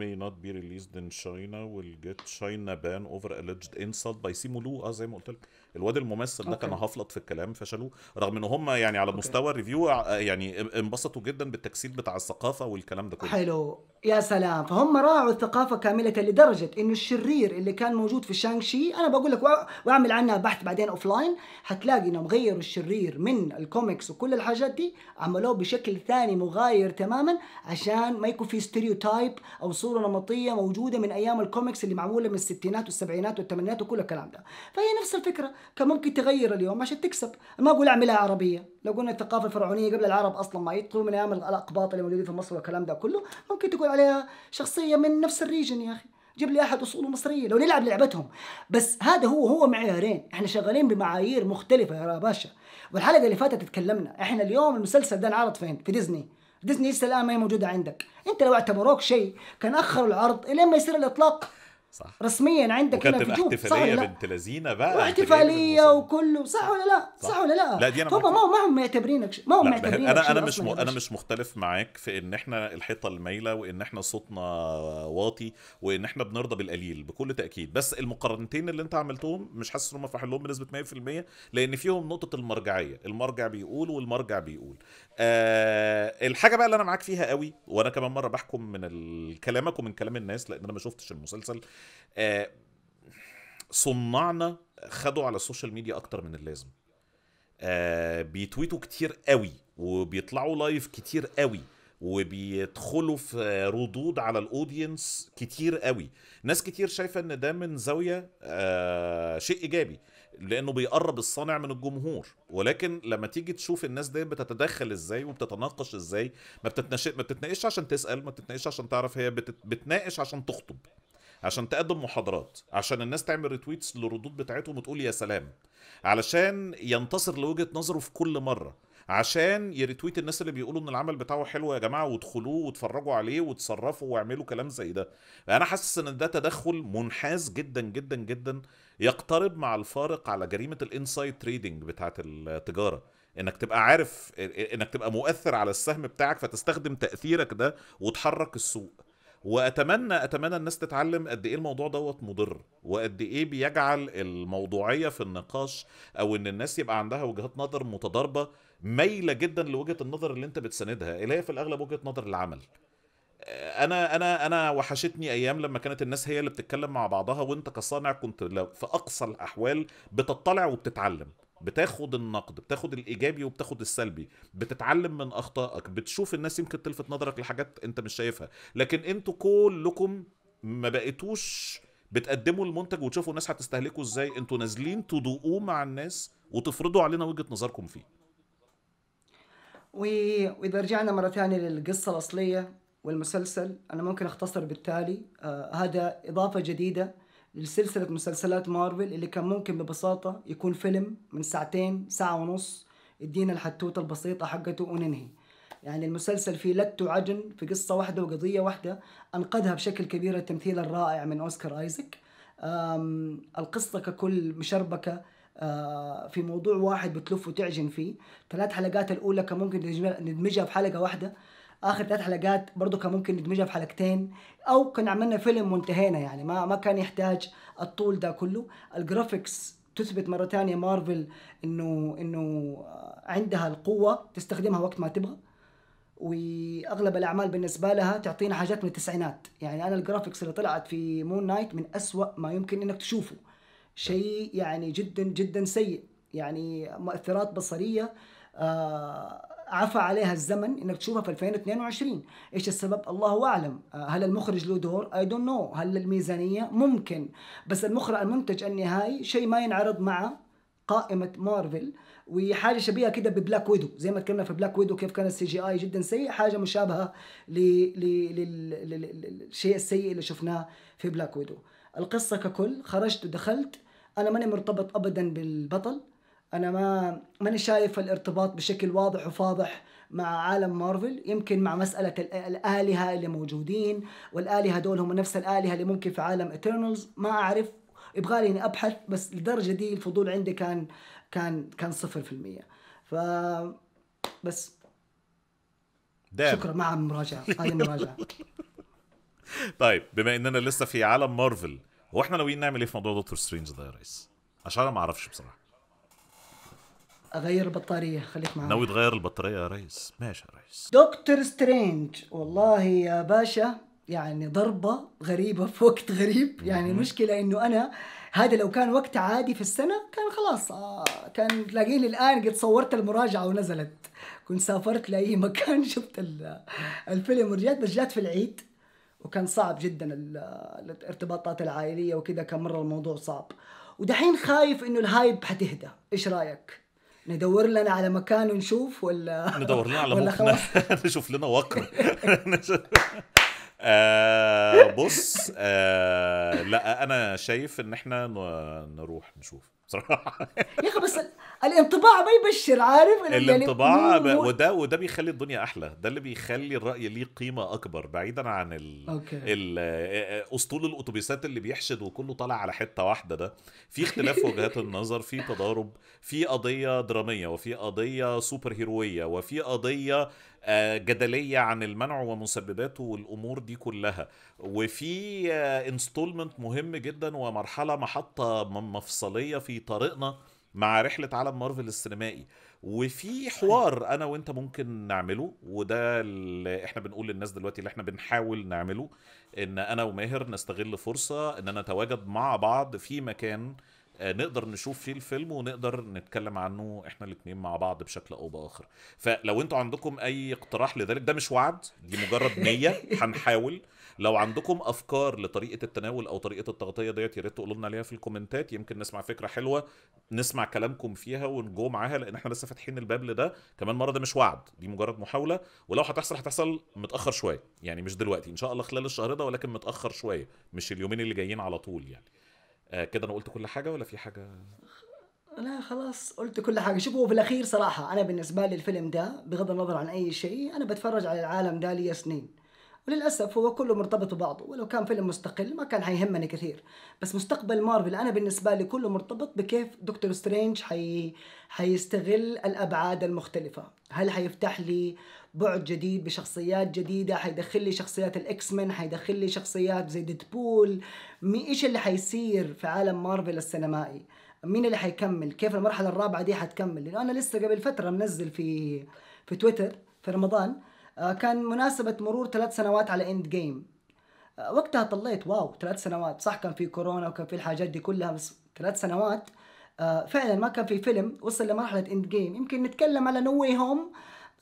May not be released in China will get China ban over alleged insult by Simu Liu آه زي ما قلت لك الواد الممثل ده. كان هفلط في الكلام فشلوه. رغم إن هم يعني على مستوى ال review آه، يعني انبسطوا جدا بالتجسيد بتاع الثقافة والكلام ده كله. حلو. يا سلام. فهم راعوا الثقافة كاملة لدرجة إنه الشرير اللي كان موجود في شانغ تشي أنا بقول لك وأعمل عنها بحث بعدين offline حتلاقي إنهم غيروا الشرير من الكوميكس وكل الحاجات دي عملوه بشكل ثاني مغاير تماما عشان عشان ما يكون في stereotype أو صورة نمطية موجودة من أيام الكوميكس اللي معمولة من الستينات والسبعينات والثمانينات وكل الكلام ده. فهي نفس الفكرة. كان ممكن تغير اليوم عشان تكسب. ما أقول اعملها عربية. لو قلنا الثقافة الفرعونية قبل العرب أصلا ما يدخلوا من أيام الأقباط اللي موجودين في مصر والكلام ده كله ممكن تقول عليها شخصية من نفس الريجن يا أخي. جيب لي أحد أصوله مصرية لو نلعب لعبتهم. بس هذا هو هو معيارين إحنا شغالين بمعايير مختلفة يا باشا. والحلقة اللي فاتت تكلمنا إحنا اليوم المسلسل ده انعرض فين؟ في ديزني. ديزني لسه الآن ما هي موجودة عندك. أنت لو اعتبروك شيء كان اخروا العرض إلين ما يصير الإطلاق صح رسميا عندك هنا في جوب صح احتفالية ولا لا؟ بنت لذينة بقى واحتفالية وكله صح ولا لا؟ صح, صح. ولا لا؟ لا، دي أنا هم. ما هم معتبرينك ما هم معتبرينك أنا أنا مش م... أنا. مش مختلف معاك في إن إحنا الحيطة المايلة وإن إحنا صوتنا واطي وإن إحنا بنرضى بالقليل بكل تأكيد بس المقارنتين اللي أنت عملتهم مش حاسس إن هم فاحين لهم بنسبة 100% لأن فيهم نقطة المرجعية المرجع بيقول والمرجع بيقول آه الحاجة بقى اللي أنا معاك فيها قوي وأنا كمان مرة بحكم من كلامك ومن كلام الناس لأن أنا ما شفتش المسلسل آه صناعنا خدوا على السوشيال ميديا أكتر من اللازم. آه بيتويتوا كتير قوي وبيطلعوا live كتير قوي وبيدخلوا في ردود على ال audience كتير قوي. ناس كتير شايفة إن ده من زاوية آه شيء إيجابي لأنه بيقرب الصانع من الجمهور. ولكن لما تيجي تشوف الناس دي بتتدخل إزاي وبتتناقش إزاي ما بتتناقش ما بتتناقش عشان تسأل ما بتتناقش عشان تعرف هي بتت... بتناقش عشان تخطب. عشان تقدم محاضرات عشان الناس تعمل retweets للردود بتاعتهم وتقول يا سلام. علشان ينتصر لوجهة نظره في كل مرة. عشان ي retweet الناس اللي بيقولوا إن العمل بتاعه حلو يا جماعة وادخلوه واتفرجوا عليه وتصرفوا واعملوا كلام زي ده. أنا حاسس إن ده تدخل منحاز جدا جدا جدا يقترب مع الفارق على جريمة ال inside trading بتاعت التجارة. إنك تبقى عارف إنك تبقى مؤثر على السهم بتاعك فتستخدم تأثيرك ده وتحرك السوق. واتمنى أتمنى الناس تتعلم قد إيه الموضوع دوت مضر وقد إيه بيجعل الموضوعية في النقاش أو إن الناس يبقى عندها وجهات نظر متضاربة مايلة جدا لوجهة النظر اللي أنت بتساندها اللي هي في الأغلب وجهة نظر العمل. أنا أنا أنا وحشتني أيام لما كانت الناس هي اللي بتتكلم مع بعضها وأنت كصانع كنت في أقصى الأحوال بتطلع وبتتعلم. بتاخد النقد بتاخد الإيجابي وبتاخد السلبي بتتعلم من أخطائك بتشوف الناس يمكن تلفت نظرك لحاجات أنت مش شايفها. لكن أنتوا كلكم ما بقيتوش بتقدموا المنتج وتشوفوا الناس هتستهلكوا إزاي أنتوا نازلين تدوقوه مع الناس وتفرضوا علينا وجهة نظركم فيه. وإذا رجعنا مرة ثانية للقصة الأصلية والمسلسل أنا ممكن أختصر بالتالي آه هذا إضافة جديدة لسلسلة مسلسلات مارفل اللي كان ممكن ببساطة يكون فيلم من ساعتين ساعة ونص يدينا الحتوتة البسيطة حقته وننهي. يعني المسلسل فيه لت وعجن في قصة واحدة وقضية واحدة أنقذها بشكل كبير التمثيل الرائع من أوسكار آيزك. آم، القصة ككل مشربكة آه، في موضوع واحد بتلف وتعجن فيه. ثلاث حلقات الأولى كان ممكن ندمجها- في حلقه واحدة. آخر ثلاث حلقات برضو كان ممكن ندمجها في حلقتين أو كان عملنا فيلم وانتهينا يعني ما ما كان يحتاج الطول ده كله. الجرافيكس تثبت مرة ثانية مارفل انه إنه عندها القوة تستخدمها وقت ما تبغى وأغلب الأعمال بالنسبة لها تعطينا حاجات من التسعينات. يعني أنا الجرافيكس اللي طلعت في Moon Knight من أسوأ ما يمكن إنك تشوفه. شيء يعني جدا جدا سيء. يعني مؤثرات بصرية آه عفى عليها الزمن إنك تشوفها في 2022 إيش السبب؟ الله أعلم. آه هل المخرج له دور؟ I don't know هل الميزانية؟ ممكن. بس المخرج المنتج النهائي شيء ما ينعرض مع قائمة مارفل وحاجه شبيهة كده ب Black Widow. زي ما تكلمنا في Black Widow كيف كان ال CGI جدا سيء حاجة مشابهة للشيء السيء اللي شفناه في Black Widow. القصة ككل خرجت ودخلت. أنا ماني مرتبط ابدا بالبطل. أنا ما ماني شايف الارتباط بشكل واضح وفاضح مع عالم مارفل يمكن مع مسألة ال- الآلهة اللي موجودين والآلهة دول هم نفس الآلهة اللي ممكن في عالم Eternals ما أعرف يبغالي إني أبحث بس لدرجة دي الفضول عندي كان كان كان صفر في المية. ف بس. ده شكرا. مع المراجعة. هذه (laughs) المراجعة. طيب بما إننا لسه في عالم مارفل هو إحنا ناويين نعمل إيه في موضوع Doctor Strange ده يا ريس؟ عشان أنا ما أعرفش بصراحة. أغير البطارية خليك معي ناوي تغير البطارية يا ريس؟ ماشي يا ريس. Doctor Strange والله يا باشا يعني ضربة غريبة في وقت غريب. يعني المشكلة إنه أنا هذا لو كان وقت عادي في السنة كان خلاص آه كان تلاقيني الآن قد صورت المراجعة ونزلت. كنت سافرت لأي مكان (laughs) شفت ال- الفيلم ورجعت بس جات في العيد وكان صعب جدا ال- الارتباطات العائلية وكذا كان مرة الموضوع صعب. ودحين خايف إنه الهايب حتهدى. إيش رأيك؟ ندور لنا على مكان ونشوف ولا ندور لنا على ولا مخنا (laughs) نشوف لنا وقر. (laughs) آه بص آه لا أنا شايف إن إحنا نروح نشوف بصراحة. يا أخي بس ال- الانطباع ما يبشر عارف يعني الانطباع ب- وده وده بيخلي الدنيا أحلى. ده اللي بيخلي الرأي ليه قيمة أكبر بعيدا عن ال أوكي. ال أسطول الأتوبيسات اللي بيحشد وكله طالع على حتة واحدة ده. في اختلاف وجهات النظر في تضارب في قضية درامية وفي قضية سوبر هيروية وفي قضية آه، جدلية عن المنع ومسبباته والأمور دي كلها. وفي installment مهم جدا ومرحلة محطة مفصلية في طريقنا مع رحلة عالم مارفل السينمائي. وفي حوار أنا وأنت ممكن نعمله وده اللي إحنا بنقول للناس دلوقتي اللي إحنا بنحاول نعمله إن أنا وماهر نستغل فرصة إن نتواجد مع بعض في مكان آه، نقدر نشوف فيه الفيلم ونقدر نتكلم عنه إحنا الاثنين مع بعض بشكل أو بآخر. فلو أنتوا عندكم أي اقتراح لذلك ده مش وعد دي مجرد نية (laughs) هنحاول. لو عندكم أفكار لطريقة التناول أو طريقة التغطية ديت يا ريت تقولوا لنا عليها في الكومنتات. يمكن نسمع فكرة حلوة نسمع كلامكم فيها ونجو معاها لأن إحنا لسه فاتحين الباب لده. كمان مرة ده مش وعد دي مجرد محاولة. ولو هتحصل هتحصل متأخر شوية. يعني مش دلوقتي إن شاء الله خلال الشهر ده ولكن متأخر شوية مش اليومين اللي جايين على طول يعني. آه كده أنا قلت كل حاجة ولا في حاجة؟ لا خلاص قلت كل حاجة. شوفوا في الأخير صراحة أنا بالنسبة لي الفيلم ده بغض النظر عن أي شيء أنا بتفرج على العالم ده لي سنين. وللأسف هو كله مرتبط ببعضه. ولو كان فيلم مستقل ما كان حيهمني كثير. بس مستقبل مارفل أنا بالنسبة لي كله مرتبط بكيف Doctor Strange حي... حيستغل الأبعاد المختلفة. هل حيفتح لي بعد جديد بشخصيات جديدة حيدخل لي شخصيات ال X-Men حيدخل لي شخصيات زي Deadpool. إيش اللي حيصير في عالم مارفل السينمائي؟ مين اللي حيكمل؟ كيف المرحلة الرابعة دي حتكمل؟ لأنه أنا لسه قبل فترة منزل في في تويتر في رمضان آه، كان مناسبة مرور ثلاث سنوات على Endgame. آه، وقتها طليت wow ثلاث سنوات. صح كان في كورونا وكان في الحاجات دي كلها بس ثلاث سنوات. آه، فعلا ما كان في فيلم وصل لمرحلة Endgame. يمكن نتكلم على No Way Home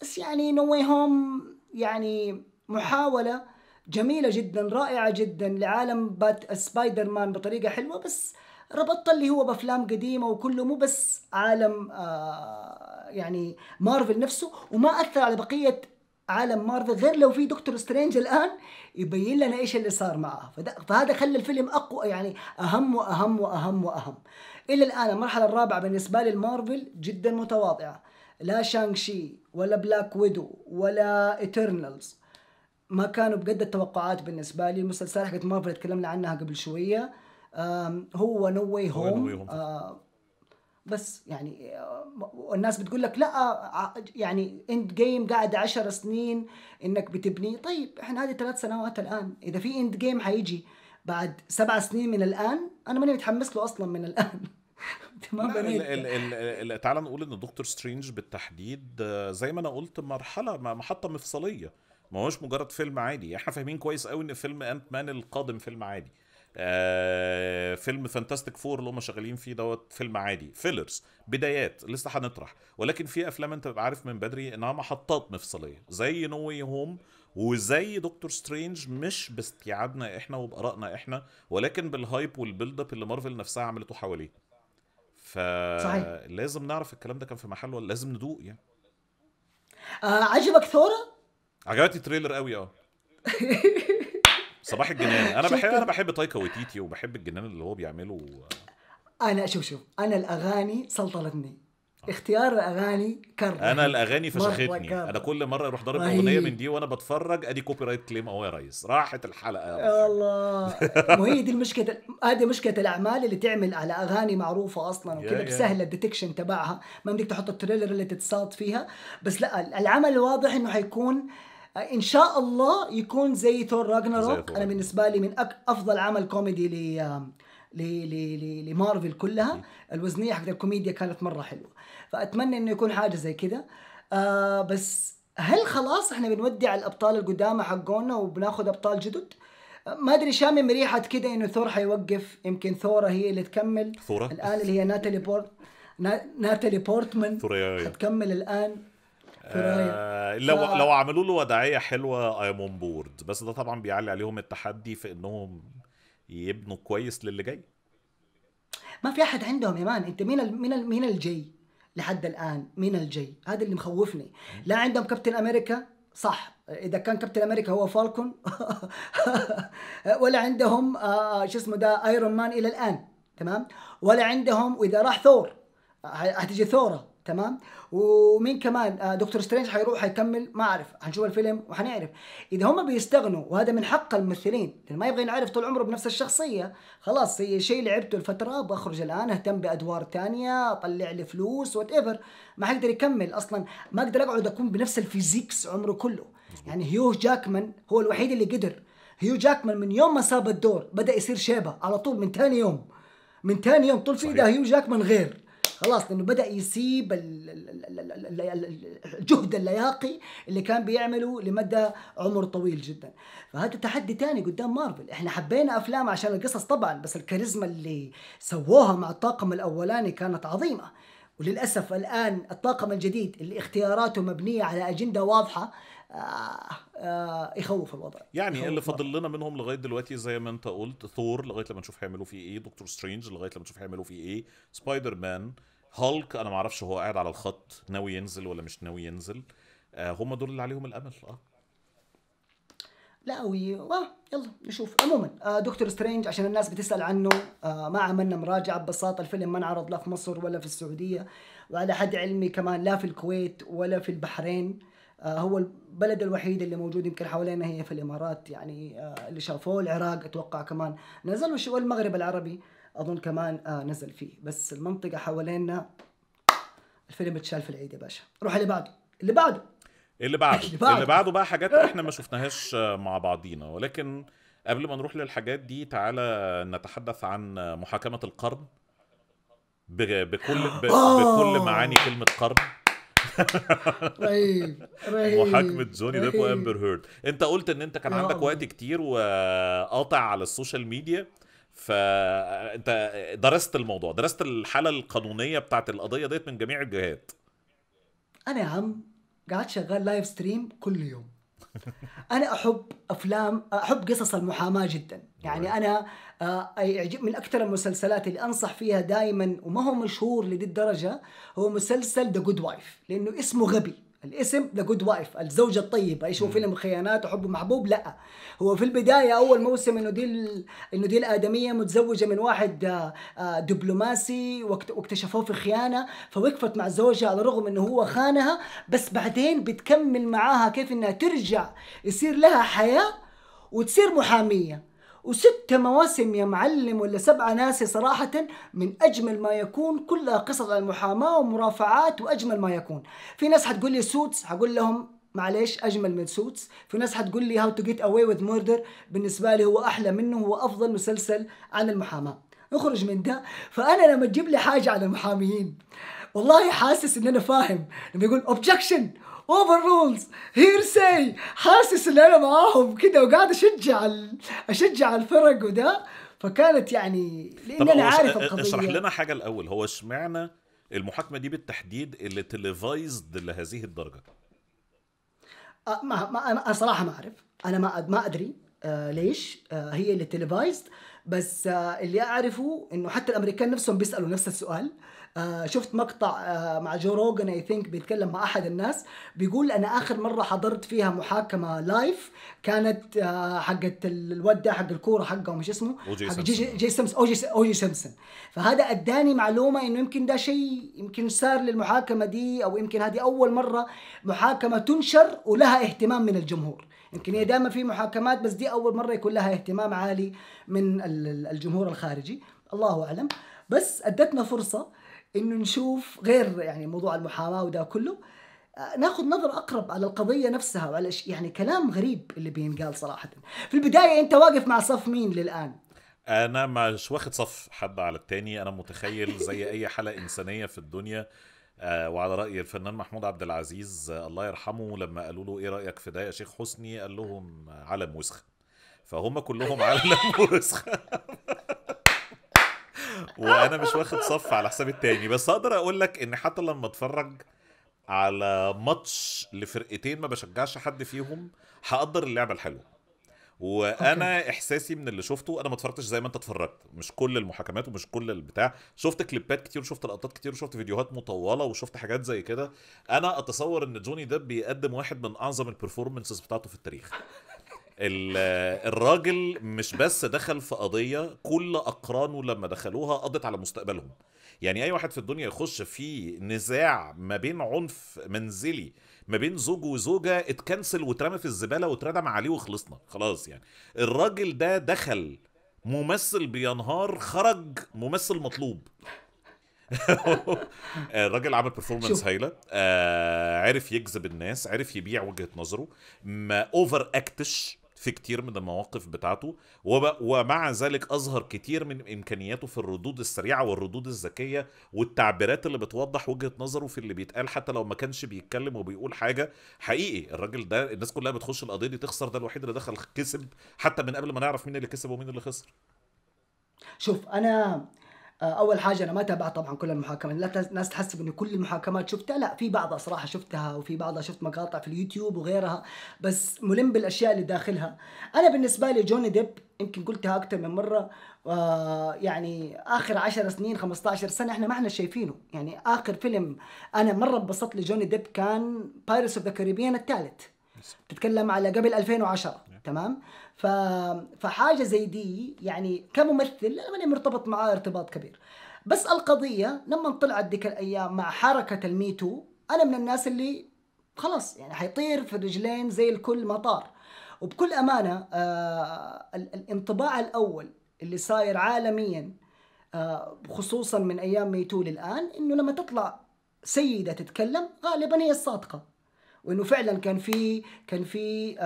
بس يعني No Way Home يعني محاولة جميلة جدا رائعة جدا لعالم بات سبايدر مان بطريقة حلوة بس ربطت اللي هو بأفلام قديمة وكله مو بس عالم آه يعني مارفل نفسه وما أثر على بقية عالم مارفل غير لو في Doctor Strange الآن يبين لنا إيش اللي صار معه. فهذا خلى الفيلم أقوى يعني أهم وأهم وأهم وأهم. إلى الآن المرحلة الرابعة بالنسبة لي جدا متواضعة. لا Shang-Chi ولا Black Widow ولا Eternals ما كانوا بقد التوقعات بالنسبة لي. المسلسلات حقت مارفل تكلمنا عنها قبل شوية. هو No Way Home. بس يعني آه، والناس بتقول لك لا آه، يعني Endgame قاعد عشر سنين إنك بتبني. طيب إحنا هذه ثلاث سنوات الآن. إذا في Endgame حيجي بعد سبع سنين من الآن أنا ماني متحمس له أصلا من الآن. ال- تعال نقول إن Doctor Strange بالتحديد آه، زي ما أنا قلت مرحلة محطة مفصلية. ما هوش مجرد فيلم عادي. إحنا فاهمين كويس قوي إن فيلم Ant-Man القادم فيلم عادي. آه فيلم Fantastic Four اللي هم شغالين فيه دوت فيلم عادي. fillers بدايات لسه هنطرح. ولكن في أفلام أنت بتبقى عارف من بدري إنها محطات مفصلية. زي No Way Home وزي Doctor Strange مش باستيعابنا إحنا وبآرائنا إحنا ولكن بال hype وال build up اللي مارفل نفسها عملته حواليه. فلازم نعرف الكلام ده كان في محله ولا لازم ندوق يعني. آه عجبك ثورة؟ عجبتني ال trailer قوي آه. صباح الجنان. أنا؟ بحب أنا بحب تايكا وتيتي وبحب الجنان اللي هو بيعمله. أنا شوف شوف أنا الأغاني سلطنتني. اختيار الأغاني كره أنا الأغاني فشختني. أنا كل مرة أروح ضارب. أغنية من دي وأنا بتفرج أدي copyright claim اهو يا ريس راحت الحلقة يا الله وهي دي المشكلة هذه مشكلة الأعمال اللي تعمل على أغاني معروفة أصلا يا. بسهل ال detection تبعها ما بدك تحط ال trailer اللي تتصاد فيها بس لا العمل واضح إنه حيكون إن شاء الله يكون زي Thor Ragnarok. أنا بالنسبة لي من أك أفضل عمل كوميدي لمارفل كلها. الوزنية حقت الكوميديا كانت مرة حلوة. فأتمنى إنه يكون حاجة زي كذا. آه بس هل خلاص إحنا بنودع الأبطال القدامى حقونا وبناخذ أبطال جدد؟ ما أدري شامم ريحه كده إنه ثور حيوقف. يمكن ثورة هي اللي تكمل. ثورة؟ الآن اللي هي ناتالي بورت نا... ناتالي بورتمان. حتكمل الآن. آه لو ف- لو عملوا له وداعيه حلوة I am on board بس ده طبعا بيعلي عليهم التحدي في إنهم يبنوا كويس للي جاي. ما في أحد عندهم يا man أنت مين ال... مين ال... مين الجاي لحد الآن؟ مين الجاي؟ هذا اللي مخوفني. لا عندهم كابتن أمريكا. صح. إذا كان كابتن أمريكا هو فالكون. (laughs) ولا عندهم آه شو اسمه ده ايرون مان إلى الآن. تمام؟ ولا عندهم وإذا راح ثور هتجي ثورة. تمام؟ ومين كمان؟ آه دكتور سترينج حيروح حيكمل ما أعرف حنشوف الفيلم وحنعرف. إذا هم بيستغنوا وهذا من حق الممثلين ما يبغى ينعرف طول عمره بنفس الشخصية. خلاص هي شيء لعبته الفترة بخرج الآن أهتم بأدوار تانية أطلع لي فلوس whatever ما حقدر يكمل أصلا. ما أقدر أقعد أكون بنفس ال physique عمره كله. يعني هيو جاكمان هو الوحيد اللي قدر. هيو جاكمان من يوم ما ساب الدور بدأ يصير شيبة على طول من ثاني يوم. من ثاني يوم طول في. ده هيو جاكمان غير. خلاص لأنه بدأ يسيب ال- ال- ال- ال- ال- ال- الجهد اللياقي اللي كان بيعمله لمدى عمر طويل جدا. فهذا تحدي تاني قدام مارفل. إحنا حبينا أفلام عشان القصص طبعا بس الكاريزما اللي سووها مع الطاقم الأولاني كانت عظيمة. وللأسف الآن الطاقم الجديد اللي اختياراته مبنية على أجندة واضحة يخوف الوضع. يعني اللي. فاضل لنا منهم لغاية دلوقتي زي ما انت قلت ثور لغاية لما نشوف هيعملوا فيه إيه دكتور سترينج لغاية لما نشوف هيعملوا فيه إيه سبايدر مان هالك أنا ما أعرفش هو قاعد على الخط ناوي ينزل ولا مش ناوي ينزل؟ آه هم دول اللي عليهم الأمل آه. لا وي... آه يلا نشوف. عموما آه دكتور سترينج عشان الناس بتسأل عنه آه ما عملنا مراجعة ببساطة الفيلم ما انعرض لا في مصر ولا في السعودية وعلى حد علمي كمان لا في الكويت ولا في البحرين. آه هو البلد الوحيد اللي موجود يمكن حوالينا هي في الإمارات يعني آه اللي شافوه العراق أتوقع كمان. نزل والمغرب العربي أظن كمان آه نزل فيه. بس المنطقة حوالينا الفيلم اتشال في العيد يا باشا. روح اللي بعده. اللي بعده. اللي بعده. (laughs) اللي بعده. اللي بعده بقى حاجات إحنا ما شفناهاش آه، مع بعضينا. ولكن قبل ما نروح للحاجات دي تعالى نتحدث عن محاكمة القرن. بكل بكل معاني كلمة قرن. (laughs) رهيب رهيب محاكمة جوني ديب. وامبر هيرد انت قلت ان انت كان يا عندك. وقت كتير وقاطع على السوشيال ميديا فانت درست الموضوع درست الحالة القانونية بتاعت القضية ديت من جميع الجهات أنا يا عم قاعد شغال live stream كل يوم (laughs) أنا أحب أفلام أحب قصص المحاماة جدا. يعني أنا آه، يعجب من أكثر المسلسلات اللي أنصح فيها دائما وما هو مشهور لدي الدرجة هو مسلسل The Good Wife لأنه اسمه غبي. الاسم The Good Wife الزوجة الطيبة. إيش هو فيلم خيانات وحب محبوب؟ لا. هو في البداية أول موسم إنه دي ال- إنه دي الآدمية متزوجة من واحد آه، آه، دبلوماسي واكت- واكتشفوه في خيانة فوقفت مع زوجها على الرغم إنه هو خانها بس بعدين بتكمل معاها كيف إنها ترجع يصير لها حياة وتصير محامية. وست مواسم يا معلم ولا سبعة ناسي صراحة من أجمل ما يكون كلها قصص عن المحاماة ومرافعات وأجمل ما يكون. في ناس حتقول لي Suits حقول لهم معليش أجمل من Suits في ناس حتقول لي How to Get Away with Murder بالنسبة لي هو أحلى منه هو أفضل مسلسل عن المحاماة. نخرج من ده. فأنا لما تجيب لي حاجة عن المحاميين والله حاسس إن أنا فاهم. لما يقول objection overruled hearsay حاسس ان أنا معاهم كده وقاعد أشجع. أشجع الفرق وده. فكانت يعني لأن أنا عارف اشرح القضية. لنا حاجة الأول. هو اشمعنى المحاكمة دي بالتحديد اللي televised لهذه الدرجة؟ أه، ما ما أنا صراحة ما أعرف. أنا ما ما أدري. آه ليش؟ آه هي اللي televised بس آه اللي أعرفه إنه حتى الأمريكان نفسهم بيسألوا نفس السؤال. آه شفت مقطع آه مع جو روجن I think بيتكلم مع أحد الناس. بيقول أنا آخر مرة حضرت فيها محاكمة live كانت آه حقت الواد ده حق الكورة حقه وش اسمه. حق جي, جي, سيمسون أو جي أو جي سيمبسون فهذا أداني معلومة إنه يمكن ده شيء يمكن صار للمحاكمة دي أو يمكن هذه أول مرة محاكمة تنشر ولها اهتمام من الجمهور. يمكن هي دائما في محاكمات بس دي أول مرة يكون لها اهتمام عالي من ال- ال- الجمهور الخارجي. الله أعلم. بس أدتنا فرصة إنه نشوف غير يعني موضوع المحاماة وده كله آه، ناخذ نظرة أقرب على القضية نفسها وعلى يعني كلام غريب اللي بينقال صراحة. في البداية أنت واقف مع صف مين للآن؟ أنا مش واخد صف حد على التاني. أنا متخيل زي أي حالة إنسانية في الدنيا. وعلى رأي الفنان محمود عبد العزيز آه الله يرحمه لما قالوا له إيه رأيك في ده يا شيخ حسني؟ قال لهم علم وسخ فهم كلهم علم (laughs) وسخ (laughs) وأنا مش واخد صف على حساب التاني. بس أقدر أقول لك إن حتى لما أتفرج على ماتش لفرقتين ما بشجعش حد فيهم هقدر اللعبة الحلوة. وأنا okay. إحساسي من اللي شفته أنا ما اتفرجتش زي ما أنت اتفرجت. مش كل المحاكمات ومش كل البتاع. شفت كليبات كتير وشفت لقطات كتير وشفت فيديوهات مطولة وشفت حاجات زي كده. أنا أتصور إن جوني ديب بيقدم واحد من أعظم ال performances بتاعته في التاريخ. (laughs) الراجل مش بس دخل في قضية كل أقرانه لما دخلوها قضت على مستقبلهم. يعني أي واحد في الدنيا يخش في نزاع ما بين عنف منزلي ما بين زوج وزوجة اتكنسل واترمى في الزبالة واتردم عليه وخلصنا. خلاص يعني. الراجل ده دخل ممثل بينهار خرج ممثل مطلوب. (laughs) الراجل عمل برفورمانس هايلة. آه عرف يجذب الناس عرف يبيع وجهة نظره. ما over act ش في كتير من المواقف بتاعته ومع ذلك أظهر كتير من إمكانياته في الردود السريعة والردود الذكية والتعبيرات اللي بتوضح وجهة نظره في اللي بيتقال حتى لو ما كانش بيتكلم وبيقول حاجة حقيقي. الراجل ده الناس كلها بتخش القضية دي تخسر ده الوحيد اللي دخل كسب حتى من قبل ما نعرف مين اللي كسب ومين اللي خسر. شوف أنا أول حاجة أنا ما تابعت طبعا كل المحاكمات. لا الناس تحسب إنه كل المحاكمات شفتها. لا في بعضها صراحة شفتها وفي بعضها شفت مقاطع في اليوتيوب وغيرها بس ملم بالأشياء اللي داخلها. أنا بالنسبة لي جوني ديب يمكن قلتها أكثر من مرة آه يعني آخر 10 سنين 15 سنة إحنا ما إحنا شايفينه. يعني آخر فيلم أنا مرة انبسطت لجوني ديب كان Pirates of the Caribbean الثالث. تتكلم على قبل 2010 تمام؟ ف... فحاجة زي دي يعني كممثل ماني مرتبط معاه ارتباط كبير. بس القضية لما طلعت ديك الأيام مع حركة ال Me Too أنا من الناس اللي خلاص يعني حيطير في الرجلين زي الكل مطار. وبكل أمانة آه الانطباع الأول اللي صاير عالميا آه خصوصا من أيام ميتو للآن إنه لما تطلع سيدة تتكلم غالبا هي الصادقة. وإنه فعلا كان في كان في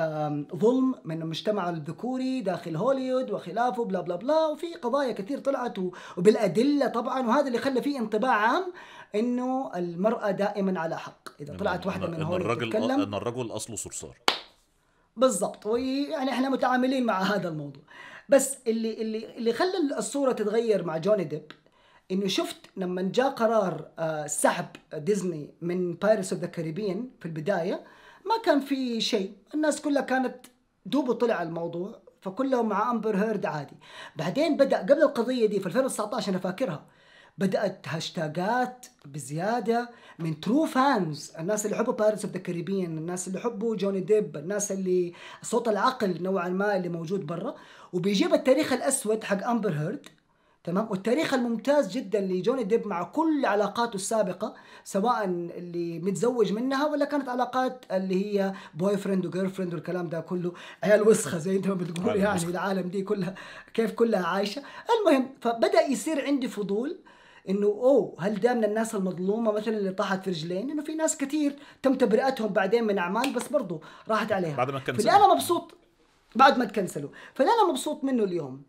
ظلم من المجتمع الذكوري داخل هوليوود وخلافه بلا بلا بلا وفي قضايا كثير طلعت وبالأدلة طبعا وهذا اللي خلى فيه انطباع عام إنه المرأة دائما على حق. إذا طلعت واحدة من هوليوود الرجل تتكلم إن الرجل اصله صرصار. بالضبط. ويعني إحنا متعاملين مع هذا الموضوع. بس اللي اللي اللي خلى الصورة تتغير مع جوني ديب إنه شفت لما جاء قرار آه، سحب ديزني من Pirates of the Caribbean في البداية ما كان في شيء. الناس كلها كانت دوبه طلع الموضوع فكلهم مع امبر هيرد عادي. بعدين بدأ قبل القضية دي في 2019 أنا فاكرها بدأت هاشتاجات بزيادة من true fans الناس اللي يحبوا Pirates of the Caribbean الناس اللي يحبوا جوني ديب الناس اللي صوت العقل نوعا ما اللي موجود برا. وبيجيب التاريخ الأسود حق امبر هيرد تمام؟ والتاريخ الممتاز جدا لجوني ديب مع كل علاقاته السابقة سواء اللي متزوج منها ولا كانت علاقات اللي هي boyfriend و girlfriend والكلام ده كله. عيال وسخة زي انت ما بتقول يعني العالم دي كلها كيف كلها عايشة. المهم فبدأ يصير عندي فضول إنه أوه هل ده من الناس المظلومة مثلا اللي طاحت في رجلين؟ إنه في ناس كثير تم تبرئتهم بعدين من أعمال بس برضه راحت عليها. بعد ما كنسلوه أنا مبسوط. بعد ما تكنسلوا فاللي أنا مبسوط منه اليوم.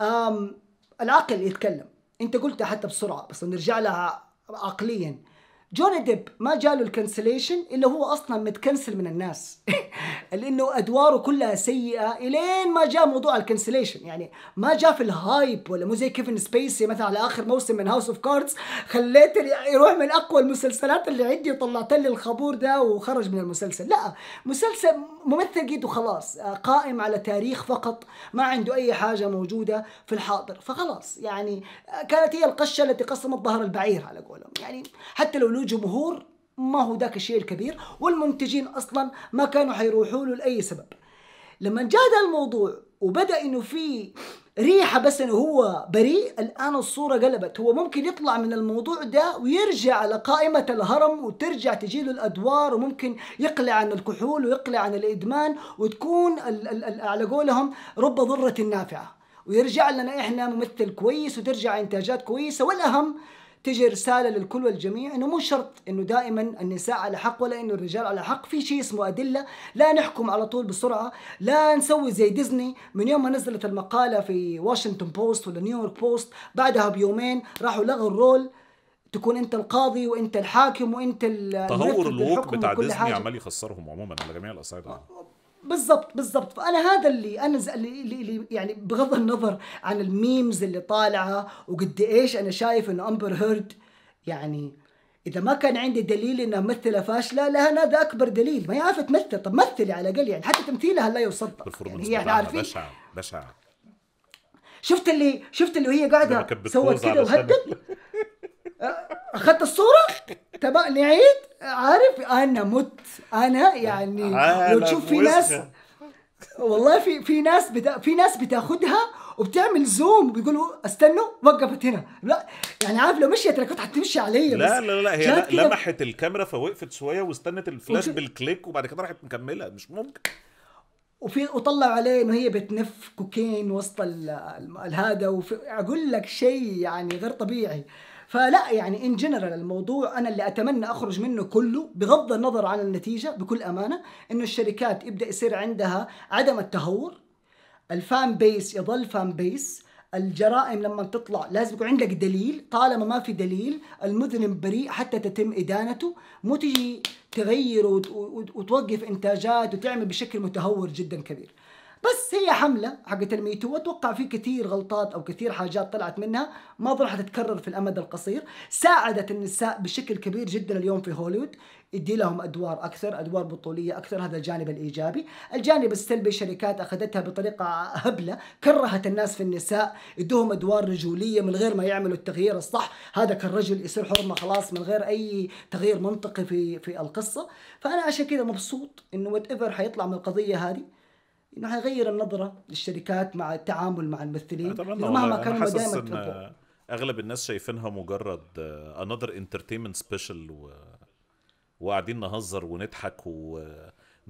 أم العقل يتكلم. انت قلتها حتى بسرعة بس نرجع لها عقليا. جوني ديب ما جاله ال cancellation إلا هو أصلا متكنسل من الناس. (laughs) لأنه أدواره كلها سيئة إلين ما جاء موضوع ال cancellation يعني ما جاء في ال hype ولا مو زي كيفن سبيسي مثلا على آخر موسم من House of Cards خليت يروح من أقوى المسلسلات اللي عندي وطلعت لي الخبور ده وخرج من المسلسل. لا مسلسل ممثل جد وخلاص قائم على تاريخ فقط ما عنده أي حاجة موجودة في الحاضر. فخلاص يعني كانت هي القشة التي قسمت ظهر البعير على قولهم. يعني حتى لو له جمهور ما هو ذاك الشيء الكبير والمنتجين أصلا ما كانوا حيروحوا له لأي سبب. لما جاء هذا الموضوع وبدأ إنه في ريحة بس إنه هو بريء الآن الصورة قلبت. هو ممكن يطلع من الموضوع ده ويرجع على قائمة الهرم وترجع تجي له الأدوار وممكن يقلع عن الكحول ويقلع عن الإدمان وتكون على قولهم رب ضرة نافعة. ويرجع لنا إحنا ممثل كويس وترجع إنتاجات كويسة والأهم تجي رسالة للكل والجميع إنه مو شرط إنه دائما النساء على حق ولا إنه الرجال على حق. في شيء اسمه أدلة. لا نحكم على طول بسرعة. لا نسوي زي ديزني. من يوم ما نزلت المقالة في واشنطن بوست ولا نيويورك بوست بعدها بيومين راحوا لغوا ال role. تكون أنت القاضي وأنت الحاكم وأنت تهور الوك للحكم بتاع ديزني. عمال يخسرهم عموما على جميع الاصعده بالضبط بالضبط. فأنا هذا اللي أنا اللي, اللي يعني بغض النظر عن ال memes اللي طالعة وقد إيش أنا شايف انه امبر هيرد يعني إذا ما كان عندي دليل إنها ممثلة فاشلة لها هذا أكبر دليل. ما هي عارفة تمثل طب مثلي على الأقل يعني حتى تمثيلها لا يصدق. يعني هي إحنا عارفين. بشع بشع شفت اللي شفت اللي وهي لما قاعدة سوت كده علشان- وهدت (laughs) أخذت الصورة؟ تمام نعيد. عارف أنا مت. أنا يعني لو عالم تشوف في ناس. والله في في ناس بتا في ناس بتاخدها وبتعمل zoom وبيقولوا استنوا وقفت هنا. لا يعني عارف لو مشيت أنا كنت حتمشي علي بس لا لا لا هي لمحت الكاميرا فوقفت شوية واستنت الفلاش بال click وبعد كده راحت مكملة. مش ممكن. وفي وطلعوا عليه إنه هي بتنف كوكين وسط ال- ال- هذا. وفي أقول لك شيء يعني غير طبيعي. فلا يعني in general الموضوع أنا اللي أتمنى أخرج منه كله بغض النظر عن النتيجة بكل أمانة إنه الشركات يبدأ يصير عندها عدم التهور ال fan base يظل fan base الجرائم لما تطلع لازم يكون عندك دليل طالما ما في دليل المذنب بريء حتى تتم إدانته مو تجي تغير وت- وت- وتوقف إنتاجات وتعمل بشكل متهور جدا كبير. بس هي حملة حقت ال MeToo وأتوقع في كثير غلطات أو كثير حاجات طلعت منها ما اظن حتتكرر في الأمد القصير. ساعدت النساء بشكل كبير جدا اليوم في هوليوود يدي لهم أدوار أكثر أدوار بطولية أكثر هذا الجانب الإيجابي. الجانب السلبي شركات أخذتها بطريقة هبلة كرهت الناس في النساء يدوهم أدوار رجولية من غير ما يعملوا التغيير الصح. هذا كالرجل يصير حرمة خلاص من غير أي تغيير منطقي في في القصة. فأنا عشان كذا مبسوط إنه whatever حيطلع من القضية هذه. إنه حيغير النظرة للشركات مع التعامل مع الممثلين مهما كانوا دائما. أغلب الناس شايفينها مجرد another entertainment special و... وقاعدين نهزر ونضحك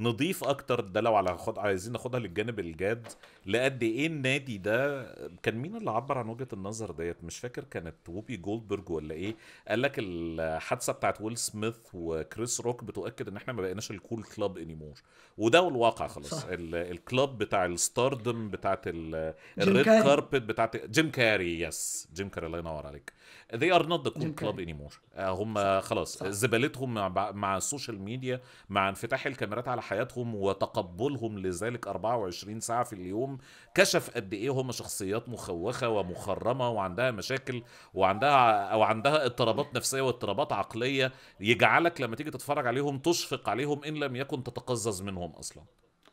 ونضيف أكتر ده لو على خد... عايزين ناخدها للجانب الجاد. لقد إيه النادي ده؟ كان مين اللي عبر عن وجهة النظر ديت؟ مش فاكر كانت ووبي جولدبرج ولا إيه؟ قال لك الحادثة بتاعت ويل سميث وكريس روك بتؤكد إن إحنا ما بقيناش ال cool club anymore وده الواقع خلاص. ال club بتاع ال stardom بتاعت ال red. carpet بتاعت جيم كاري yes جيم كاري الله ينور عليك. They are not the cool club anymore. آه، هم خلاص. زبالتهم مع, مع السوشيال ميديا مع انفتاح الكاميرات على حياتهم وتقبلهم لذلك 24 ساعة في اليوم. كشف قد إيه هم شخصيات مخوخة ومخرمة وعندها مشاكل وعندها أو عندها اضطرابات نفسية واضطرابات عقلية يجعلك لما تيجي تتفرج عليهم تشفق عليهم إن لم يكن تتقزز منهم أصلا.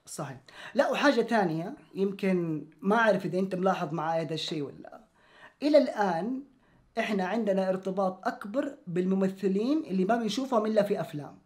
صحيح. لا وحاجة ثانية يمكن ما أعرف إذا أنت ملاحظ معي هذا الشيء ولا لا. إلى الآن إحنا عندنا ارتباط أكبر بالممثلين اللي ما بنشوفهم إلا في أفلام.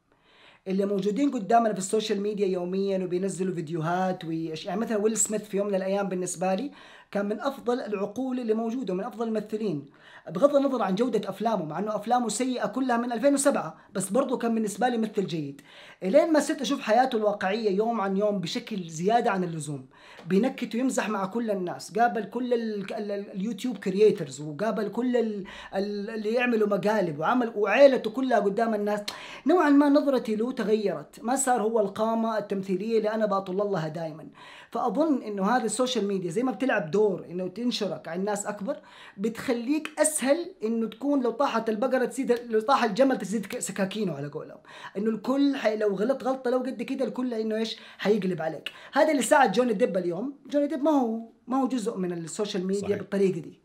اللي موجودين قدامنا في ال social media يوميا وبينزلوا فيديوهات ويش يعني مثلا ويل سميث في يوم من الأيام بالنسبة لي كان من أفضل العقول اللي موجودة ومن أفضل الممثلين. بغض النظر عن جودة أفلامه مع إنه أفلامه سيئة كلها من 2007 بس برضه كان بالنسبة لي ممثل جيد. إلين ما صرت أشوف حياته الواقعية يوم عن يوم بشكل زيادة عن اللزوم بينكت ويمزح مع كل الناس قابل كل ال ال ال ال YouTube creators وقابل كل ال ال اللي يعملوا مقالب وعمل وعيلته كلها قدام الناس. نوعا ما نظرتي له تغيرت ما صار هو القامة التمثيلية اللي أنا بطل الله دائما فأظن إنه هذا ال social media زي ما بتلعب دور إنه تنشرك على الناس أكبر بتخليك اسهل إنه تكون لو طاحت البقرة تزيد لو طاح الجمل تزيد سكاكينه على قولهم. إنه الكل حي لو غلط غلطة لو قد كده الكل إنه إيش؟ حيقلب عليك. هذا اللي ساعد جوني ديب اليوم. جوني ديب ما هو ما هو جزء من ال social media صحيح. بالطريقة دي.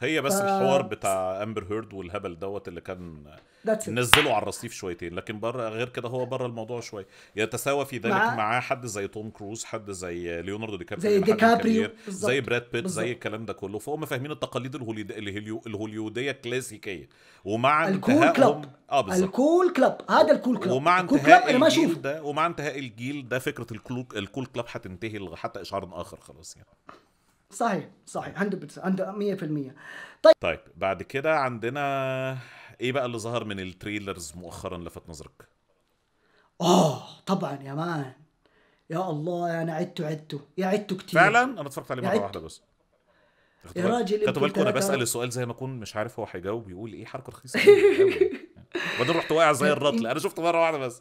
هي بس ف- الحوار بتاع امبر هيرد والهبل دوت اللي كان. نزله على الرصيف شويتين لكن بره غير كده هو بره الموضوع شوية يتساوى في ذلك مع- معاه حد زي توم كروز حد زي ليوناردو دي كابريو زي كبير، بالظبط. زي براد بيت زي بالظبط. الكلام ده كله. فهم فاهمين التقاليد الهوليد- الهوليو- الهوليودية الكلاسيكيه ومع ال cool club. آه بالظبط. ال cool club. هذا ال cool club. ومع ال cool انتهاء الجيل ده ومع انتهاء الجيل ده فكرة ال cl- ال cool club هتنتهي حتى إشعار آخر خلاص يعني. صحيح صحيح 100% عنده 100% طيب. بعد كده عندنا إيه بقى اللي ظهر من ال trailers مؤخرا لفت نظرك؟ آه طبعا يا man. يا الله أنا عدته عدته. يا عدته كتير. فعلا؟ أنا اتفرجت عليه مرة واحدة بس. يا راجل يمكن بالكم أنا بسأل السؤال زي ما أكون مش عارف هو هيجاوب يقول إيه حركة رخيصة. (laughs) وبعدين رحت واقع زي الرطل. أنا شفته مرة واحدة بس.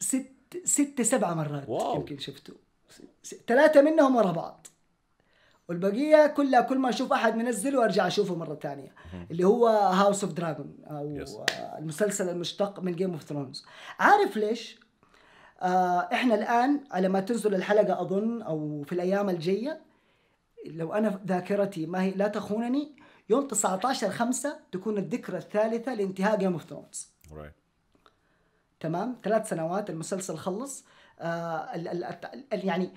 ست ست سبع مرات wow. يمكن شفته. ثلاثة منهم ورا بعض. والبقية كلها كل ما أشوف أحد منزله ارجع أشوفه مرة ثانية. اللي هو House of Dragon أو Yes. المسلسل المشتق من Game of Thrones عارف ليش؟ آه إحنا الآن على ما تنزل الحلقة أظن أو في الأيام الجاية لو أنا ذاكرتي ما هي لا تخونني يوم 19 5 تكون الذكرى الثالثة لانتهاء Game of Thrones right. تمام؟ ثلاث سنوات المسلسل خلص. آه ال ال ال يعني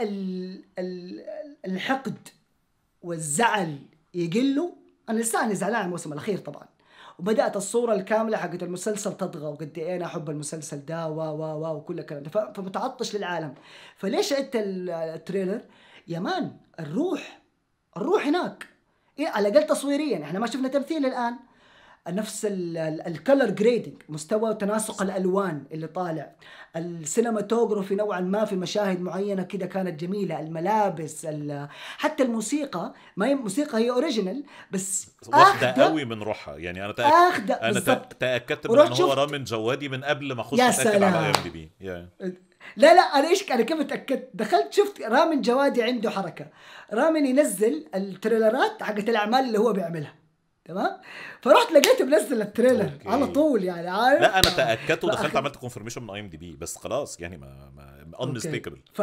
ال الحقد والزعل يقلوا. أنا لسه أنا زعلان الموسم الأخير طبعا. وبدأت الصورة الكاملة حقت المسلسل تطغى وقد إيه أنا أحب المسلسل ده و و و وكل الكلام ده. فمتعطش للعالم. فليش عدت ال- التريلر؟ يا مان الروح الروح هناك. إيه على الأقل تصويريا. إحنا ما شفنا تمثيل الآن. نفس ال color grading مستوى تناسق الألوان اللي طالع. ال cinematography نوعا ما في مشاهد معينة كده كانت جميلة الملابس ال- حتى الموسيقى ما هي موسيقى هي original بس واخدة قوي من روحها. يعني أنا تأكد أنا تأكدت من إن هو رامن جوادي من قبل ما أخش أتأكد على IMDb. لا لا أنا إيش أنا كيف اتاكدت دخلت شفت رامن جوادي عنده حركة. رامن ينزل ال trailer ات حقت الأعمال اللي هو بيعملها. تمام؟ فرحت لقيته منزل ال trailer okay. على طول يعني عارف؟ لا أنا تأكدت ودخلت عملت confirmation من IMDb بس خلاص يعني ما ما unmistakable ف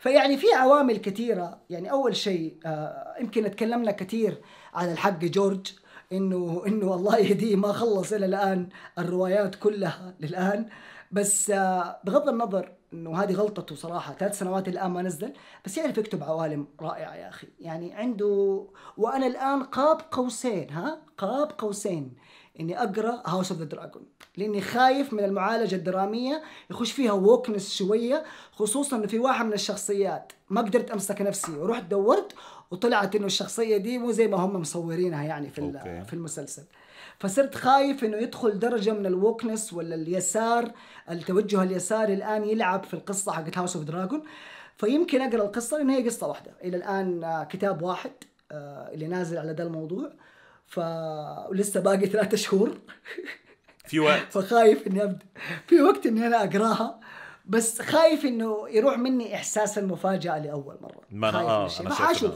فيعني في عوامل كثيره يعني أول شيء آه يمكن اتكلمنا كثير عن الحق جورج انه إنه الله يهديه ما خلص إلى الآن الروايات كلها للآن. بس آه بغض النظر إنه هذه غلطته صراحة. ثلاث سنوات الآن ما نزل بس يعرف يكتب عوالم رائعة يا أخي. يعني عنده وأنا الآن قاب قوسين ها؟ قاب قوسين. إني أقرأ House of the Dragon لأني خايف من المعالجة الدرامية يخش فيها wokeness شوية خصوصا إنه في واحد من الشخصيات ما قدرت أمسك نفسي. ورحت دورت وطلعت إنه الشخصية دي مو زي ما هم مصورينها يعني في. في المسلسل. فصرت خايف إنه يدخل درجة من ال wokeness ولا اليسار التوجه اليساري الآن يلعب في القصة حقت House of Dragon فيمكن أقرأ القصة لأن هي قصة واحدة. إلى الآن آه، كتاب واحد آه، اللي نازل على ده الموضوع. ف ولسه باقي ثلاثة شهور. (laughs) في وقت. فخايف إني أبدأ. في وقت إني أنا أقراها. بس خايف إنه يروح مني إحساس المفاجأة لأول مرة. ما أنا آه ما شايف حاشوف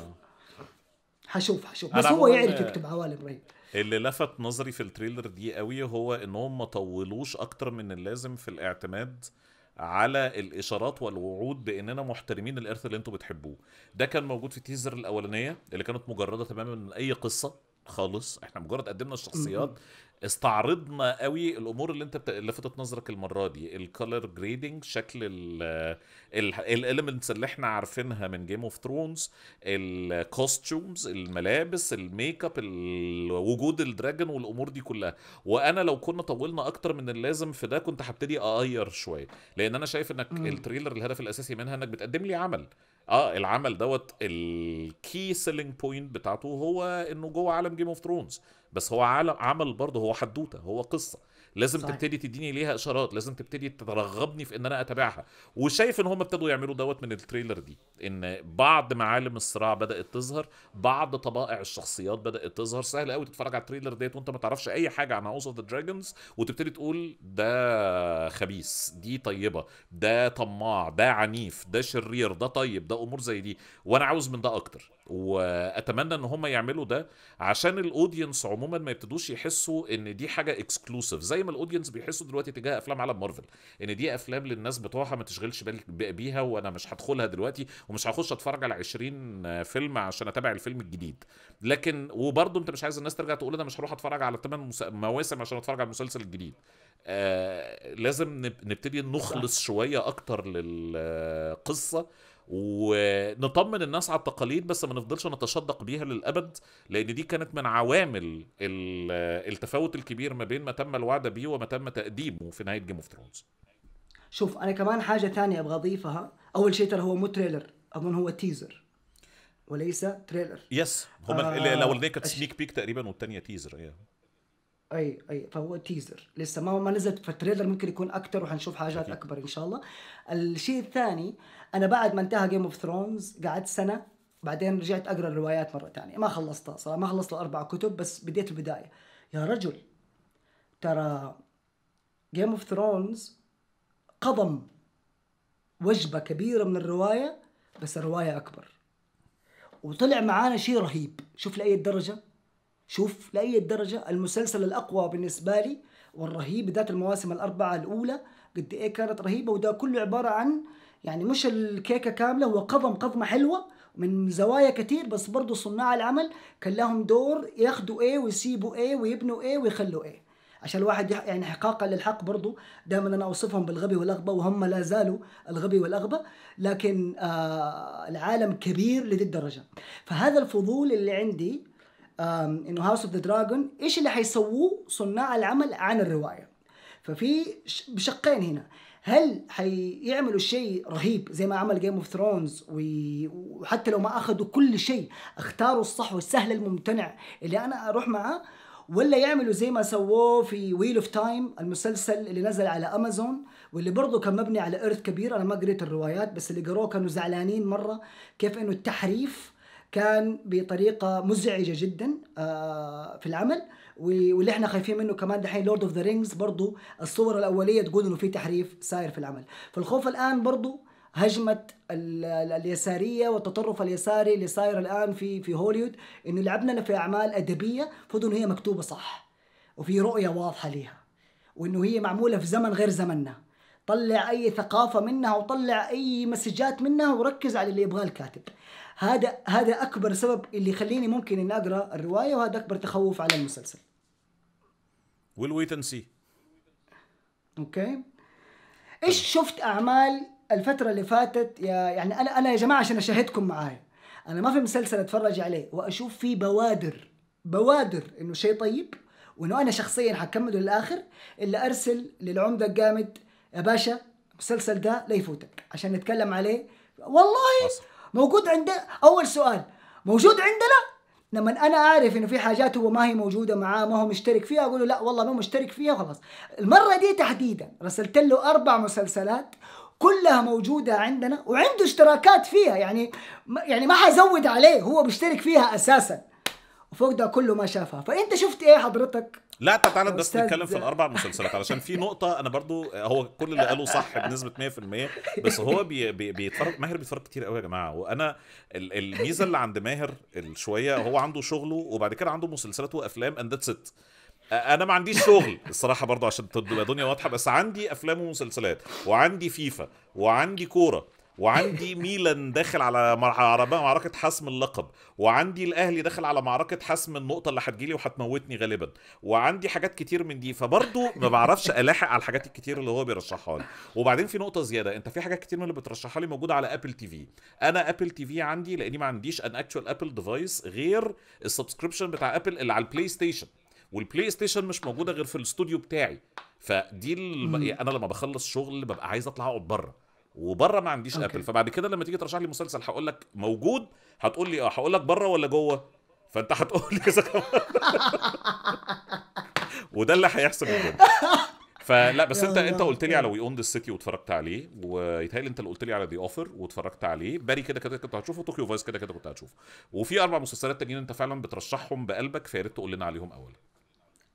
حشوف حشوف. أنا بس هو يعرف يكتب عوالم رهيب. اللي لفت نظري في ال trailer دي قوي هو انهم ما طولوش أكتر من اللازم في الاعتماد على الإشارات والوعود بإننا محترمين الإرث اللي أنتوا بتحبوه. ده كان موجود في ال teaser الأولانية اللي كانت مجردة تماما من أي قصة خالص. إحنا مجرد قدمنا الشخصيات استعرضنا قوي الأمور اللي أنت بت... لفتت نظرك المرة دي ال color grading شكل ال ال elements اللي إحنا عارفينها من Game of Thrones ال costumes الملابس الميك اب وجود ال dragon والأمور دي كلها. وأنا لو كنا طولنا أكتر من اللازم في ده كنت هبتدي أغير شوية. لأن أنا شايف إنك. ال trailer الهدف الأساسي منها إنك بتقدم لي عمل. آه العمل دوت ال key selling point بتاعته هو إنه جوه عالم Game of Thrones بس هو عالم عمل برضه هو حدوتة هو قصة. لازم صحيح. تبتدي تديني ليها إشارات لازم تبتدي ترغبني في إن أنا أتابعها. وشايف إن هم ابتدوا يعملوا دوت من ال trailer دي إن بعض معالم الصراع بدأت تظهر بعض طبائع الشخصيات بدأت تظهر. سهل قوي تتفرج على ال trailer ديت وأنت ما تعرفش أي حاجة عن House of the Dragons وتبتدي تقول ده خبيث دي طيبة ده طماع ده عنيف ده شرير ده طيب ده أمور زي دي. وأنا عاوز من ده أكتر. وأتمنى إن هم يعملوا ده عشان ال audience عموما ما يبتدوش يحسوا إن دي حاجة exclusive زي ما ال audience بيحسوا دلوقتي تجاه أفلام عالم مارفل. إن دي أفلام للناس بتوعها ما تشغلش بالك بيها وأنا مش هدخلها دلوقتي ومش هخش أتفرج على 20 فيلم عشان أتابع الفيلم الجديد. لكن وبرضه أنت مش عايز الناس ترجع تقول أنا مش هروح أتفرج على 8 مواسم عشان أتفرج على المسلسل الجديد. آه لازم نب- نبتدي نخلص شوية أكتر للقصه ونطمن الناس على التقاليد بس ما نفضلش نتشدق بيها للأبد لأن دي كانت من عوامل ال- التفاوت الكبير ما بين ما تم الوعد به وما تم تقديمه في نهاية Game of Thrones شوف أنا كمان حاجة ثانية أبغى أضيفها. أول شيء ترى هو مو trailer أظن هو teaser وليس trailer yes هما آه، الاولانيه كانت sneak peek تقريبا والثانيه teaser إيه أي أي. فهو teaser لسه ما ما نزلت فال trailer ممكن يكون أكثر وحنشوف حاجات أكيد. أكبر إن شاء الله. الشيء الثاني أنا بعد ما انتهى Game of Thrones قعدت سنة بعدين رجعت أقرأ الروايات مرة ثانية ما خلصتها صراحة ما خلصت الأربع كتب بس بديت البداية. يا رجل ترى Game of Thrones قضم وجبة كبيرة من الرواية بس الرواية أكبر. وطلع معانا شيء رهيب. شوف لأي درجة؟ شوف لأي درجة المسلسل الأقوى بالنسبة لي والرهيب بذات المواسم الأربعة الأولى قد إيه كانت رهيبة وده كله عبارة عن يعني مش الكيكة كاملة هو قضم قضمة حلوة من زوايا كتير بس برضو صناع العمل كان لهم دور ياخدوا إيه ويسيبوا إيه ويبنوا إيه ويخلوا إيه. عشان الواحد يعني احقاقا للحق برضو دائما أنا أوصفهم بالغبي والأغبى وهم لا زالوا الغبي والأغبى لكن آه العالم كبير لذي الدرجة. فهذا الفضول اللي عندي إنه House of the Dragon إيش اللي حيسووه صناع العمل عن الرواية. ففي ش- بشقين هنا. هل حيعملوا شيء رهيب زي ما عمل Game of Thrones وحتى لو ما أخذوا كل شيء اختاروا الصح والسهل الممتنع اللي أنا أروح معاه؟ ولا يعملوا زي ما سووه في Wheel of Time المسلسل اللي نزل على امازون واللي برضه كان مبني على ارث كبير أنا ما قريت الروايات بس اللي قروه كانوا زعلانين مرة كيف إنه التحريف كان بطريقة مزعجة جدا آه، في العمل واللي إحنا خايفين منه كمان دحين Lord of the Rings برضو الصور الأولية تقول إنه في تحريف صاير في العمل. فالخوف الآن برضو هجمة ال- ال- اليسارية والتطرف اليساري اللي صاير الآن في في هوليوود إنه لعبنا في أعمال أدبية المفروض إنه هي مكتوبة صح وفي رؤية واضحة ليها وإنه هي معمولة في زمن غير زمننا. طلع أي ثقافة منها وطلع أي مسجات منها وركز على اللي يبغاه الكاتب. هذا هذا أكبر سبب اللي يخليني ممكن إني أقرأ الرواية وهذا أكبر تخوف على المسلسل. we'll wait and see okay؟ إيش شفت أعمال الفترة اللي فاتت؟ يا يعني أنا أنا يا جماعة عشان أشاهدكم معايا أنا ما في مسلسل أتفرج عليه وأشوف فيه بوادر بوادر إنه شيء طيب وإنه أنا شخصيا حكمله للآخر إلا أرسل للعمدة الجامد يا باشا المسلسل ده لا يفوتك عشان نتكلم عليه. والله حصل. موجود عنده أول سؤال. موجود عندنا؟ لما أنا أعرف إنه في حاجات هو ما هي موجودة معاه ما هو مشترك فيها أقول له لا والله ما مشترك فيها خلاص. المرة دي تحديدا رسلت له أربع مسلسلات كلها موجودة عندنا وعنده اشتراكات فيها يعني يعني ما حزود عليه هو بيشترك فيها أساسا. وفوق ده كله ما شافها. فأنت شفت إيه حضرتك؟ لا طب تعالى بس نتكلم في الأربع مسلسلات علشان في نقطة أنا برضو هو كل اللي قاله صح بنسبة 100% بس هو بي بي بيتفرج ماهر بيتفرج كتير قوي يا جماعة. وأنا ال- الميزة اللي عند ماهر شوية هو عنده شغله وبعد كده عنده مسلسلات وأفلام and that's it أنا ما عنديش شغل الصراحة برضو عشان تبقى الدنيا واضحة بس عندي أفلام ومسلسلات وعندي فيفا وعندي كورة وعندي ميلان داخل على مع- على معركة حسم اللقب. وعندي الأهلي داخل على معركة حسم النقطة اللي هتجيلي وهتموتني غالبا. وعندي حاجات كتير من دي. فبرضو ما بعرفش ألاحق على الحاجات الكتير اللي هو بيرشحها لي. وبعدين في نقطة زيادة. أنت في حاجات كتير من اللي بترشحها لي موجودة على Apple TV أنا Apple TV عندي لأني ما عنديش an actual Apple device غير ال subscription بتاع Apple اللي على ال PlayStation وال PlayStation مش موجودة غير في الاستوديو بتاعي. فدي الم... أنا لما بخلص شغل ببقى عايز أطلع أقعد بره. وبره ما عنديش okay. Apple فبعد كده لما تيجي ترشح لي مسلسل هقول لك موجود هتقول لي آه هقول لك بره ولا جوه فأنت هتقول لي كذا كمان. (laughs) وده اللي هيحسب الدنيا فلا بس انت أنت. قلت لي على We Own This City واتفرجت عليه ويتهيألي أنت اللي قلت لي على The Offer واتفرجت عليه Barry كده كده كنت هتشوفه Tokyo Vice كده كده كنت هتشوفه وفي أربع مسلسلات تانيين أنت فعلا بترشحهم بقلبك فيا ريت تقول لنا عليهم اولا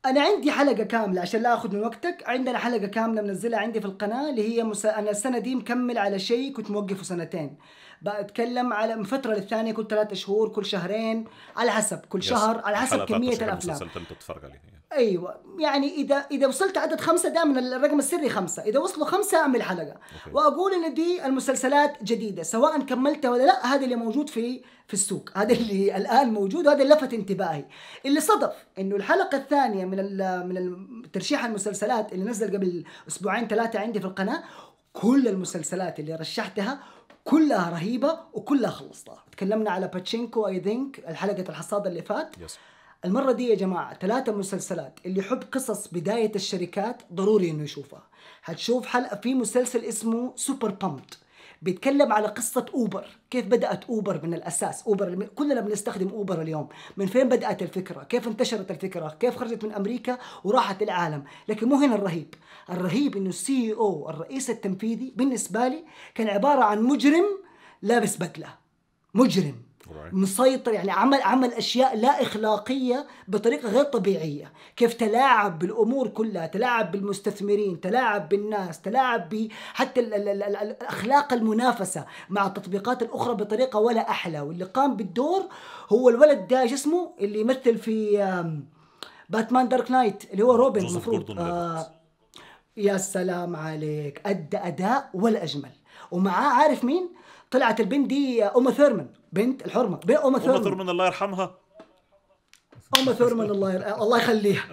أنا عندي حلقة كاملة عشان لا أخذ من وقتك. عندنا حلقة كاملة منزلها عندي في القناة اللي هي مس... أنا السنة دي مكمل على شيء كنت موقفه سنتين. بتكلم على من فترة للثانية كل ثلاثة شهور كل شهرين على حسب كل شهر على حسب كمية الأفلام. المسلسلات اللي تتفرج عليها. أيوه. يعني إذا إذا وصلت عدد خمسة دائما الرقم السري خمسة. إذا وصلوا خمسة أعمل حلقة. أوكي. وأقول إن دي المسلسلات جديدة سواء كملتها ولا لا هذا اللي موجود في في السوق. هذا اللي الآن موجود وهذا اللي لفت انتباهي. اللي صدف إنه الحلقة الثانية من من ترشيح المسلسلات اللي نزل قبل أسبوعين ثلاثة عندي في القناة كل المسلسلات اللي رشحتها كلها رهيبة وكلها خلصتها. تكلمنا على Pachinko I think الحلقة الحصاد اللي فات. yes المرة دي يا جماعة ثلاثة مسلسلات. اللي يحب قصص بداية الشركات ضروري إنه يشوفها. حتشوف حلقة في مسلسل اسمه Super Pumped بيتكلم على قصة أوبر. كيف بدأت أوبر من الأساس؟ أوبر كلنا بنستخدم أوبر اليوم. من فين بدأت الفكرة؟ كيف انتشرت الفكرة؟ كيف خرجت من أمريكا وراحت العالم؟ لكن مو هنا الرهيب. الرهيب إنه السي أو الرئيس التنفيذي بالنسبة لي كان عبارة عن مجرم لابس بدلة. مجرم. مسيطر يعني عمل عمل أشياء لا إخلاقية بطريقة غير طبيعية. كيف تلاعب بالأمور كلها تلاعب بالمستثمرين تلاعب بالناس تلاعب ب حتى ال ال ال ال الأخلاق المنافسة مع التطبيقات الأخرى بطريقة ولا أحلى. واللي قام بالدور هو الولد ده اسمه؟ اللي يمثل في Batman Dark Knight اللي هو روبن المفروض. ليفيت. يا سلام عليك. أدى أداء ولا أجمل. ومعاه عارف مين؟ طلعت البنت دي اوما ثيرمان بنت الحرمة. بنت اوما أم ثيرمان ثورمان الله يرحمها. اوما ثيرمان الله ير... الله يخليها.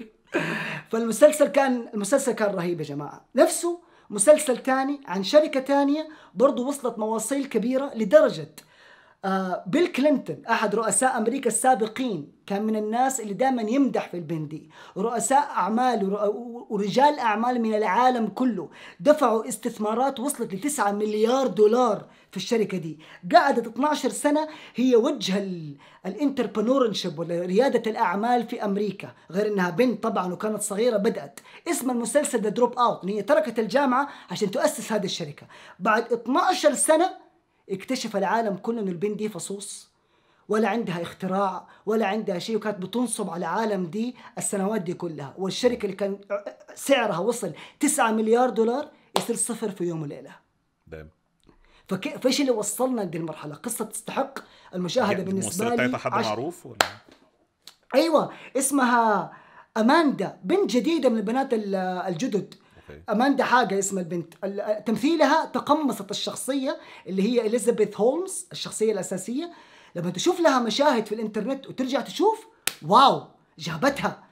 (laughs) فالمسلسل كان المسلسل كان رهيب يا جماعة. نفسه مسلسل تاني عن شركة تانية برضو وصلت مواصيل كبيرة لدرجة بيل كلينتون أحد رؤساء أمريكا السابقين كان من الناس اللي دائما يمدح في البنت دي رؤساء أعمال ور- ورجال أعمال من العالم كله دفعوا استثمارات وصلت ل 9 مليار دولار في الشركة دي. قعدت 12 سنة هي وجه ال entrepreneurship ولا ريادة الأعمال في أمريكا غير إنها بنت طبعا وكانت صغيرة بدأت. اسم المسلسل The Dropout هي تركت الجامعة عشان تؤسس هذه الشركة. بعد 12 سنة اكتشف العالم كله ان البنت دي فصوص ولا عندها اختراع ولا عندها شيء وكانت بتنصب على العالم دي السنوات دي كلها. والشركة اللي كان سعرها وصل 9 مليار دولار يصير صفر في يوم وليلة. damn فكيف فايش اللي وصلنا لدي المرحلة؟ قصة تستحق المشاهدة بالنسبة الممثلة لي حد عش- معروف ولا؟ أيوه اسمها أماندا بنت جديدة من البنات ال- الجدد. okay. أماندا حاجة اسم البنت. ال- تمثيلها تقمصت الشخصية اللي هي اليزابيث هولمز الشخصية الأساسية. لما تشوف لها مشاهد في الإنترنت وترجع تشوف wow جابتها.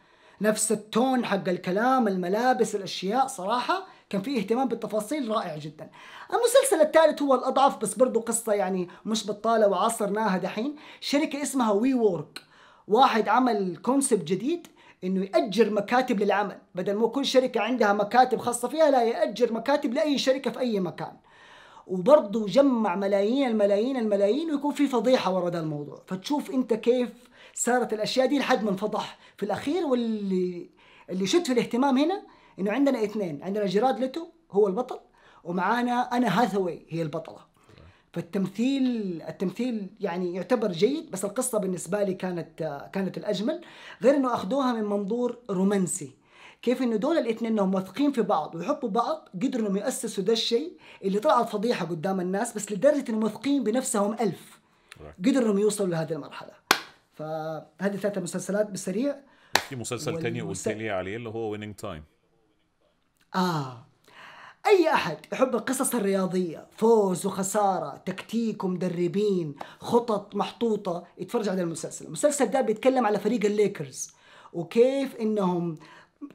نفس ال tone حق الكلام الملابس الأشياء صراحة كان فيه اهتمام بالتفاصيل رائع جدا. المسلسل الثالث هو الأضعف بس برضو قصة يعني مش بطالة وعاصرناها دحين. شركة اسمها WeWork واحد عمل concept جديد إنه يأجر مكاتب للعمل. بدل ما كل شركة عندها مكاتب خاصة فيها لا يأجر مكاتب لأي شركة في أي مكان. وبرضه جمع ملايين الملايين الملايين ويكون في فضيحة ورا ده الموضوع. فتشوف أنت كيف صارت الأشياء دي لحد ما انفضح. في الأخير واللي اللي شد في الاهتمام هنا إنه عندنا اثنين. عندنا جاريد ليتو هو البطل ومعانا آن هاثاوي هي البطلة. فالتمثيل التمثيل يعني يعتبر جيد بس القصة بالنسبة لي كانت كانت الأجمل. غير إنه أخذوها من منظور رومانسي. كيف إنه دول الاثنين إنهم واثقين في بعض ويحبوا بعض قدروا إنهم يأسسوا ده الشيء اللي طلعت فضيحه قدام الناس بس لدرجة إنهم واثقين بنفسهم ألف. قدروا إنهم يوصلوا لهذه المرحلة. فهذه ثلاثة مسلسلات بالسريع في مسلسل تاني قلت والمسل- لي عليه اللي هو Winning Time آه. أي أحد يحب القصص الرياضية فوز وخسارة تكتيك ومدربين خطط محطوطة يتفرج على المسلسل. المسلسل ده بيتكلم على فريق الليكرز وكيف إنهم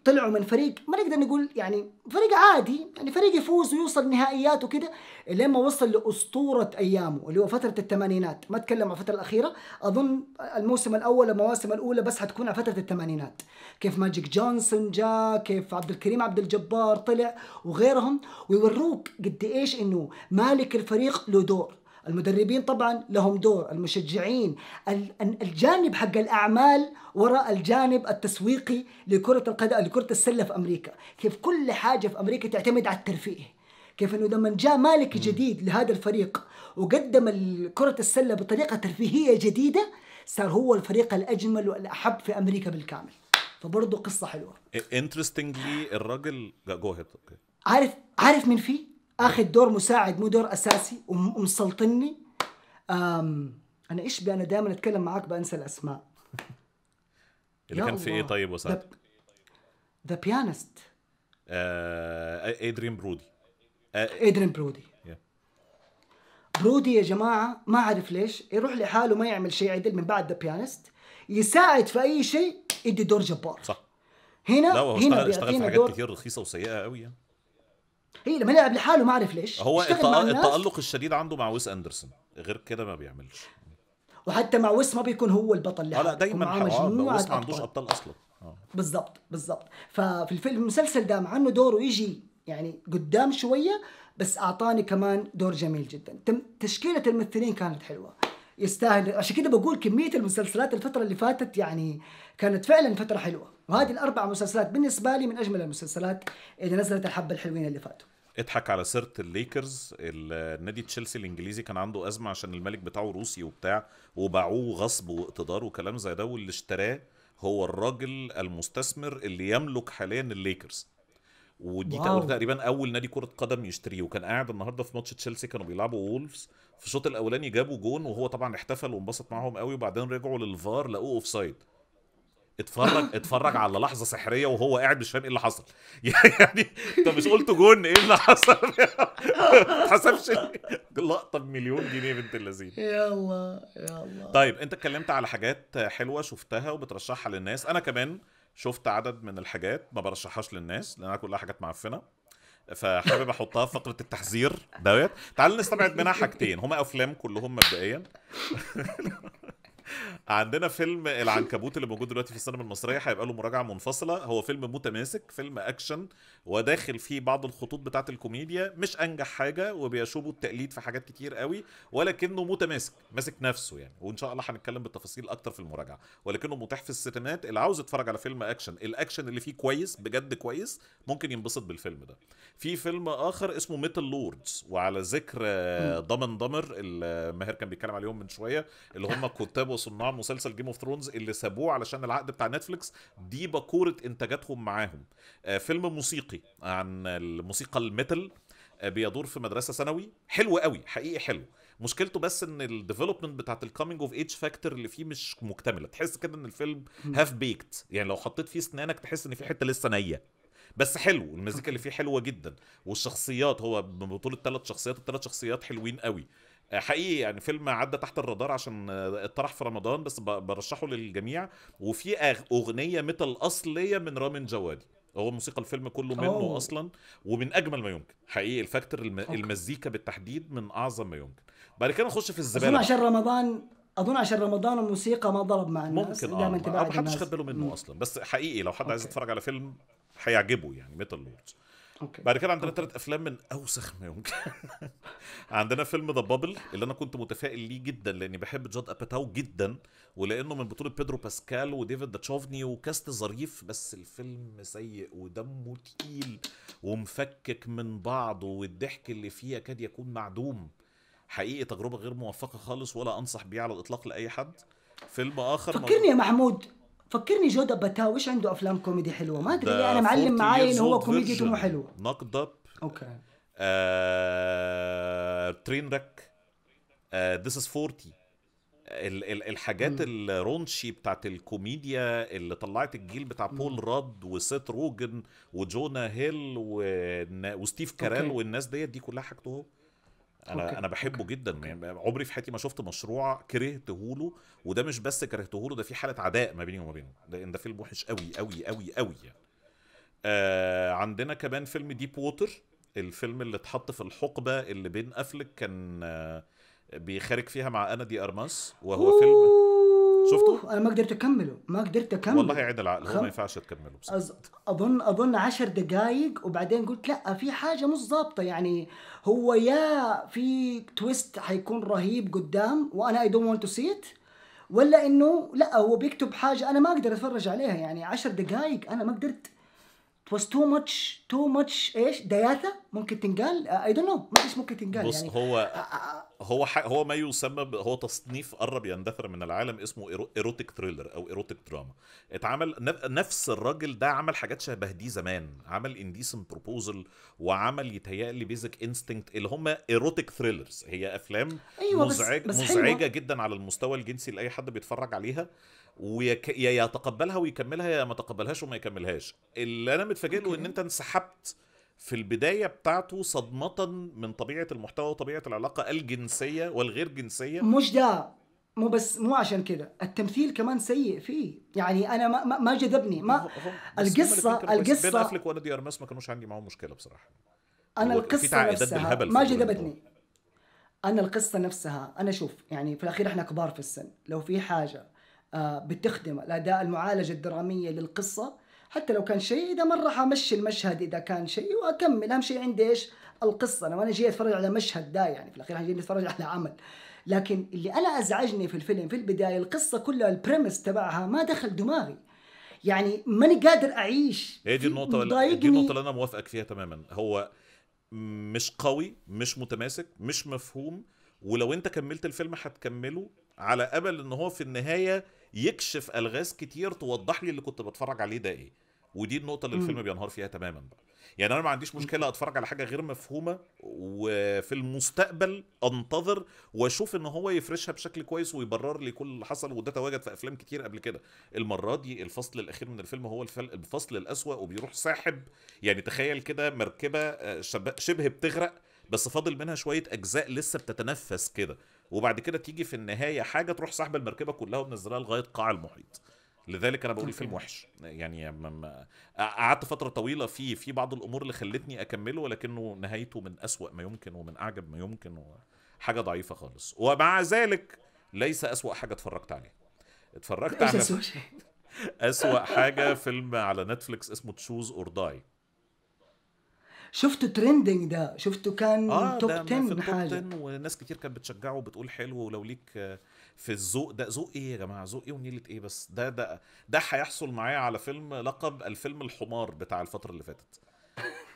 طلعوا من فريق ما نقدر نقول يعني فريق عادي يعني فريق يفوز ويوصل نهائيات وكده لين ما وصل لأسطورة أيامه اللي هو فترة الثمانينات. ما أتكلم عن الفترة الأخيرة أظن الموسم الأول المواسم الأولى بس حتكون على فترة الثمانينات. كيف ماجيك جونسون جاء كيف عبد الكريم عبد الجبار طلع وغيرهم ويوروك قد إيش إنه مالك الفريق له دور. المدربين طبعا لهم دور المشجعين ال- ال- الجانب حق الأعمال وراء الجانب التسويقي لكرة القدم لكرة السلة في أمريكا. كيف كل حاجة في أمريكا تعتمد على الترفيه. كيف إنه لما جاء مالك جديد لهذا الفريق وقدم كرة السلة بطريقة ترفيهية جديدة صار هو الفريق الأجمل والأحب في أمريكا بالكامل. فبرضه قصة حلوة. interestingly الراجل go ahead عارف عارف مين فيه؟ آخذ دور مساعد مو دور أساسي وم- ومسلطني. أم أنا إيش بي أنا دائما أتكلم معاك بنسى الأسماء. اللي كان في إيه. طيب وساعتها The Pianist ادريان برودي. أدرين برودي. برودي يا جماعة ما أعرف ليش يروح لحاله ما يعمل شيء عدل من بعد The Pianist يساعد في أي شيء يدي دور جبار. صح. هنا لا هو هنا اشتغل في حاجات كتير رخيصة وسيئة قوي يعني. هي لما يلعب لحاله ما اعرف ليش. هو التألق الشديد عنده مع ويس أندرسون غير كده ما بيعملش. وحتى مع ويس ما بيكون هو البطل لحاله لا دايما ويس ما عندوش. أبطال أصلا. آه. بالضبط بالضبط. ففي الفيلم المسلسل ده مع إنه دوره يجي يعني قدام شوية بس أعطاني كمان دور جميل جدا. تم تشكيلة الممثلين كانت حلوة. يستاهل. عشان كده بقول كمية المسلسلات الفترة اللي فاتت يعني كانت فعلا فترة حلوة. وهذه الأربع مسلسلات بالنسبة لي من أجمل المسلسلات اللي نزلت الحبة الحلوين اللي فاتوا. اضحك على سيرة الليكرز. النادي تشيلسي الإنجليزي كان عنده أزمة عشان الملك بتاعه روسي وبتاع وباعوه غصب واقتدار وكلام زي ده واللي اشتراه هو الراجل المستثمر اللي يملك حاليا الليكرز. ودي. تقريبا أول نادي كرة قدم يشتريه وكان قاعد النهارده في ماتش تشيلسي كانوا بيلعبوا وولفز. في الشوط الأولاني جابوا جون وهو طبعا احتفل وانبسط معاهم قوي وبعدين رجعوا للفار لقوه offside اتفرج اتفرج على لحظة سحرية وهو قاعد مش فاهم إيه اللي حصل. (laughs) يعني أنت مش قلت جون إيه اللي حصل؟ (laughs) ما اتحسبش لقطة بمليون جنيه بنت اللذين يا الله يا الله طيب أنت اتكلمت على حاجات حلوة شفتها وبترشحها للناس. أنا كمان شفت عدد من الحاجات ما برشحهاش للناس لانها كلها حاجات معفنة. فحابب أحطها في فقره التحذير دوت. تعال نستبعد منها حاجتين. هما أفلام كلهم مبدئيا. (laughs) عندنا فيلم العنكبوت اللي موجود دلوقتي في السينما المصرية هيبقى له مراجعة منفصلة. هو فيلم متماسك فيلم أكشن وداخل فيه بعض الخطوط بتاعة الكوميديا مش أنجح حاجة وبيشوبوا التقليد في حاجات كتير قوي ولكنه متماسك ماسك نفسه يعني. وإن شاء الله هنتكلم بالتفاصيل أكتر في المراجعة. ولكنه متاح في السينمات اللي عاوز يتفرج على فيلم أكشن الأكشن اللي فيه كويس بجد كويس ممكن ينبسط بالفيلم ده. في فيلم آخر اسمه Metal Lords وعلى ذكر ضمن ضمر ماهر كان بيتكلم عليهم من شوية اللي هم (laughs) كتاب وصناع مسلسل Game of Thrones اللي سابوه علشان العقد بتاع نتفليكس دي باكوره إنتاجاتهم معاهم. آه، فيلم موسيقي. عن الموسيقى ال metal آه، بيدور في مدرسة ثانوي. حلو قوي حقيقي حلو. مشكلته بس إن ال development بتاعت ال coming of age factor اللي فيه مش مكتملة. تحس كده إن الفيلم half baked يعني لو حطيت فيه اسنانك تحس إن في حتة لسه نية. بس حلو المزيكا اللي فيه حلوة جدا. والشخصيات هو بطولة ثلاث شخصيات الثلاث شخصيات حلوين قوي. آه، حقيقي يعني فيلم عدى تحت الرادار عشان آه، اتطرح في رمضان بس برشحه للجميع. وفي أغنية metal أصلية من رامين جوادي. هو موسيقى الفيلم كله منه أوه. أصلا ومن أجمل ما يمكن حقيقي ال factor الم... المزيكا بالتحديد من أعظم ما يمكن بعد كده نخش في أظن الزبالة بقى. عشان رمضان أظن عشان رمضان الموسيقى ما ضرب مع الناس ممكن آه دائما ما حدش. خد باله منه أصلا بس حقيقي لو حد عايز okay. يتفرج على فيلم هيعجبه يعني Metal Lords okay. بعد كده عندنا ثلاث أفلام من أوسخ ما يمكن. (laughs) عندنا فيلم The Bubble اللي أنا كنت متفائل ليه جدا لأني بحب جاد اباتاو جدا ولأنه من بطولة بيدرو باسكال وديفيد داتشوفني و cast ظريف بس الفيلم سيء ودمه تقيل ومفكك من بعض والضحك اللي فيه يكاد يكون معدوم. حقيقي تجربة غير موفقة خالص ولا أنصح بيها على الإطلاق لأي حد. فيلم آخر فكرني يا محمود فكرني جاد اباتاو إيش عنده أفلام كوميدي حلوة؟ ما أدري ليه أنا معلم 40 معاي إنه هو كوميديته مو. حلوة knocked up. okay. Trainwreck This Is 40 ال- ال- الحاجات ال raunchy بتاعت الكوميديا اللي طلعت الجيل بتاع بول راد وسيت روجن وجونا هيل والنا- وستيف كارال. والناس ديت دي كلها حاجته. هو أنا okay، أنا بحبه جدا. يعني عمري في حياتي ما شفت مشروع كرهته له وده مش بس كرهته له ده في حالة عداء ما بيني وما بينه. لأن ده فيلم وحش قوي قوي قوي قوي يعني. آه عندنا كمان فيلم Deep Water الفيلم اللي اتحط في الحقبة اللي بين افلك كان آه بيخارج فيها مع أنا دي أرماس وهو فيلم شفته؟ أنا ما قدرت أكمله ما قدرت أكمله. والله عيد العقل هو ما ينفعش تكمله بصراحه أز... أظن أظن عشر دقائق وبعدين قلت لا في حاجة مش ظابطة. يعني هو يا في twist حيكون رهيب قدام وأنا I don't want to see it ولا إنه لا هو بيكتب حاجة أنا ما أقدر أتفرج عليها. يعني عشر دقائق أنا ما قدرت was too much too much إيش دياثه ممكن تنقال؟ I don't know ما إيش ممكن تنقال بص يعني. هو هو ح... هو ما يسمى. هو تصنيف قرب يندثر من العالم اسمه. erotic thriller أو erotic drama اتعمل نف... نفس الراجل ده عمل حاجات شبه دي زمان. عمل Indecent Proposal وعمل يتهيألي Basic Instinct اللي هم erotic thrillers هي أفلام أيوة، بس- مزعج... بس مزعجة حلوة. جدا على المستوى الجنسي لأي حد بيتفرج عليها. ويك... يا يتقبلها ويكملها يا ما تقبلهاش وما يكملهاش. اللي أنا متفاجئ له ان. أنت انسحبت في البداية بتاعته صدمة من طبيعة المحتوى وطبيعة العلاقة الجنسية والغير جنسية. مش ده مو بس مو عشان كده التمثيل كمان سيء فيه. يعني أنا ما, ما, جذبني ما كويسين. القصة- بين أفلك وأنا دي أرماس ما كانوش عندي معاهم مشكلة بصراحة. أنا القصة نفسها ما جذبتني. أنا القصة نفسها أنا شوف يعني في الأخير إحنا كبار في السن. لو في حاجة بتخدم الأداء المعالجة الدرامية للقصة. حتى لو كان شيء إذا مرة حمشي المشهد إذا كان شيء وأكمل. أهم شيء عندي إيش؟ القصة. أنا ما أنا جاي أتفرج على مشهد ده يعني في الأخير إحنا جايين نتفرج على عمل. لكن اللي أنا أزعجني في الفيلم في البداية القصة كلها البريمس تبعها ما دخل دماغي. يعني ماني قادر أعيش. هي دي النقطة دي. النقطة اللي أنا موافقك فيها تماما. هو مش قوي مش متماسك مش مفهوم. ولو أنت كملت الفيلم هتكمله على أمل إن هو في النهاية يكشف ألغاز كتير توضح لي اللي كنت بتفرج عليه ده إيه. ودي النقطة اللي. الفيلم بينهار فيها تماما بقى. يعني أنا ما عنديش مشكلة أتفرج على حاجة غير مفهومة وفي المستقبل أنتظر وأشوف إن هو يفرشها بشكل كويس ويبرر لي كل اللي حصل. وده تواجد في أفلام كتير قبل كده. المرة دي الفصل الأخير من الفيلم هو الفصل الأسوأ وبيروح ساحب. يعني تخيل كده مركبة آه، شب- شبه بتغرق بس فاضل منها شوية أجزاء لسه بتتنفس كده. وبعد كده تيجي في النهاية حاجة تروح ساحبه المركبة كلها ومنزلها لغاية قاع المحيط. لذلك أنا بقول. الفيلم وحش يعني قعدت فترة طويلة فيه في بعض الأمور اللي خلتني أكمله ولكنه نهايته من أسوأ ما يمكن ومن أعجب ما يمكن حاجة ضعيفة خالص. ومع ذلك ليس أسوأ حاجة اتفرجت عليه. اتفرجت على أسوأ حاجة فيلم على نتفليكس اسمه Choose or Die شفته trending ده؟ شفته كان آه top ده 10 في ال top حاجة 10 وناس كتير كانت بتشجعه وبتقول حلو ولو ليك آه، في الذوق ده ذوق إيه يا جماعة؟ ذوق إيه ونيلة إيه بس؟ ده ده ده هيحصل معايا على فيلم لقب الفيلم الحمار بتاع الفترة اللي فاتت.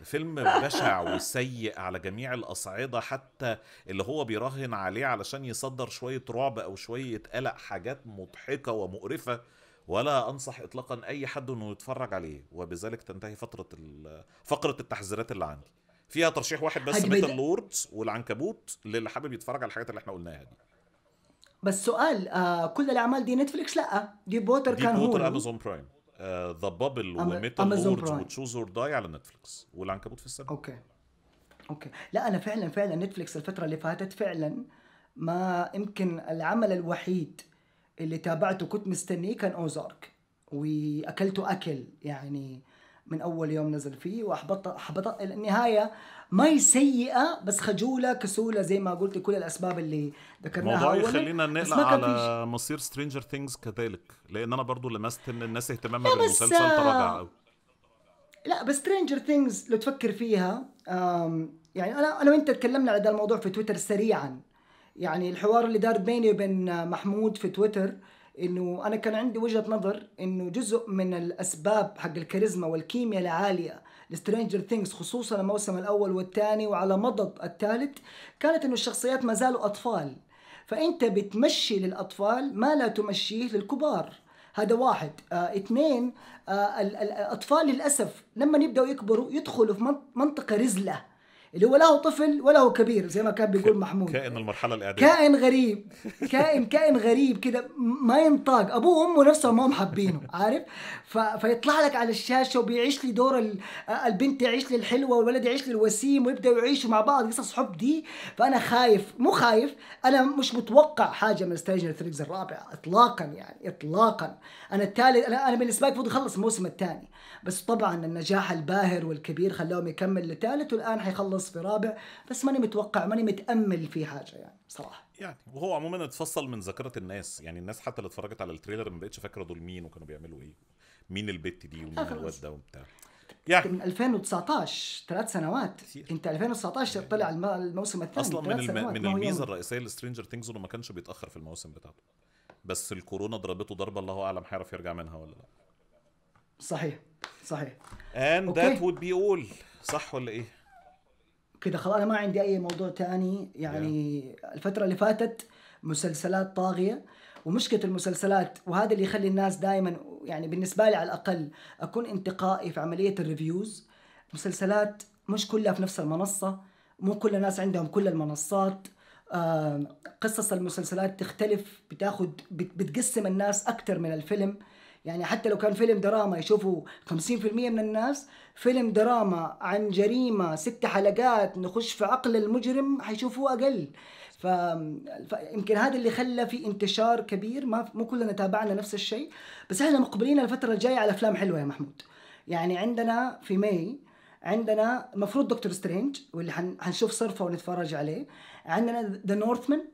فيلم بشع وسيء على جميع الأصعدة حتى اللي هو بيراهن عليه علشان يصدر شوية رعب أو شوية قلق حاجات مضحكة ومقرفة. ولا أنصح إطلاقا أي حد إنه يتفرج عليه وبذلك تنتهي فترة ال- فقرة التحذيرات اللي عندي. فيها ترشيح واحد بس Metal Lords والعنكبوت للي حابب يتفرج على الحاجات اللي إحنا قلناها دي. بس سؤال آه كل الأعمال دي نتفليكس؟ لأ. دي بوتر دي كان هو بوتر امازون برايم The Bubble و Metal Lords. و Choose or Die على نتفليكس والعنكبوت في السماء okay. أوكي. لأ أنا فعلا فعلا نتفليكس الفترة اللي فاتت فعلا ما يمكن العمل الوحيد اللي تابعته كنت مستنيه كان Ozark. وأكلته أكل يعني من أول يوم نزل فيه واحبط احبط النهاية ما هي سيئة بس خجولة كسولة زي ما قلت كل الأسباب اللي ذكرناها الموضوع يخلينا نقلق على مصير Stranger Things كذلك لأن أنا برضو لمست إن الناس اهتمامها بالمسلسل آه، تراجع قوي لا بس Stranger Things لو تفكر فيها يعني أنا أنا وأنت تكلمنا على ده الموضوع في تويتر سريعا. يعني الحوار اللي دار بيني وبين محمود في تويتر إنه أنا كان عندي وجهة نظر إنه جزء من الأسباب حق الكاريزما والكيمياء العالية ل Stranger Things خصوصا الموسم الأول والثاني وعلى مضض الثالث كانت إنه الشخصيات ما زالوا أطفال. فأنت بتمشي للأطفال ما لا تمشيه للكبار. هذا واحد. آه اثنين آه ال- ال- الأطفال للأسف لما يبدأوا يكبروا يدخلوا في من- منطقة رزلة. اللي هو لا هو طفل ولا هو كبير زي ما كان بيقول محمود. كائن المرحلة الإعدادية. كائن غريب كائن كائن غريب كده ما ينطاق. أبوه وأمه نفسهم ما هم حابينه عارف؟ ف... فيطلع لك على الشاشة وبيعيش لي دور ال... البنت يعيش لي الحلوة والولد يعيش لي الوسيم ويبدأوا يعيشوا مع بعض قصص حب دي. فأنا خايف مو خايف أنا مش متوقع حاجة من Stranger Things الرابع اطلاقا يعني اطلاقا. أنا الثالث أنا أنا بالنسبة لي المفروض يخلص الموسم الثاني. بس طبعا النجاح الباهر والكبير خلاهم يكمل لثالث والآن حيخلص في رابع بس ماني متوقع ماني متأمل في حاجة يعني صراحة. يعني وهو عموما اتفصل من ذاكرة الناس. يعني الناس حتى اللي اتفرجت على ال trailer ما بقتش فاكرة دول مين وكانوا بيعملوا إيه مين البت دي ومين. الواد ده وبتاع. يعني من 2019 ثلاث سنوات. كتير. انت 2019 طلع الم- الموسم الثاني أصلا من الم... من الميزة يوم. الرئيسية ل Stranger Things انه ما كانش بيتأخر في المواسم بتاعته. بس الكورونا ضربته ضربة الله أعلم هيعرف يرجع منها ولا لا. صحيح صحيح. And okay. that would be all. صح ولا إيه؟ كده خلاص أنا ما عندي أي موضوع تاني. يعني الفترة اللي فاتت مسلسلات طاغية ومشكلة المسلسلات وهذا اللي يخلي الناس دائما يعني بالنسبة لي على الأقل أكون انتقائي في عملية ال reviews. مسلسلات مش كلها في نفس المنصة مو كل الناس عندهم كل المنصات. قصص المسلسلات تختلف بتاخد بت- بتقسم الناس أكثر من الفيلم. يعني حتى لو كان فيلم دراما يشوفوا 50% من الناس فيلم دراما عن جريمة ست حلقات نخش في عقل المجرم حيشوفوه أقل. ف... فيمكن هذا اللي خلى في انتشار كبير. ما مو كلنا تابعنا نفس الشيء بس إحنا مقبلين الفترة الجاية على أفلام حلوة يا محمود. يعني عندنا في ماي عندنا المفروض Doctor Strange واللي حن... حنشوف صرفه ونتفرج عليه. عندنا The Northman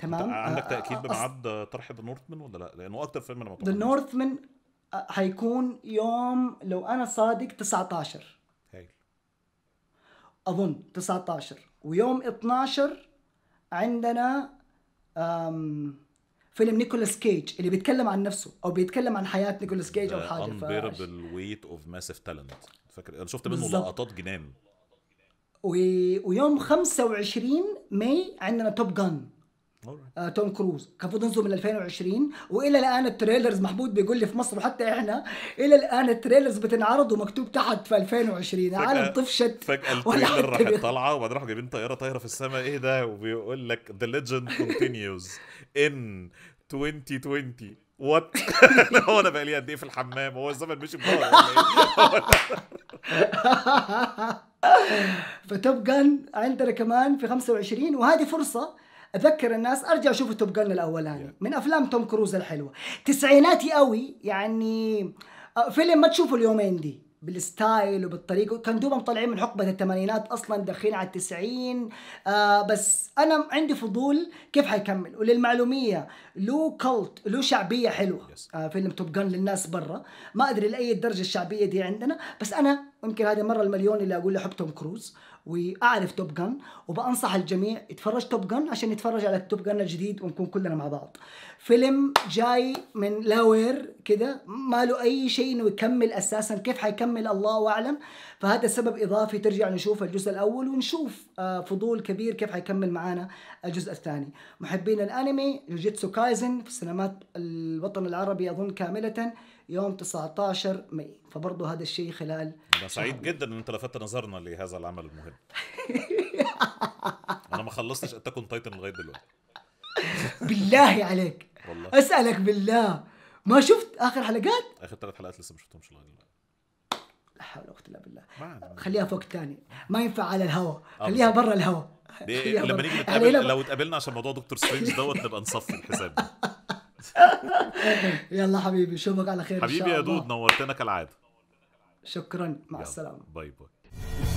تمام؟ عندك تأكيد بميعاد طرح The Northman ولا لا؟ لأنه أكتر فيلم أنا ذا نورثمان حيكون يوم لو أنا صادق 19 هايل. أظن 19 ويوم 12 عندنا أم فيلم نيكولاس كيج اللي بيتكلم عن نفسه أو بيتكلم عن حياة نيكولاس كيج أو حاجة ف... unbearable weight of massive talent. فاكر؟ أنا شفت منه. لقطات جنان. و... ويوم 25 ماي عندنا Top Gun. آه توم كروز. كان المفروض ينزل من 2020 وإلى الآن ال trailers محمود بيقول لي في مصر وحتى إحنا إلى الآن ال trailers بتنعرض ومكتوب تحت في 2020 عالم طفشت ولا ال trailer راحت طالعة وبعدين راحوا جايبين طيارة طايرة في السماء. إيه ده؟ وبيقول لك the legend continues in 2020 what (laughs) هو أنا بقى لي قد إيه في الحمام؟ هو الزمن مشي بظهري ولا إيه؟ ف (laughs) Top Gun عندنا كمان في 25 وهذه فرصة أذكر الناس أرجع شوفوا Top Gun الأولاني. من أفلام توم كروز الحلوة. تسعيناتي قوي يعني آه، فيلم ما تشوفه اليومين دي بال style وبالطريقة. كان دوبهم طالعين من حقبة الثمانينات أصلا داخلين على التسعين. آه بس أنا عندي فضول كيف حيكمل. وللمعلومية له cult له شعبية حلوة. Yes. آه فيلم Top Gun للناس برا. ما أدري لأي درجة الشعبية دي عندنا. بس أنا يمكن هذه المره المليون اللي أقول له احب توم كروز. وأعرف Top Gun وبأنصح الجميع يتفرج Top Gun عشان يتفرج على Top Gun الجديد ونكون كلنا مع بعض. فيلم جاي من nowhere كده ما له أي شيء إنه يكمل أساسا كيف حيكمل الله أعلم. فهذا سبب إضافي ترجع نشوف الجزء الأول ونشوف آه، فضول كبير كيف حيكمل معانا الجزء الثاني. محبين الأنمي جوجيتسو كايزن في سينمات الوطن العربي أظن كاملة. يوم 19 ماي. فبرضه هذا الشيء خلال أنا سعيد جدا إن أنت لفتت نظرنا لهذا العمل المهم. (laughs) أنا ما خلصتش Attack on Titan لغاية دلوقتي. بالله عليك. والله. أسألك بالله. ما شفت آخر حلقات؟ آخر ثلاث حلقات لسه ما شفتهمش لغاية دلوقتي. لا حول ولا قوة إلا بالله. خليها فوق تاني. ما ينفع على الهواء خليها برا الهواء لما. نيجي يعني نتقابل لو اتقابلنا عشان موضوع Doctor Strange دوت نبقى نصفي الحساب. (laughs) (laughs) يلا حبيبي أشوفك على خير حبيبي يا. dude نورتنا كالعادة. شكرا مع السلامة. باي باي.